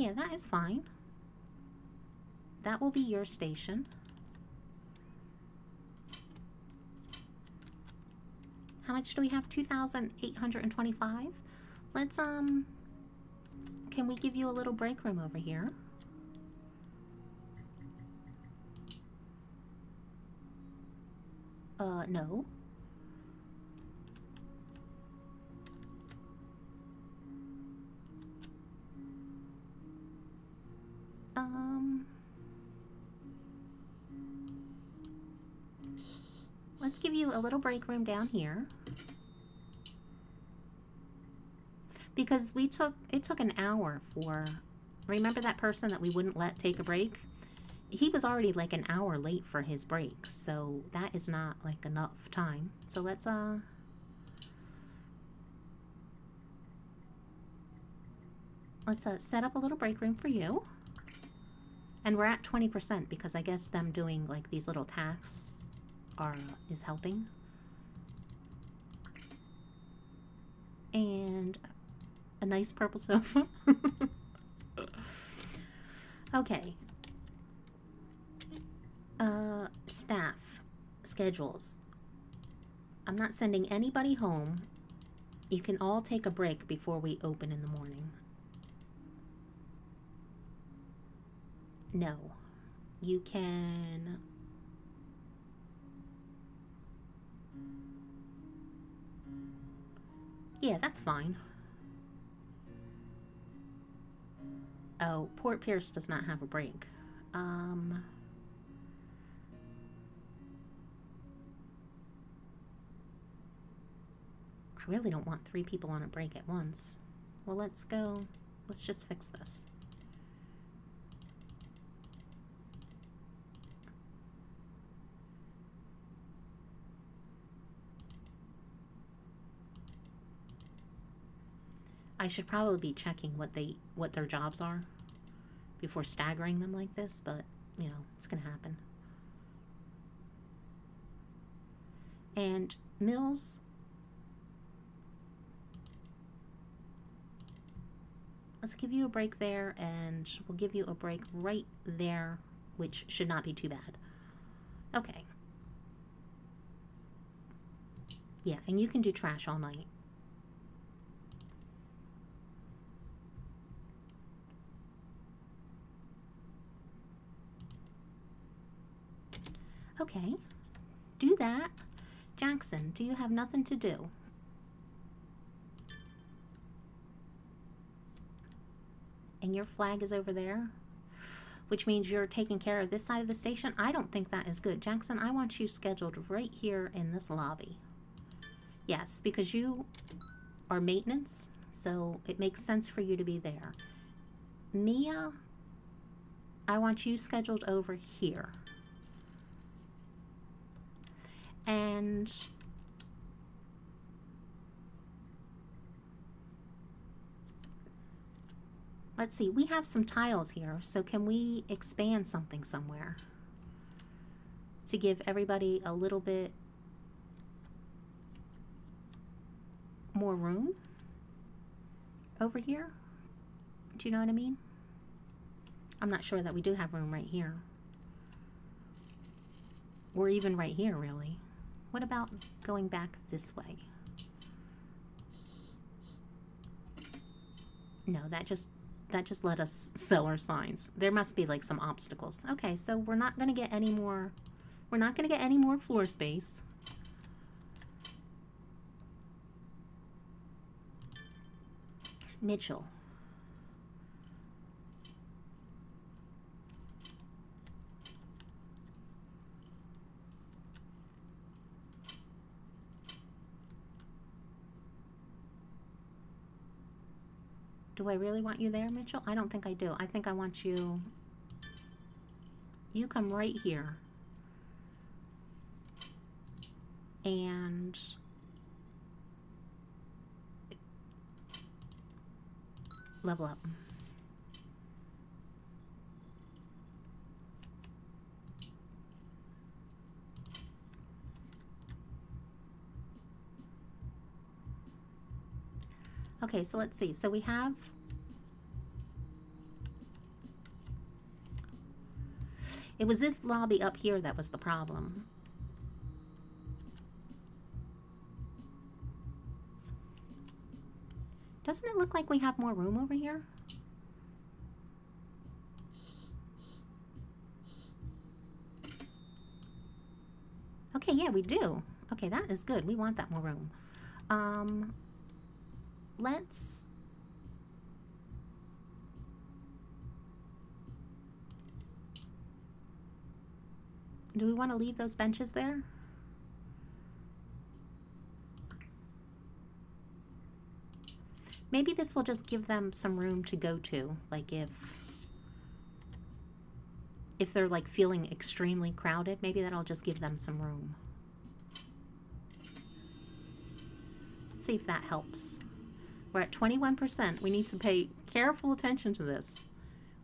Speaker 1: Yeah, that is fine. That will be your station. How much do we have? 2,825? Let's, um... Can we give you a little break room over here? Uh, no. Let's give you a little break room down here. Because we took, it took an hour for, remember that person that we wouldn't let take a break? He was already like an hour late for his break, so that is not like enough time. So let's, uh, let's uh, set up a little break room for you. And we're at 20% because I guess them doing like these little tasks are is helping. And a nice purple sofa. okay. Uh, staff schedules. I'm not sending anybody home. You can all take a break before we open in the morning. No. You can Yeah, that's fine. Oh, Port Pierce does not have a break. Um... I really don't want three people on a break at once. Well, let's go. Let's just fix this. I should probably be checking what they what their jobs are before staggering them like this, but you know, it's gonna happen. And Mills let's give you a break there and we'll give you a break right there, which should not be too bad. Okay. Yeah, and you can do trash all night. Okay, do that. Jackson, do you have nothing to do? And your flag is over there? Which means you're taking care of this side of the station? I don't think that is good. Jackson, I want you scheduled right here in this lobby. Yes, because you are maintenance, so it makes sense for you to be there. Mia, I want you scheduled over here. And let's see, we have some tiles here, so can we expand something somewhere to give everybody a little bit more room over here? Do you know what I mean? I'm not sure that we do have room right here. Or even right here, really. What about going back this way? No, that just that just let us sell our signs. There must be like some obstacles. Okay, so we're not going to get any more we're not going to get any more floor space. Mitchell. Do I really want you there, Mitchell? I don't think I do. I think I want you... You come right here. And... Level up. Okay, so let's see. So we have It was this lobby up here that was the problem. Doesn't it look like we have more room over here? Okay, yeah, we do. Okay, that is good. We want that more room. Um, let's Do we want to leave those benches there? Maybe this will just give them some room to go to, like if if they're like feeling extremely crowded, maybe that'll just give them some room. Let's see if that helps. We're at 21%. We need to pay careful attention to this.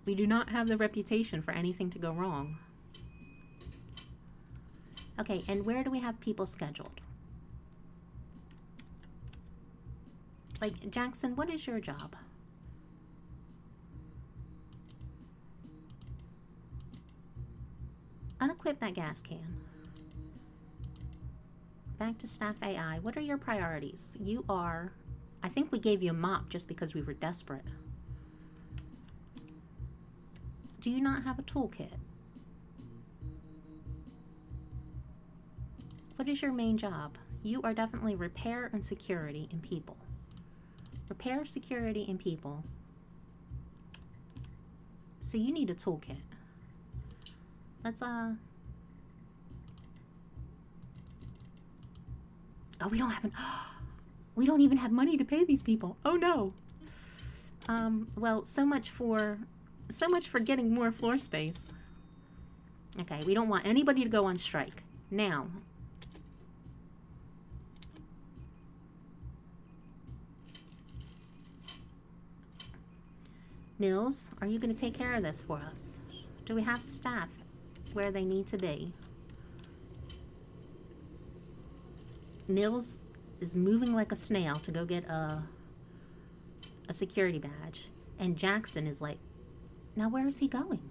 Speaker 1: We do not have the reputation for anything to go wrong. Okay, and where do we have people scheduled? Like, Jackson, what is your job? Unequip that gas can. Back to staff AI. What are your priorities? You are... I think we gave you a mop just because we were desperate. Do you not have a toolkit? What is your main job? You are definitely repair and security in people. Repair, security, in people. So you need a toolkit. Let's, uh... Oh, we don't have an... We don't even have money to pay these people. Oh, no. Um, well, so much for... So much for getting more floor space. Okay, we don't want anybody to go on strike. Now, Nils, are you going to take care of this for us? Do we have staff where they need to be? Nils is moving like a snail to go get a, a security badge. And Jackson is like, now where is he going?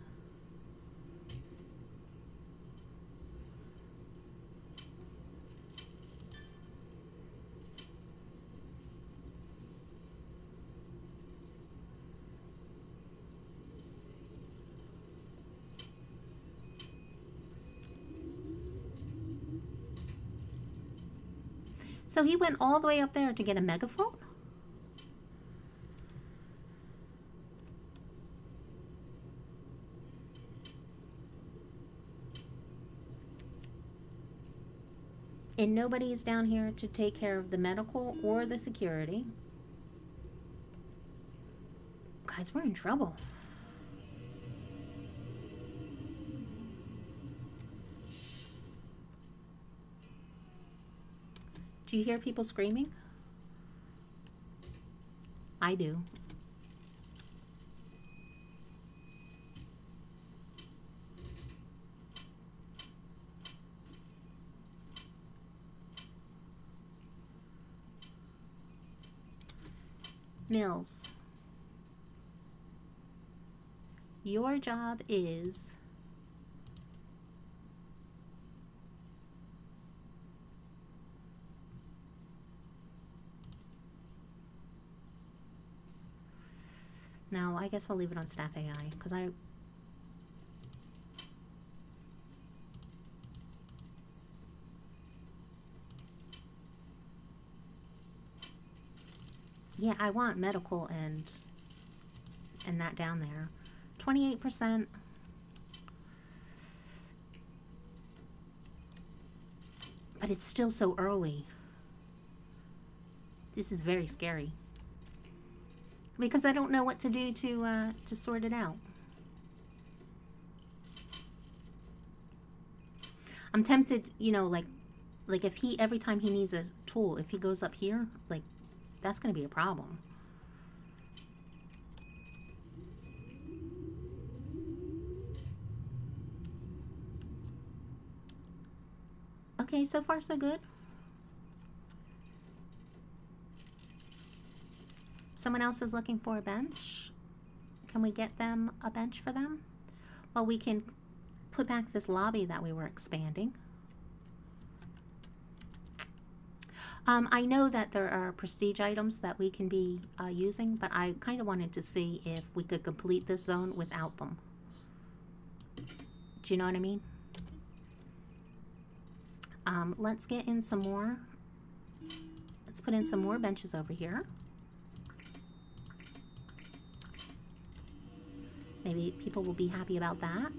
Speaker 1: He went all the way up there to get a megaphone? And nobody is down here to take care of the medical or the security. Guys, we're in trouble. Do you hear people screaming? I do. Mills. Your job is No, I guess we'll leave it on staff AI, because I... Yeah, I want medical and and that down there. 28%. But it's still so early. This is very scary because I don't know what to do to, uh, to sort it out. I'm tempted, you know, like, like if he, every time he needs a tool, if he goes up here, like, that's going to be a problem. Okay, so far so good. Someone else is looking for a bench. Can we get them a bench for them? Well, we can put back this lobby that we were expanding. Um, I know that there are prestige items that we can be uh, using, but I kind of wanted to see if we could complete this zone without them. Do you know what I mean? Um, let's get in some more. Let's put in some more benches over here. Maybe people will be happy about that.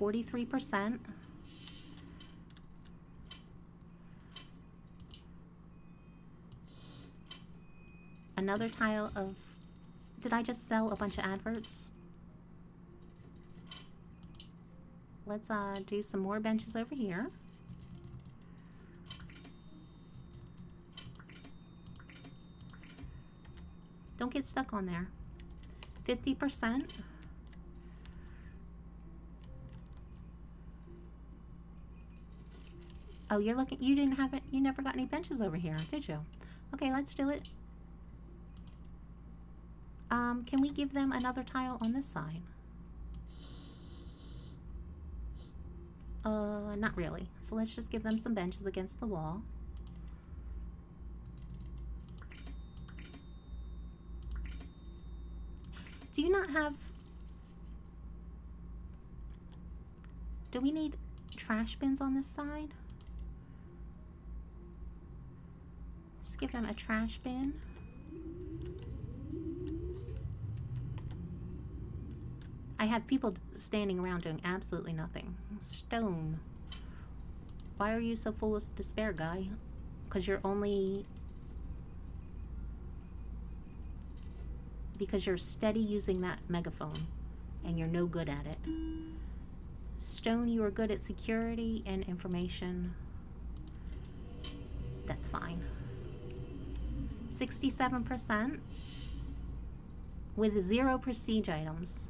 Speaker 1: 43%. Another tile of... Did I just sell a bunch of adverts? Let's uh, do some more benches over here. Don't get stuck on there. 50%. Oh, you're looking, you didn't have it, you never got any benches over here, did you? Okay, let's do it. Um, can we give them another tile on this side? Uh, not really. So let's just give them some benches against the wall. Do you not have... Do we need trash bins on this side? Let's give them a trash bin. I have people standing around doing absolutely nothing. Stone. Why are you so full of despair, guy? Because you're only... Because you're steady using that megaphone. And you're no good at it. Stone, you are good at security and information. That's fine. 67% with zero prestige items.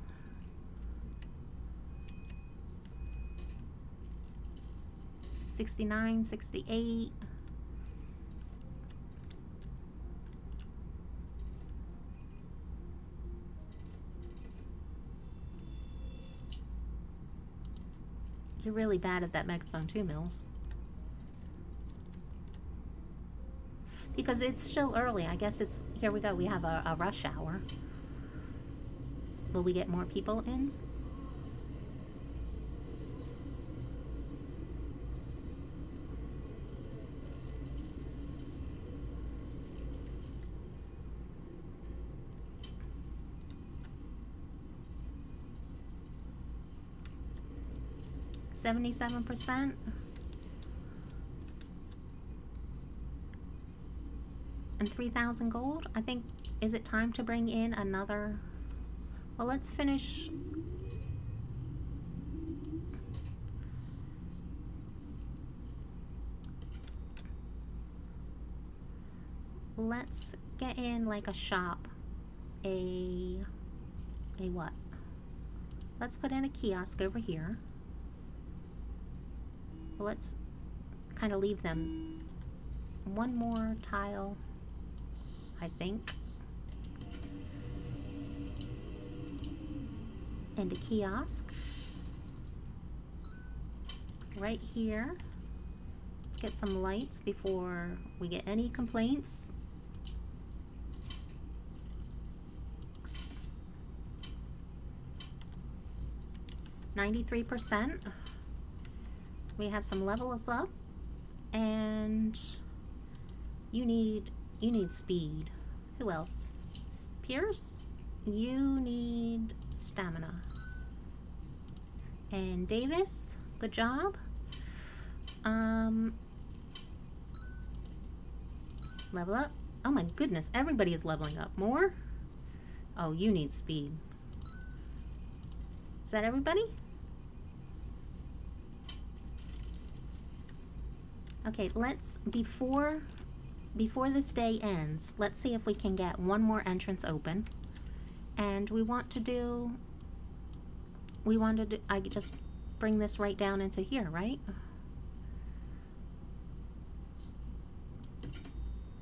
Speaker 1: 69, 68. You're really bad at that megaphone too, Mills. Because it's still early. I guess it's... Here we go. We have a, a rush hour. Will we get more people in? Seventy-seven percent. And 3,000 gold? I think, is it time to bring in another? Well, let's finish. Let's get in like a shop. A, a what? Let's put in a kiosk over here let's kind of leave them one more tile, I think. And a kiosk. Right here. Let's get some lights before we get any complaints. Ninety-three percent we have some levels up and you need you need speed. Who else? Pierce? You need stamina. And Davis? Good job. Um level up. Oh my goodness everybody is leveling up. More? Oh you need speed. Is that everybody? Okay, let's, before, before this day ends, let's see if we can get one more entrance open. And we want to do, we want to do, I just bring this right down into here, right?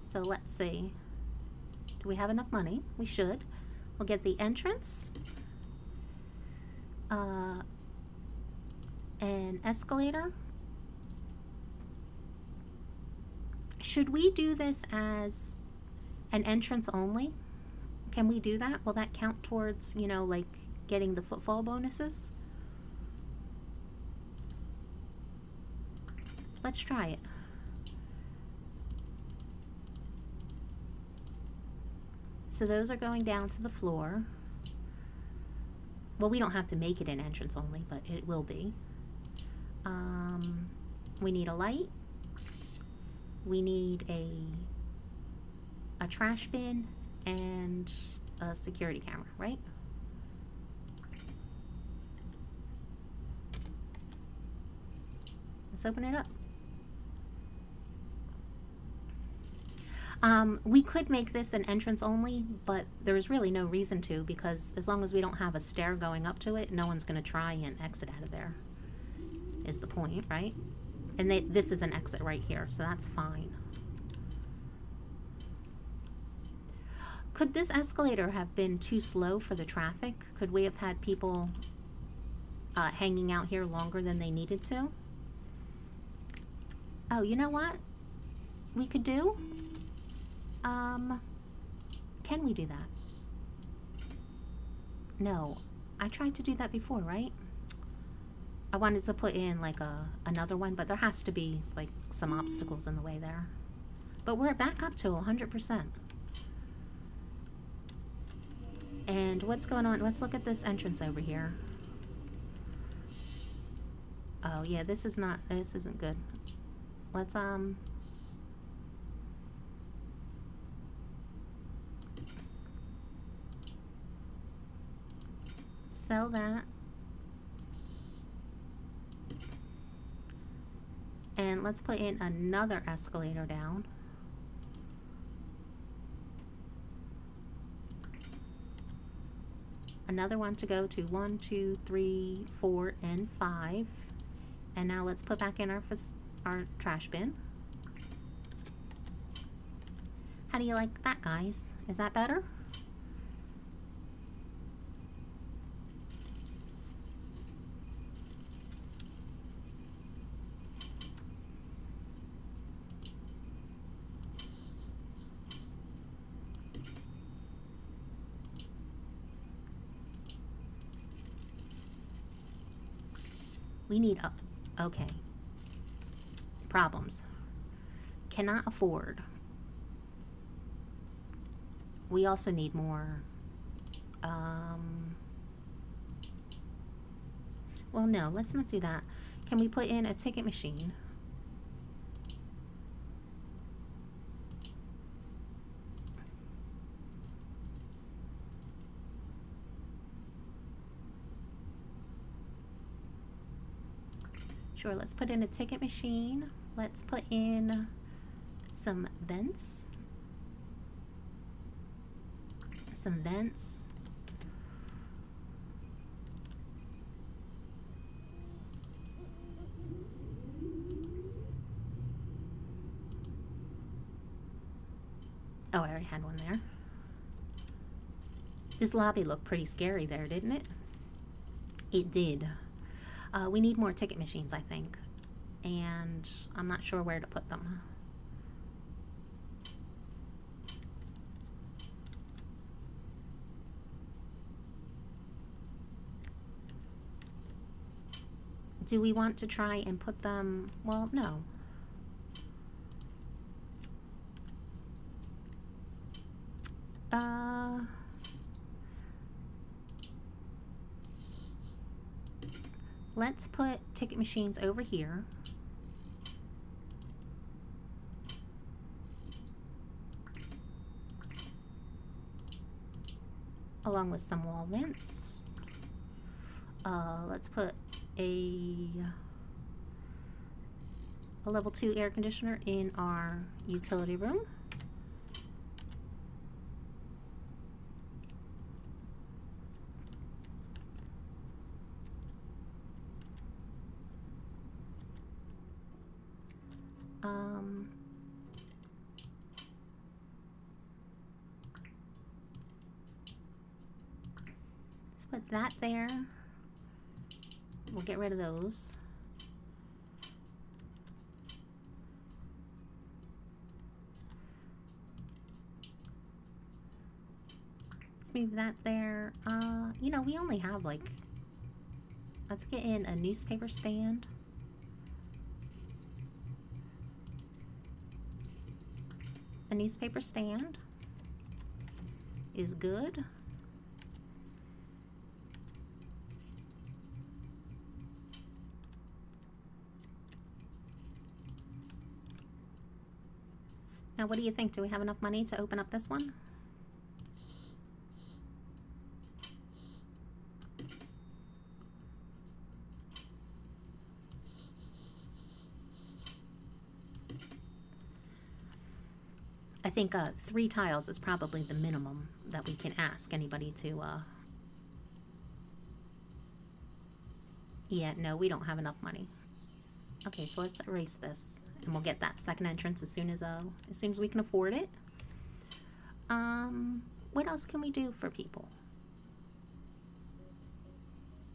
Speaker 1: So let's see. Do we have enough money? We should. We'll get the entrance, uh, an escalator, Should we do this as an entrance only? Can we do that? Will that count towards, you know, like getting the footfall bonuses? Let's try it. So those are going down to the floor. Well, we don't have to make it an entrance only, but it will be. Um, we need a light. We need a a trash bin and a security camera, right? Let's open it up. Um, we could make this an entrance only, but there's really no reason to because as long as we don't have a stair going up to it, no one's going to try and exit out of there, is the point, right? And they, this is an exit right here, so that's fine. Could this escalator have been too slow for the traffic? Could we have had people uh, hanging out here longer than they needed to? Oh, you know what we could do? Um, can we do that? No, I tried to do that before, right? I wanted to put in like a another one, but there has to be like some obstacles in the way there. But we're back up to 100%. And what's going on? Let's look at this entrance over here. Oh, yeah, this is not, this isn't good. Let's, um... Sell that. And let's put in another escalator down. another one to go to one, two, three, four, and five. And now let's put back in our, our trash bin. How do you like that, guys? Is that better? We need, a, okay. Problems. Cannot afford. We also need more, um, well, no, let's not do that. Can we put in a ticket machine? Sure, let's put in a ticket machine. Let's put in some vents. Some vents. Oh, I already had one there. This lobby looked pretty scary there, didn't it? It did. Uh, we need more ticket machines, I think. And I'm not sure where to put them. Do we want to try and put them... Well, no. Uh... Let's put ticket machines over here. Along with some wall vents. Uh, let's put a, a level 2 air conditioner in our utility room. Um, put that there. We'll get rid of Let's move that there. Uh, you know, we only have like... Let's get in a newspaper stand. A newspaper stand is good. Now, what do you think? Do we have enough money to open up this one? I think uh, three tiles is probably the minimum that we can ask anybody to. Uh... Yeah, no, we don't have enough money. Okay, so let's erase this, and we'll get that second entrance as soon as uh, as soon as we can afford it. Um, what else can we do for people?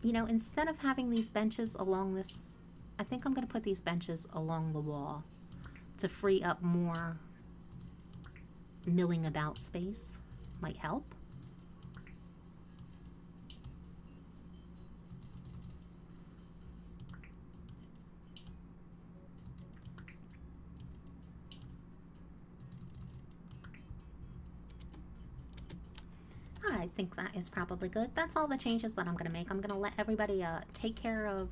Speaker 1: You know, instead of having these benches along this, I think I'm going to put these benches along the wall to free up more milling about space. Might help. I think that is probably good. That's all the changes that I'm going to make. I'm going to let everybody uh, take care of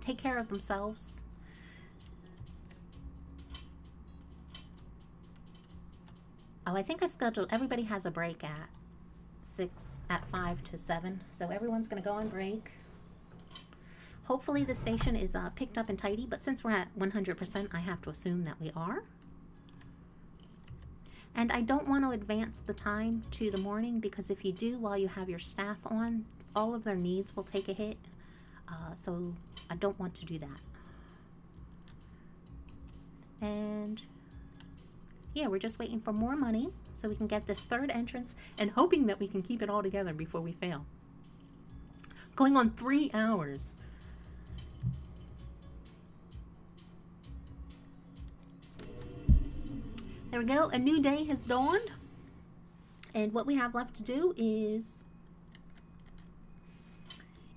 Speaker 1: take care of themselves. Oh, I think I scheduled everybody has a break at 6 at 5 to 7. So everyone's going to go on break. Hopefully the station is uh, picked up and tidy, but since we're at 100%, I have to assume that we are. And I don't want to advance the time to the morning because if you do while you have your staff on, all of their needs will take a hit. Uh, so I don't want to do that. And yeah, we're just waiting for more money so we can get this third entrance and hoping that we can keep it all together before we fail. Going on three hours. There we go. A new day has dawned. And what we have left to do is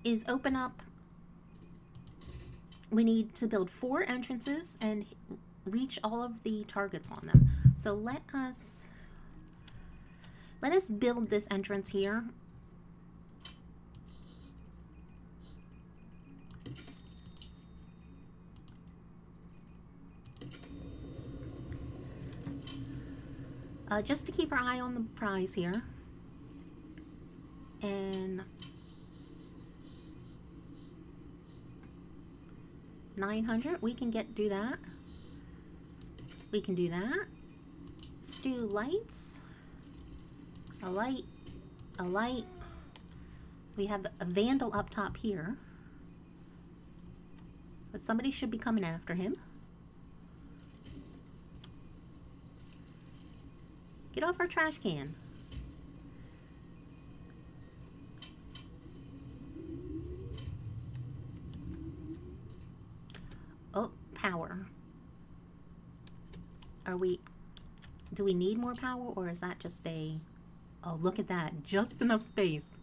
Speaker 1: is open up we need to build four entrances and reach all of the targets on them. So let us let us build this entrance here Uh, just to keep our eye on the prize here. And 900, we can get do that. We can do that. Let's do lights. A light, a light. We have a vandal up top here. But somebody should be coming after him. Get off our trash can. Oh, power. Are we... Do we need more power or is that just a... Oh, look at that. Just enough space.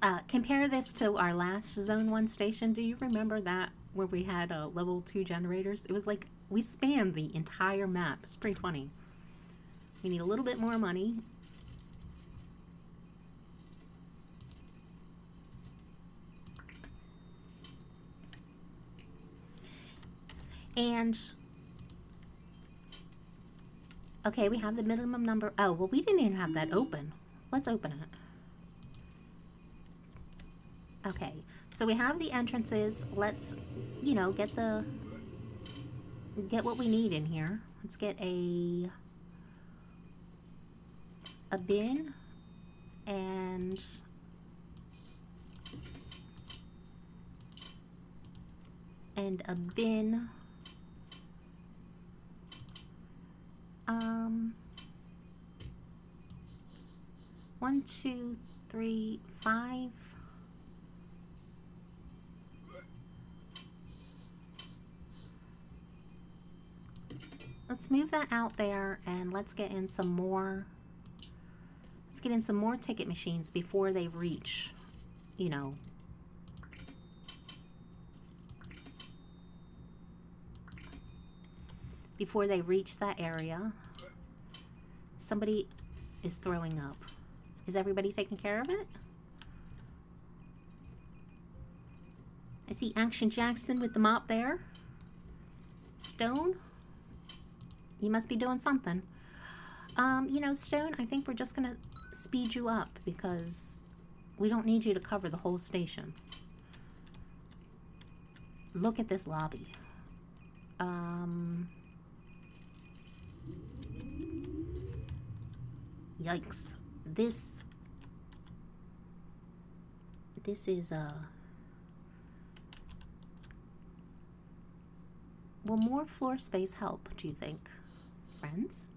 Speaker 1: Uh, compare this to our last Zone 1 station. Do you remember that where we had uh, level 2 generators? It was like we span the entire map. It's pretty funny. We need a little bit more money. And, okay, we have the minimum number. Oh, well, we didn't even have that open. Let's open it. Okay, so we have the entrances. Let's, you know, get the get what we need in here. Let's get a a bin and and a bin um one two three, five. Let's move that out there and let's get in some more. Let's get in some more ticket machines before they reach, you know, before they reach that area. Somebody is throwing up. Is everybody taking care of it? I see Action Jackson with the mop there. Stone, you must be doing something. Um, you know, Stone, I think we're just going to speed you up because we don't need you to cover the whole station. Look at this lobby. Um... Yikes. This... This is, uh... Will more floor space help, do you think, friends?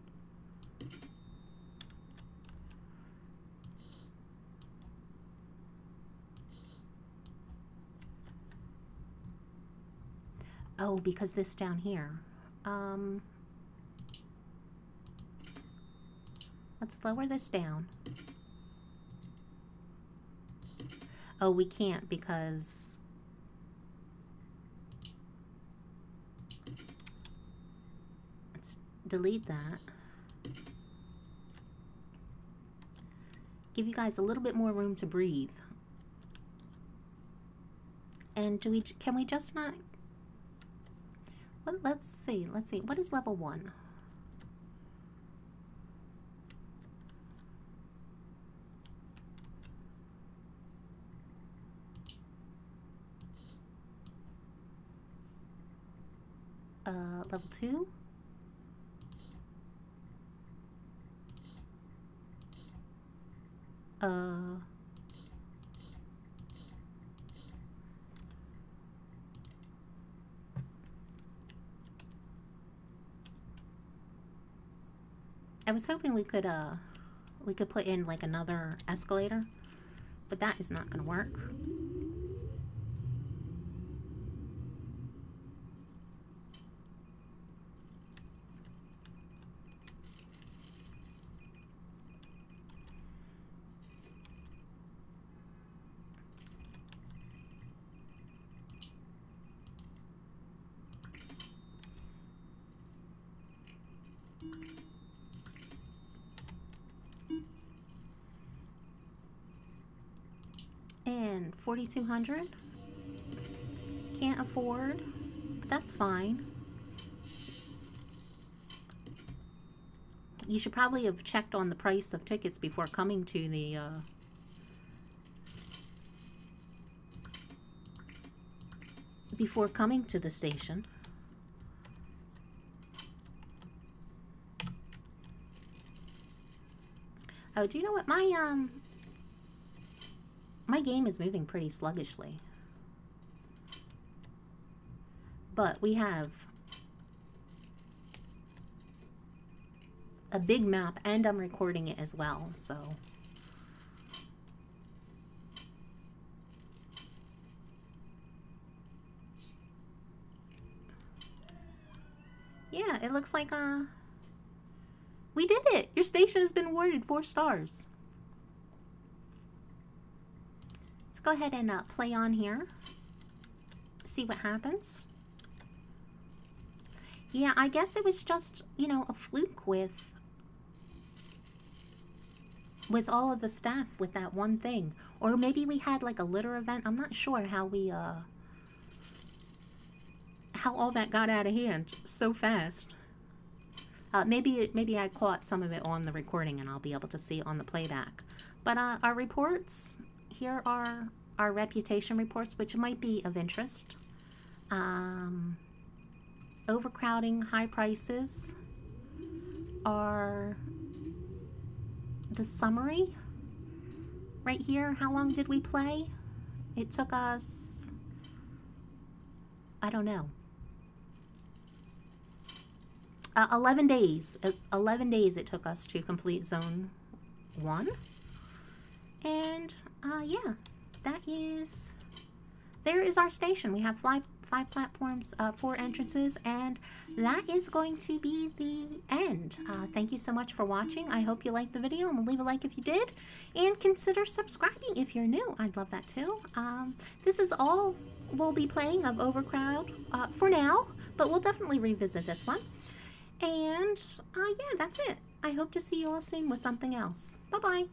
Speaker 1: Oh, because this down here. Um... Let's lower this down. Oh, we can't because... Let's delete that. Give you guys a little bit more room to breathe. And do we, can we just not... Well, let's see, let's see. What is level one? uh, level 2. Uh... I was hoping we could, uh, we could put in like another escalator, but that is not going to work. And 4200 Can't afford, but that's fine. You should probably have checked on the price of tickets before coming to the uh, before coming to the station. Oh, do you know what? My, um, my game is moving pretty sluggishly. But we have a big map and I'm recording it as well, so... Yeah, it looks like, uh... We did it! Your station has been awarded four stars. Let's go ahead and uh, play on here. See what happens. Yeah, I guess it was just, you know, a fluke with with all of the staff with that one thing. Or maybe we had like a litter event. I'm not sure how we uh how all that got out of hand so fast. Uh, maybe it maybe I caught some of it on the recording and I'll be able to see it on the playback. But uh, our reports, here are our reputation reports, which might be of interest. Um, overcrowding, high prices are the summary right here. How long did we play? It took us, I don't know, uh, 11 days. Uh, 11 days it took us to complete zone 1. And uh, yeah, that is, there is our station. We have five, five platforms, uh, four entrances, and that is going to be the end. Uh, thank you so much for watching. I hope you liked the video and leave a like if you did. And consider subscribing if you're new. I'd love that too. Um, this is all we'll be playing of Overcrowd uh, for now, but we'll definitely revisit this one. And uh, yeah, that's it. I hope to see you all soon with something else. Bye-bye.